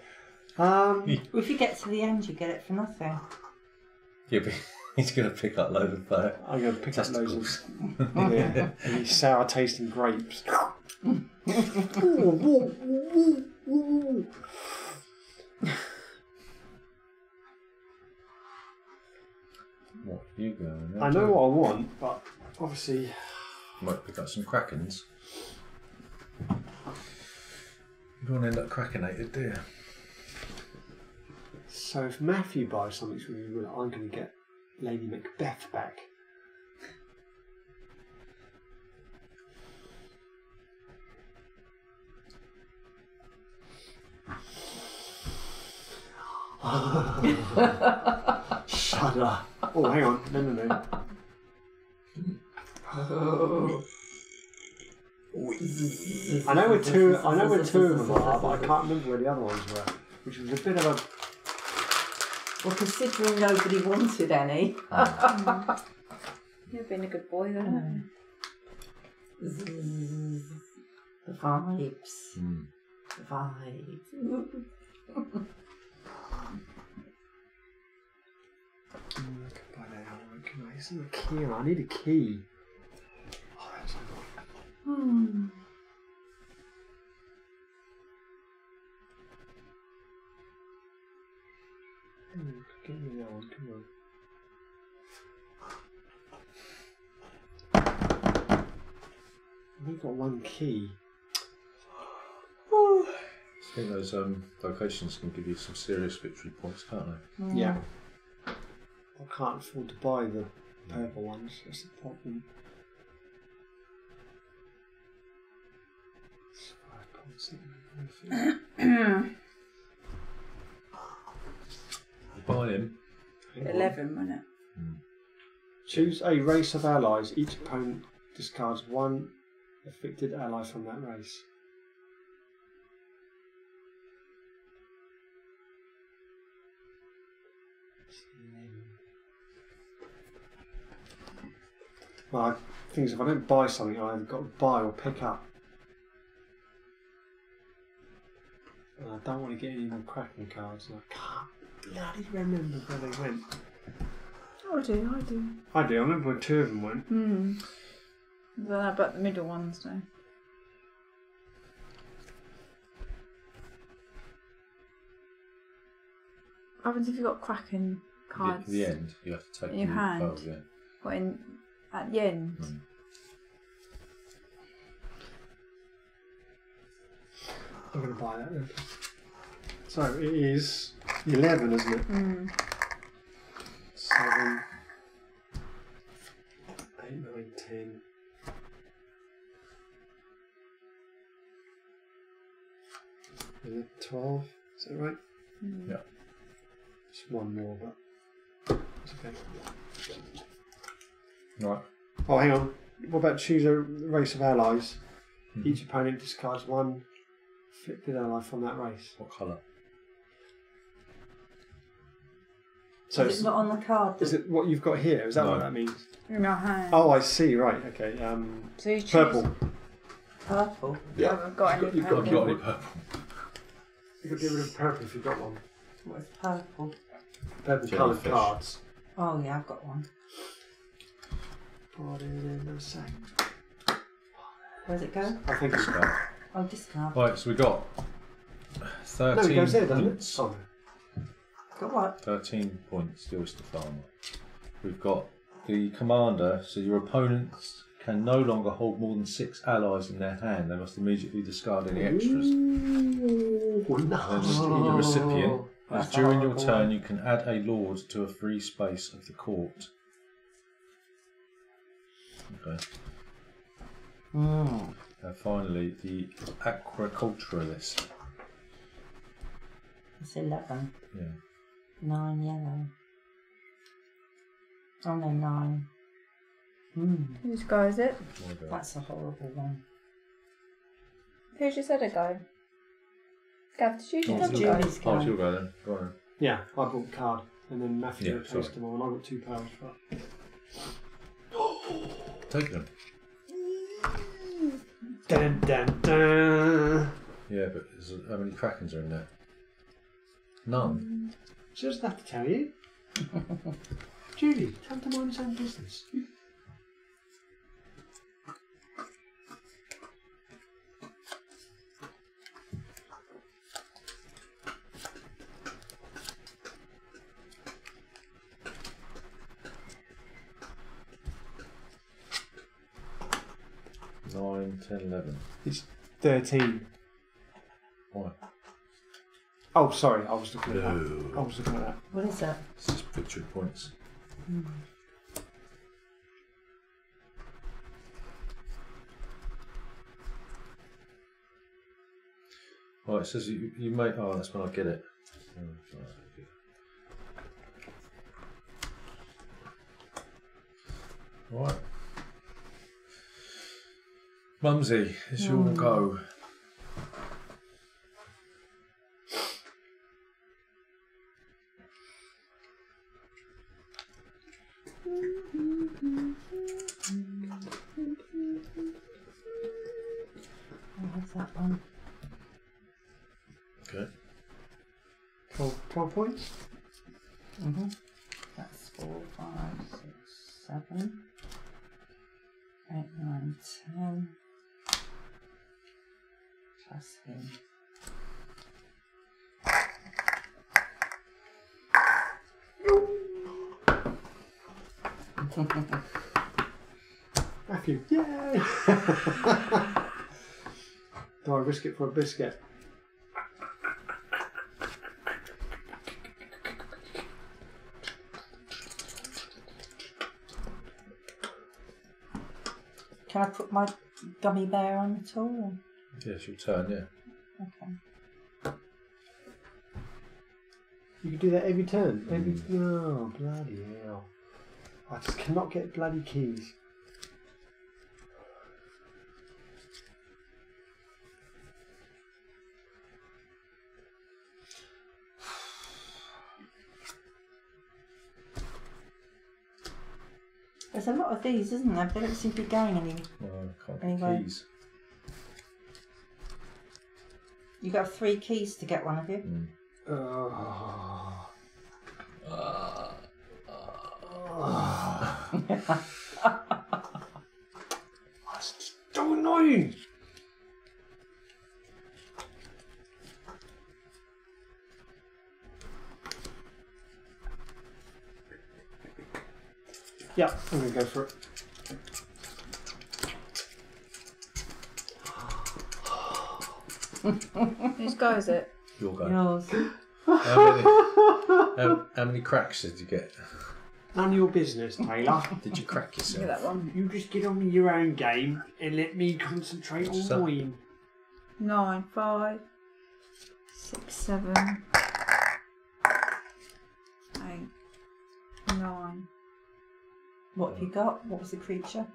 Um, if you get to the end, you get it for nothing. Yeah, but [LAUGHS] he's going to pick up load of uh, I'm going to pick up loads of testicles. [LAUGHS] yeah, these sour tasting grapes. You going? I know what I want, but obviously, Might pick up some krakens. You don't want to end up krakenated, do you? so if Matthew buys something from well, I'm going to get Lady Macbeth back. [LAUGHS] Shut up. Oh, hang on. No, no, no. I know where two. I know where two of them are, but I can't remember where the other ones were. Which was a bit of a Well, considering nobody wanted any. [LAUGHS] You've been a good boy then. Zzz. The vibes. Mm. The vibes. [LAUGHS] Mm, I could buy that outright, can I? Isn't a key? I need a key. Oh, that's Hmm. Hmm, give me that one, come on. Only got one key. I think those um, locations can give you some serious victory points, can't they? Yeah. I can't afford to buy the purple ones, that's the problem. It's five points, isn't it? You buy him. Eleven, wasn't it? Hmm. Choose a race of allies. Each opponent discards one affected ally from that race. Well, I think if I don't buy something, I've either got to buy or pick up. And I don't want to get any more kraken cards, and I can't bloody remember where they went. I do, I do. I do. I remember where two of them went. Hmm. Don't about the middle ones though. What happens if you've got kraken At cards? the end, you have to take In your the hand. pearls, yeah. What in at the end? Mm. I'm going to buy that then. So it is 11, isn't it? Hmm. 7, 8, 9, 10. Is it 12? Is that right? Hmm. Yeah. Just one more, but it's okay. Right. Oh, hang on. What about choose a race of allies? Each opponent discards one afflicted ally from that race. What colour? So is it's, it not on the card? is it what you've got here? Is that No. what that means? In my hand. Oh, I see. Right. Okay. Um, so you choose. purple. purple? Yeah. I haven't got any You've got- Have purple. you got any purple? You could get rid of purple if you've got one. What is purple? Purple coloured Jellyfish. cards. Oh yeah, I've got one. Put it in a sack. Where's it go? I think it's Discard. Oh, discard. Right, so we got No, it goes there, doesn't it? points. Oh, Got what? 13 points deals to farmer. We've got the commander, so your opponents can no longer hold more than six allies in their hand. They must immediately discard any extras. Ooh, And no. then the recipient, as That's during your horrible. turn, you can add a lord to a free space of the court. Okay. Mm. And finally, the agriculturalist. It's eleven. Yeah. Nine yellow. Oh no, nine. Hmm. Whose go is it? There we go. That's a horrible one. Who's your said a go? Gav, did you Oh, have a it's go? Julie's Oh, go. it's your go then. Go on. Yeah, I bought a card, and then Matthew Yeah, replaced sorry. them all, and I got two powers for it. [GASPS] [GASPS] [GASPS] Take them. Dun dun dun. Yeah, but is, how many krakens are in there? None. She doesn't have to tell you. [LAUGHS] Julie, them to mind his own business. Nine, ten, eleven. It's 13. Why? Oh, sorry, I was looking at that. I was looking at that. What is that? It's just victory points. Oh, it says you, you may. Oh, that's when I get it. Right, okay. Right. Mumsy, it's your hmm. go. I have that one. Okay. 12, 12 points? Do I risk it for a biscuit? Can I put my gummy bear on at all? Yeah, it's your turn, yeah. Okay. You can do that every turn. Every no, bloody hell! I just cannot get bloody keys. There's a lot of these, isn't there? They don't seem to be going any. No, I can't Anyway. keys. You got three keys to get one of you. Mm. Oh. That's Yeah, I'm gonna go for it. [LAUGHS] Whose go is it? Your go. Yours. How many, how, how many cracks did you get? None of your business, Taylor. [LAUGHS] Did you crack Look at yourself? that one. you just get on with your own game and let me concentrate What's on that? mine. Nine, five, six, seven, eight, nine. What have you got? What was the creature?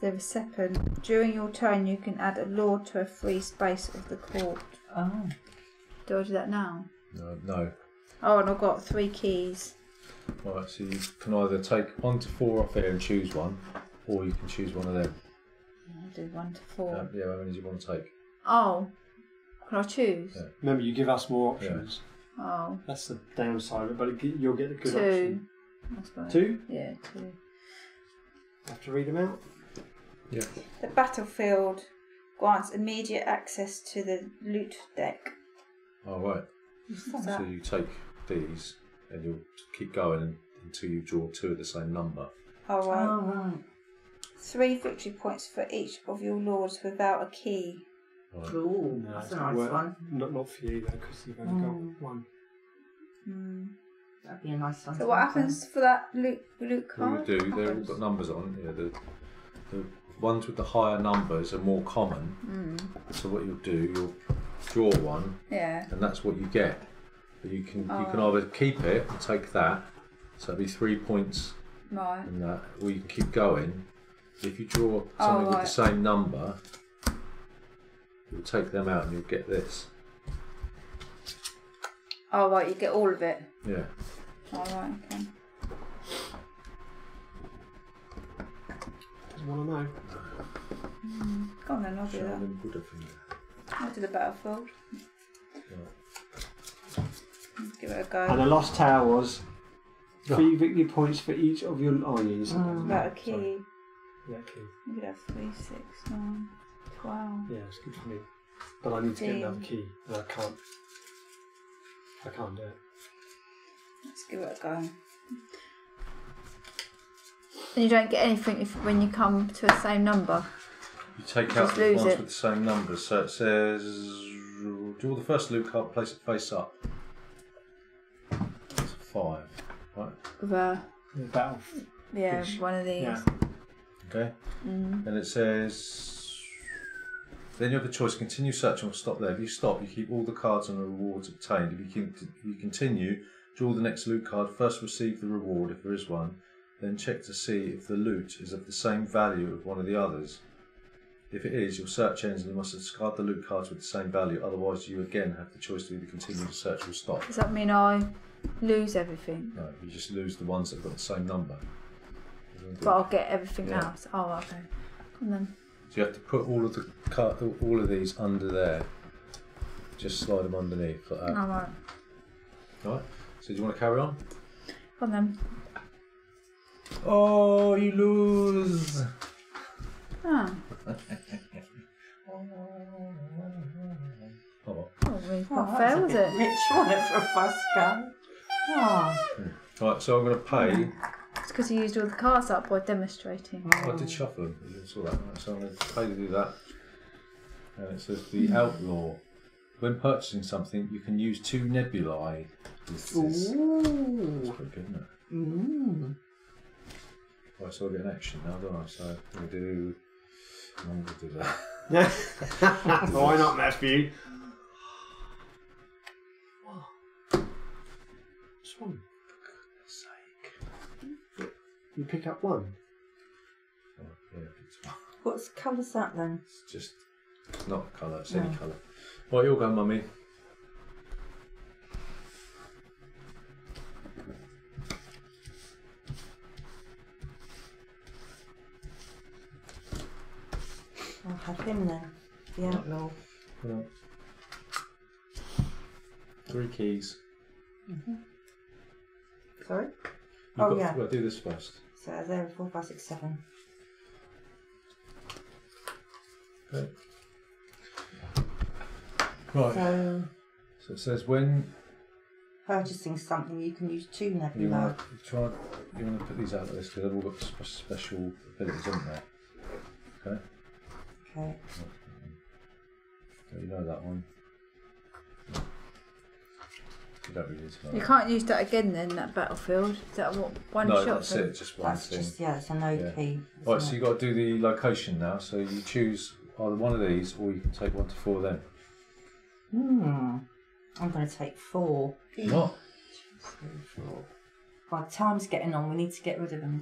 There is second. During your turn, you can add a lord to a free space of the court. Oh. Do I do that now? No, no. Oh, and I've got three keys. Right, so you can either take one to four off there and choose one, or you can choose one of them. I'll do one to four. Um, yeah, how many do you want to take? Oh, can I choose? Yeah. Remember, you give us more options. Oh, That's the downside of it, but it, you'll get a good two. option. I suppose. Two? Yeah, two. Have to read them out. Yeah. The battlefield grants immediate access to the loot deck. Oh, right. What's that? So you take these and you'll keep going until you draw two of the same number. Oh, right. Oh, right. Three victory points for each of your lords without a key. Right. Ooh, that's a not nice work- one. Not, not for you, though, because you've only Mm. got one. Hmm. That'd be a nice one. So what have happens for that loot loot card? we do, they've all Happens. got numbers on. Yeah, the, the ones with the higher numbers are more common. Mm. So what you'll do, you'll draw one, Yeah. and that's what you get. But you can you can Oh. either keep it and take that, so it'll be three points Right. in that, or you can keep going. If you draw something with Oh, right. the same number, you'll take them out and you'll get this. Oh right, you get all of it. Yeah. Oh right, okay. Doesn't want to know. Go on then, I'll do that. Shannon Butterfinger. I'll do the battlefield. Give it a go. And the lost tower was three victory points for each of your. Oh, yeah, you said that, Mm. didn't About a key. Sorry. Yeah, key. You could have three, six, nine, twelve. Yeah, it's good for me. But I need to get Fifteen. another key, and I can't. I can't do it. Let's give it a go. And you don't get anything if when you come to the same number. You take Just out the lose ones it. with the same numbers. So it says, draw the first loot card, place it face up. That's a five, right? With a The battle. yeah, Fish. one of these. Yeah. Okay. Mm. And it says, then you have the choice: continue searching or stop there. If you stop, you keep all the cards and the rewards obtained. If you can, if you continue, draw the next loot card. First, receive the reward if there is one. Then check to see if the loot is of the same value as one of the others. If it is, your search ends and you must discard the loot cards with the same value. Otherwise, you again have the choice to either continue the search or stop. Does that mean I lose everything? No, you just lose the ones that have got the same number. But I'll get everything Yeah. else. Oh, okay. And then So you have to put all of the car- all of these under there. Just slide them underneath like that. all right. Right. So do you want to carry on? Go on then. Oh, you lose. Ah, [LAUGHS] Oh. oh, really Oh, not that fair, was was it? bit rich, wasn't [LAUGHS] it, for a first go? Oh. Right. So I'm going to pay. It's because you used all the cards up by demonstrating. Oh, I did shuffle them. You saw that. Right, so I'm going to pay to do that. And it says the outlaw. When purchasing something, you can use two nebulae. With this. That's Ooh. pretty good, isn't it? Mm. Right, so I get an action now, don't I? So we do. I'm going to do that. [LAUGHS] Why not, Matthew? Just one. sake. You pick up one. Oh, yeah, it's, What's colour's that then? it's just not a colour, it's any No. colour. Right, you'll go, mummy. I'll have him then. The outlaw. Right. Three keys. Mhm. Sorry? You've Oh, got yeah. well, do this first. So there, four, five, six, seven. Okay. Right. So So it says when purchasing something, you can use two you nebula. want to try, you want to put these out of this because they've all got spe- special abilities, haven't they? Okay. Okay. So you know that one. You don't really need to know. You that. can't use that again then, that battlefield. Is that what one no, shot? that's thing? it. Just one That's thing. just yeah, it's a no Yeah. key. Right, isn't so it? you've got to do the location now. So you choose either one of these, or you can take one to four. Then Hmm. I'm going to take four. not. Three, four. By time's getting on, we need to get rid of them,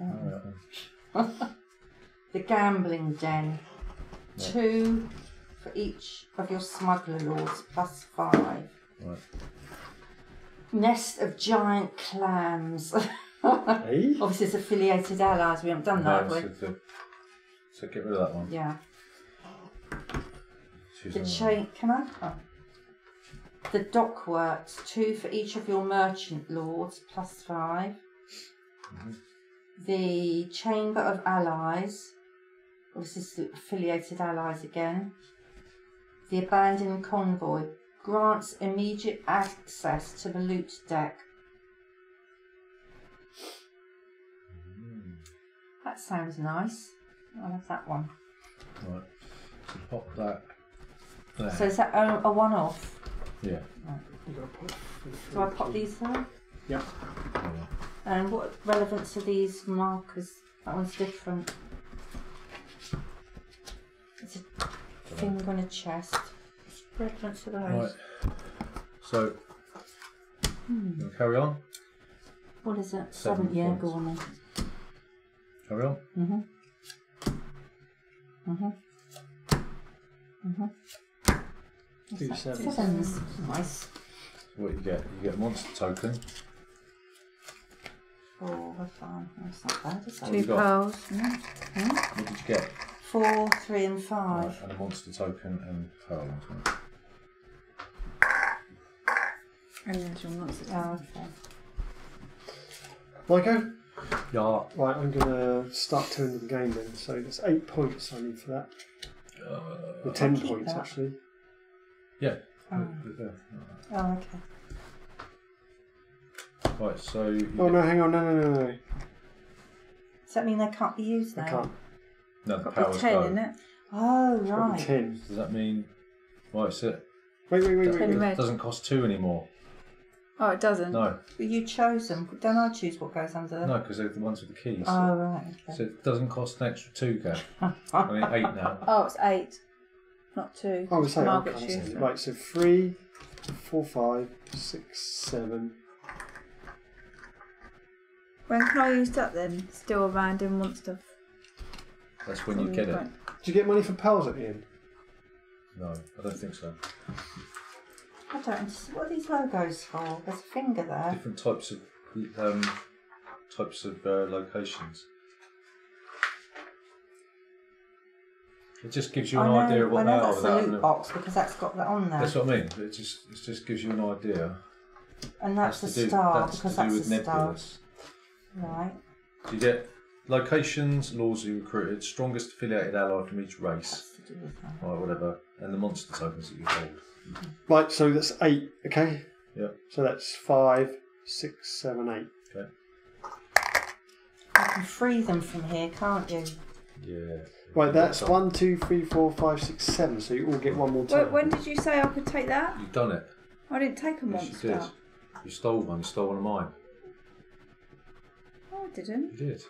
don't we? [LAUGHS] The gambling den. Two for each of your smuggler lords, plus five. Right. Nest of giant clams. Hey? [LAUGHS] Obviously, it's affiliated allies. We haven't done that, No, have we? so, so, so get rid of that one. Yeah. Choose The chain. Can I? Oh. The dockworks. Two for each of your merchant lords, plus 5 mm-hmm. The chamber of allies. It's the affiliated allies again. The abandoned convoy grants immediate access to the loot deck. Mm-hmm. That sounds nice. I love that one. one. Right. So pop that there. So is that a, a one-off? Yeah. You gotta put Do I pop these there? Yeah. yeah. And what relevance are these markers? That one's different. It's a finger on a chest. What's relevance of those? Right. So, you wanna carry on? What is it? Seven Seven, yeah, go on then. Carry on. Mm-hmm. Mm-hmm. Mm-hmm. Do seven. Sevens. Nice. So what you get? You get a monster token. Four, five. That's not bad, is What Two you it? got? pearls. What did you get? Four, three, and Right, five. and a monster token and pearls. right? And there's your monster. Oh, okay. My go? Yeah. Right, I'm gonna start turning the game then. So there's eight points I need for that. Uh, Or ten points that. actually. Yeah. Oh. Oh, okay. Right. So. Oh get- no, hang on, no, no, no, no. Does that mean they can't be used now? I can't. No, the Got to be powers ten go. in it. Oh, It's got right. ten. Does that mean? Right. So Wait, wait, wait, wait. Wait. red. it doesn't cost two anymore. Oh, it doesn't. No. But you chose them. Don't I choose what goes under them? No, because they're the ones with the keys. Oh, right. Okay. So it doesn't cost an extra two, Gav. [LAUGHS] I mean eight now. Oh, it's eight, not two. I was saying, I Margaret can't choose say. Right, so three, four, five, six, seven. When can I use that then? Still a random stuff. That's when you get it. Do you get money for pals at the end? No, I don't think so. I don't. What are these logos for? There's a finger there. Different types of um, types of uh, locations. It just gives you an I know, idea of what I they know are that's without. a loot knowing- box because that's got that on there, That's what I mean. It just it just gives you an idea. and that's, That's the to do, star that's because to do that's with the star. nebulous. Right. So you get locations, lords you recruited, strongest affiliated ally from each race, That's to do with that. or whatever, and the monster tokens that you hold. Right, so that's eight, okay? Yep. So that's five, six, seven, eight. Okay. You can free them from here, can't you? Yeah. Right, that's So one, two, three, four, five, six, seven. So you all get one more turn. When, when did you say I could take that? You've done it. I didn't take a Yes, you monster. did. You stole one. You stole one of mine. Oh, I didn't. You did.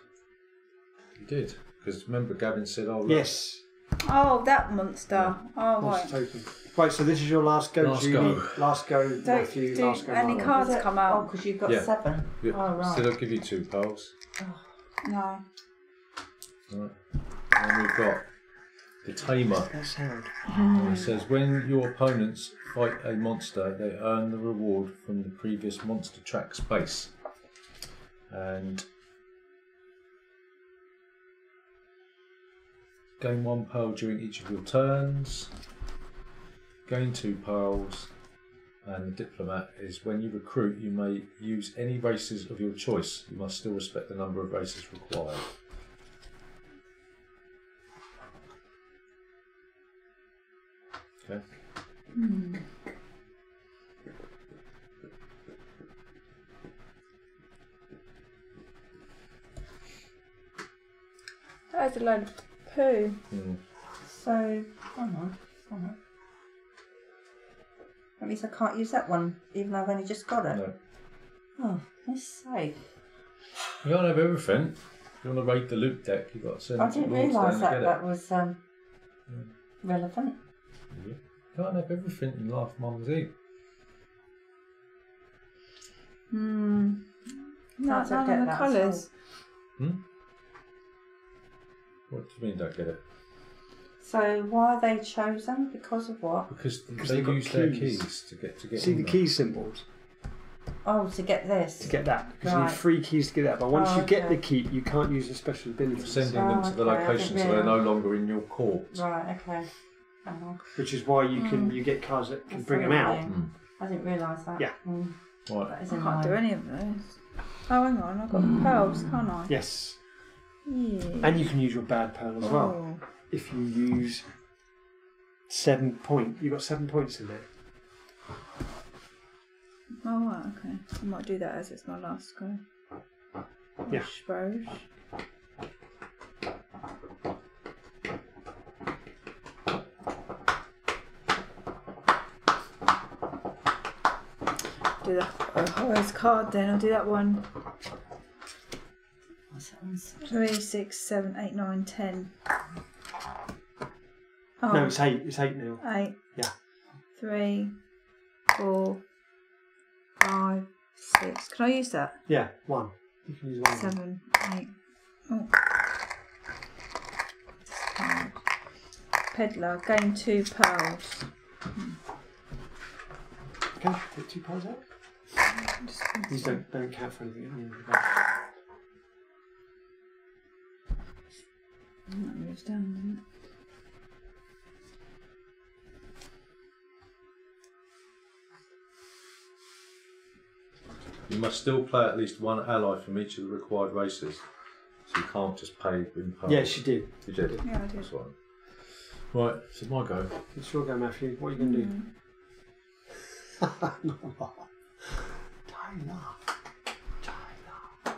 You did. Because remember, Gavin said, "Oh, look, Yes. Oh, that monster. Oh, Monster right. token. Right, so this is your last go, Last Julie. go. Last go, Don't Matthew. do last go, any Marlon. cards Is it- come Oh, out. because you've got Yeah. seven. Yeah. Oh, right. Still, I'll give you two pearls. Oh, no. Right. And we've got the Tamer. That sound. And it says when your opponents fight a monster, they earn the reward from the previous monster track space. And gain one pearl during each of your turns. Gain two pearls. And the diplomat is when you recruit, you may use any races of your choice. You must still respect the number of races required. Okay. That is a load of poo. Hmm. So, hang on. Hang on. That means I can't use that one, even though I've only just got it. No. Oh, let's say. You don't have everything. If you want to raid the loot deck, you've got to send I it to didn't realise that that was um, relevant. It. You can't have everything in life, Mum's Eve. Hmm. No, Hard to none the colours. Hmm? What do you mean don't get it? So why are they chosen? Because of what? Because Because they they've got use their keys. keys to get to get. See in the key symbols Oh, to get this. to get that because you need three keys to get that. But once Oh, you get the okay. key, you can't use the special ability. Sending them Oh, to the okay, I location so they're no longer in your court. Right. Okay. Oh, which is why you can Mm. you get cars that can That's bring them out. annoying. Mm. I didn't realise that. Yeah. Mm, Right. that is I can't do any of those. Oh, hang on, I've got pearls, can't I? Yes, Yeah. and you can use your bad pearl as well Oh. if you use seven point. you've got seven points in there. Oh, right, okay. I might do that as it's my last go. Yeah. I suppose. Do the uh, highest card then. I'll do that one. What's that one? Three, six, seven, eight, nine, ten. Oh, No, it's eight. It's eight now. eight. Yeah. Three, four, five, six. Can I use that? Yeah, one. You can use one. Seven, eight. Oh. Peddler, gain two pearls. Okay, take two pearls out. Just- These don't don't count for anything. at the end of the day. That moves down, doesn't it? You must still play at least one ally from each of the required races. So you can't just pay in pearls. Yeah, she did. You did. Yeah, I did. That's right. Right, so my go. It's your go, Matthew. What are you going to do? Mm. [LAUGHS] Mm. Tyler. Tyler.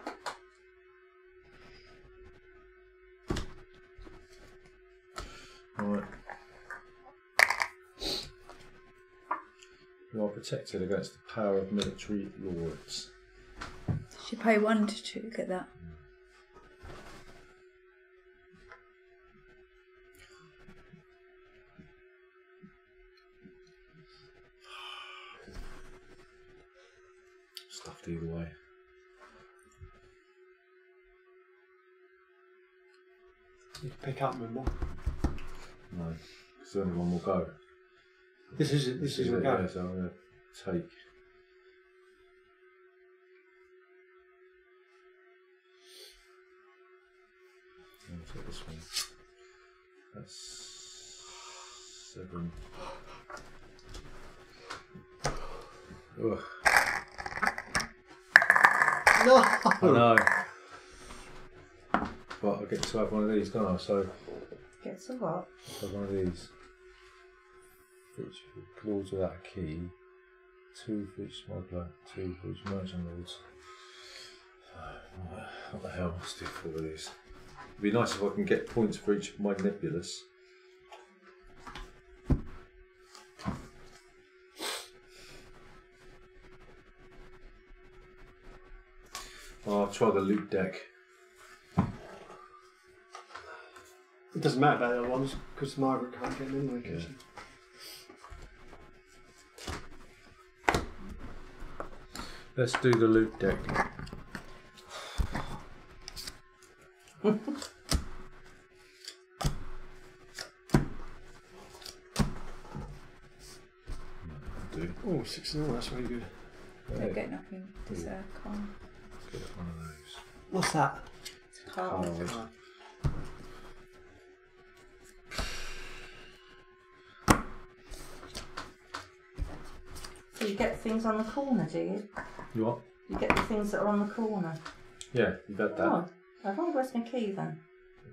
Right. You are protected against the power of military lords. Should pay one to two, get that. Stuffed You can pick up, remember? No, because the only one will go. This is it. This is your it, go. yeah, so I'm going to take. I'll take this one. That's seven. Ugh, No. I know. But I get to have one of these, don't I? So Get to what? have one of these. Each lords without a key. Two for each smuggler, two for each merchant lords. Uh, What the hell? Let's do four of these. It'd be nice if I can get points for each of my nebulous. Oh, I'll try the loot deck. It doesn't matter about the other ones because Margaret can't get them anyway, can Yeah. she? Let's do the loot deck. do. [LAUGHS] Oh, six and all. That's very good. Don't get nothing. This card. get one of those. What's that? Card. Card. So you get things on the corner, do you? You what? You get the things that are on the corner. Yeah, you've had that. Oh, I've I? Where's my key then?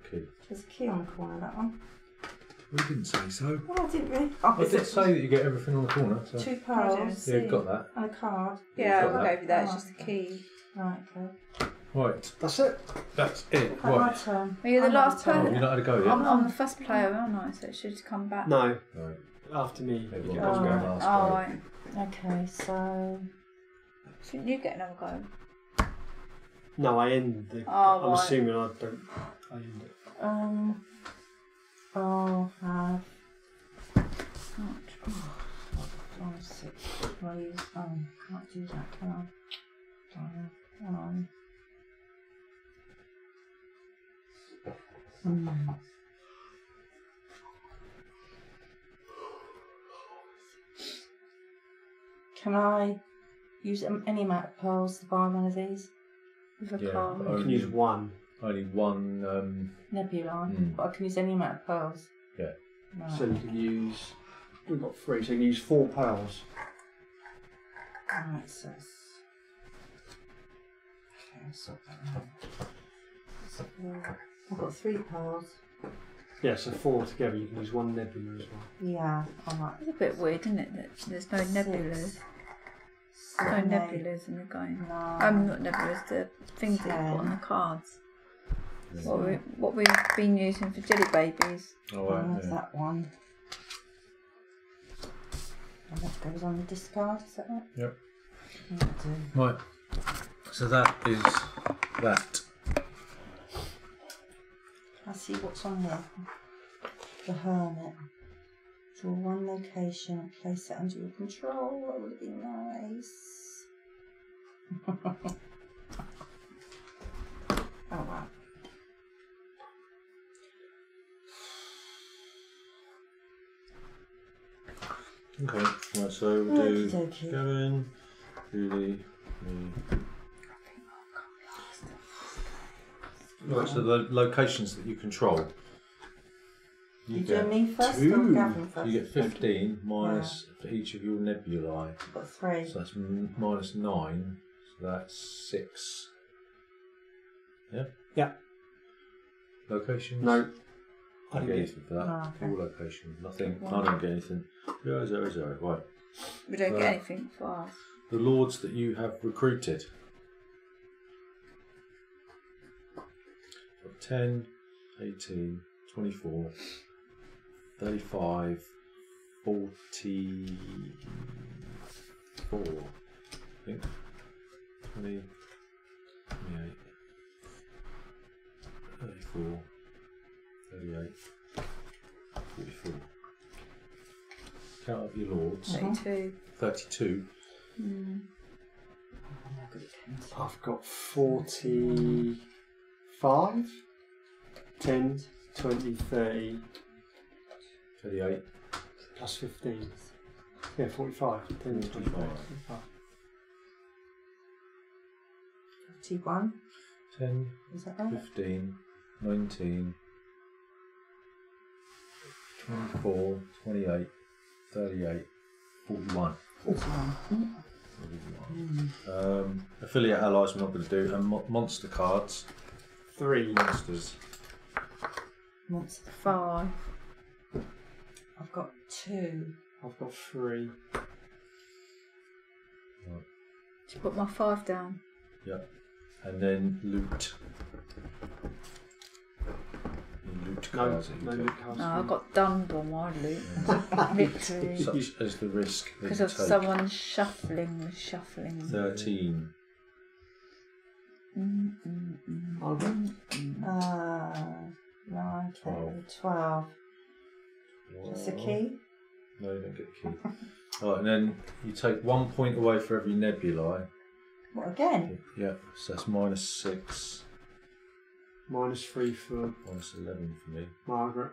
Okay. There's a key on the corner, that one. We didn't say so. Oh, I didn't really. Oh, I did it say that you get everything on the corner. So. Two I pearls. Yeah, you've got that. and a card. Yeah, I'll that. go with that. It's Oh, just the key. Right, okay. Right, That's it. that's it. Right, my turn. Are you the I'm last on Oh, you're not had to go yet. I'm, I'm the first player, aren't I? So it should come back. No, Right. after me. Everyone You get else one going go. last. Oh, right. Okay, so Shouldn't you get another go? No, I end the. Oh, I'm right. assuming I don't. I end it. um, I'll have Ouch. five, six, three. Oh, I can't do that, can I? One. Can I use um, any amount of pearls to buy one of these? With a Yeah, card. You can use one. Only one. Um, Nebula, Mm. but I can use any amount of pearls. Yeah. Right. So you can use. We've got three, so you can use four pearls. Right, so it's... Okay, I'll sort that out. So, I've got three pearls. Yeah, so four together. You can use one nebula as well. Yeah, alright. It's a bit weird, isn't it? That there's no nebulas. No Seven, eight, nebulas in the game. nine, Um, not nebulas, the things that you put on the cards. yeah. What, we, what we've been using for jelly babies. oh, right, There's yeah. that one. And that goes on the discard, is that right? Yep. Do. Right. So that is that. I see what's on there. The hermit. Draw one location and place it under your control. That would be nice. [LAUGHS] oh wow. Okay. Right, so we'll do. Gavin, Julie, me. Right, so the locations that you control. You, get do me first or two. Gavin first? You get 15 minus for each of your nebulae. I've got three. So that's m- minus 9. So that's 6. Yeah? Yeah. Locations? No. I didn't get anything for that. Oh, okay. All locations. Nothing. I don't get anything. Zero, zero, zero. Right. We don't Right. get uh, anything for us. The lords that you have recruited. Got 10, 18, 24, 35, 44, I think. 20, 28, 34, 38, 44. Count up your lords. Thirty-two. 32. Mm. I've got 45, 10, 20, 30, 38. plus 15. Yeah, 45. 10, 20, 30, 45. 45. 51. 10, Is that right? 15, 19, 24, 28, 38, 41. 41. Um, affiliate allies we're not going to do, and mo- monster cards. Three. Monsters. Monster. Five. I've got two. I've got three. Just put my five down. Yep. And then loot. The loot No, cards that you no get. loot cards. No, I got done by my loot. Literally. [LAUGHS] Such as the risk that Because you of take. someone shuffling, shuffling. 13. Mm, mm, mm. Margaret? Uh, nine, ten, Twelve. 12. Just a key. No, you don't get the key. [LAUGHS] Right, and then you take one point away for every nebulae. What again? Yeah, so that's minus six, Minus three for minus eleven for me, Margaret.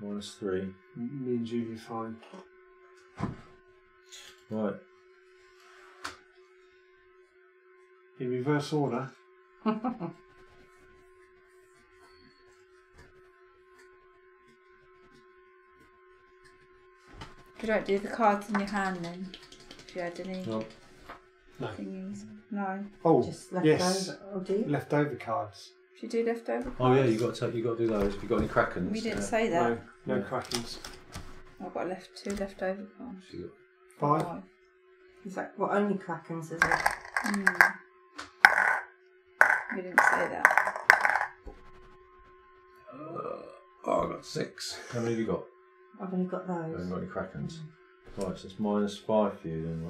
minus three. Me and Julie are fine. Right, In reverse order. [LAUGHS] You don't do the cards in your hand then? If you had any no, No. thingies? No. Oh, Just left yes. over. Oh, do you? Leftover cards. If you do leftover cards? oh yeah, you got to take, you got to do those. Have you got any krakens? We didn't Yeah. say No, that. no Yeah. krakens. I've got left two leftover cards. So you got- Five. Is that what only Krakens is it? Mm. We didn't say that. Uh, oh, I got six. How many have you got? I've only got those. I haven't those. got any krakens. Right, so it's minus five for you then.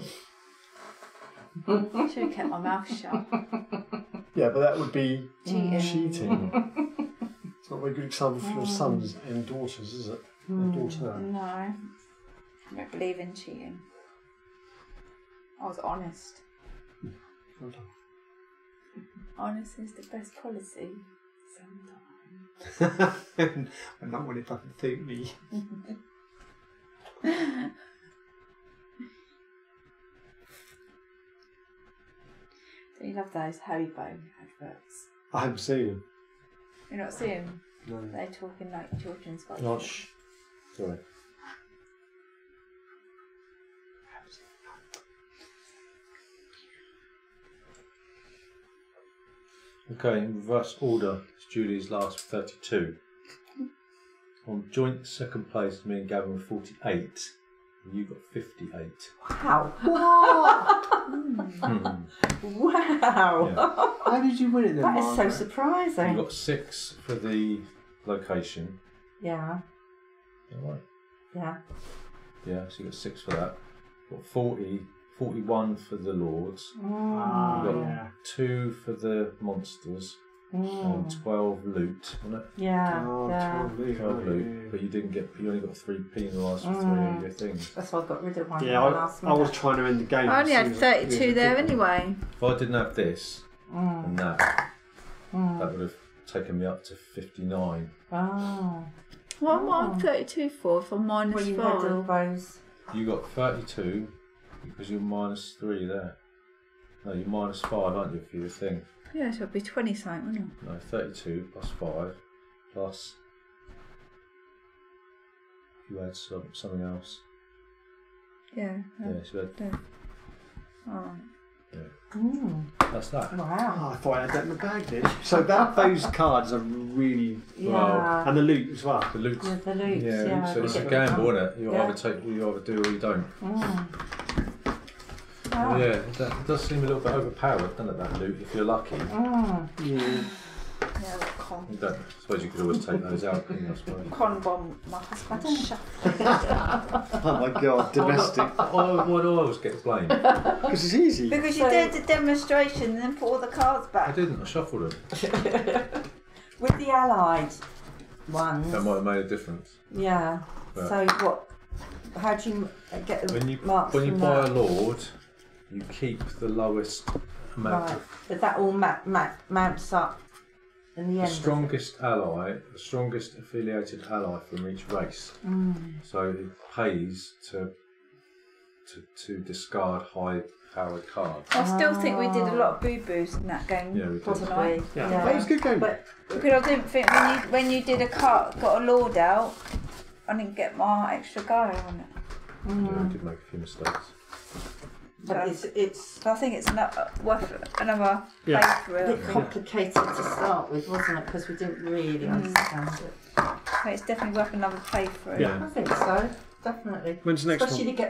Right? Should have kept my mouth shut. Yeah, but that would be Cheating. cheating. it's not a very good example for your sons and daughters, is it? Or daughter. No. I don't believe in cheating. I was honest. Well done. Honest is the best policy. Sometimes. [LAUGHS] and that one it doesn't suit me. Don't you love those Hobone adverts? I haven't seen him. You're not seeing them? No. They're talking like children's voices. Oh, shh. Sorry. Okay, in reverse order, it's Julie's last 32. On joint second place, me and Gavin were 48. And you got 58. Wow. [LAUGHS] Hmm. Wow. Yeah. How did you win it then, That is so Margaret? surprising. You got six for the location. Yeah. Alright. Yeah. Yeah, so you got six for that. Got 40, 41 for the Lords. Ah, You got yeah. two for the monsters Mm. and 12 loot, wasn't it? Yeah. Oh, yeah. totally. 12 loot, but you didn't get, you only got three penalised for three Mm. of your things. That's why I got rid of one. Yeah, at the I, last I was trying to end the game. I only as had soon as 32 as there anyway. If I didn't have this Mm. and that, Mm. that would have taken me up to 59. Oh. What am I on 32 for if I'm minus Well, you had all those. You got 32 because you're minus three there. No, you're minus five, aren't you, for your thing? Yeah, so it'd be 20 something, wouldn't it? No, 32 plus 5 plus. You had some, something else. Yeah. Yeah, so you had, Alright. Mm. that's that. Wow. Oh, I thought I had that in the bag then. So that those cards are really Yeah. and the loot as well. The loot. Yeah, the loops. Yeah. so it's a get gamble, isn't it? You Yeah. either take, you either do or you don't. Mm. Wow. Yeah, it does, it does seem a little bit overpowered, doesn't it? That loot, if you're lucky. Mm. Yeah. Yeah, like con, You don't. I suppose you could always take those out, couldn't you? I suppose. con bomb my husband. [LAUGHS] Oh my god, domestic. Oh, why do I always get blamed? Because it's easy. Because you So- did the demonstration and then put all the cards back. I didn't. I shuffled them. [LAUGHS] With the allied ones. That might have made a difference. Yeah. But- So what? How do you get the When you marks when you from buy that? a lord, you keep the lowest amount. Right. But that all ma- ma- mounts up in the the end. strongest ally, the strongest affiliated ally from each race. Mm. So it pays to to, to discard high powered cards. I still think we did a lot of boo boos in that game Yeah, we did. tonight. Possibly. Yeah, Yeah. that was a good game. But Because I didn't think when you when you did a card, got a lord out, I didn't get my extra guy on it. Yeah, Mm. we did make a few mistakes. But it's it's I think it's not worth another Yeah. a play bit through. complicated to start with, wasn't it? Because we didn't really Mm. understand it. But it's definitely worth another play through. Yeah. I think so. Definitely. When's the next Especially one? to get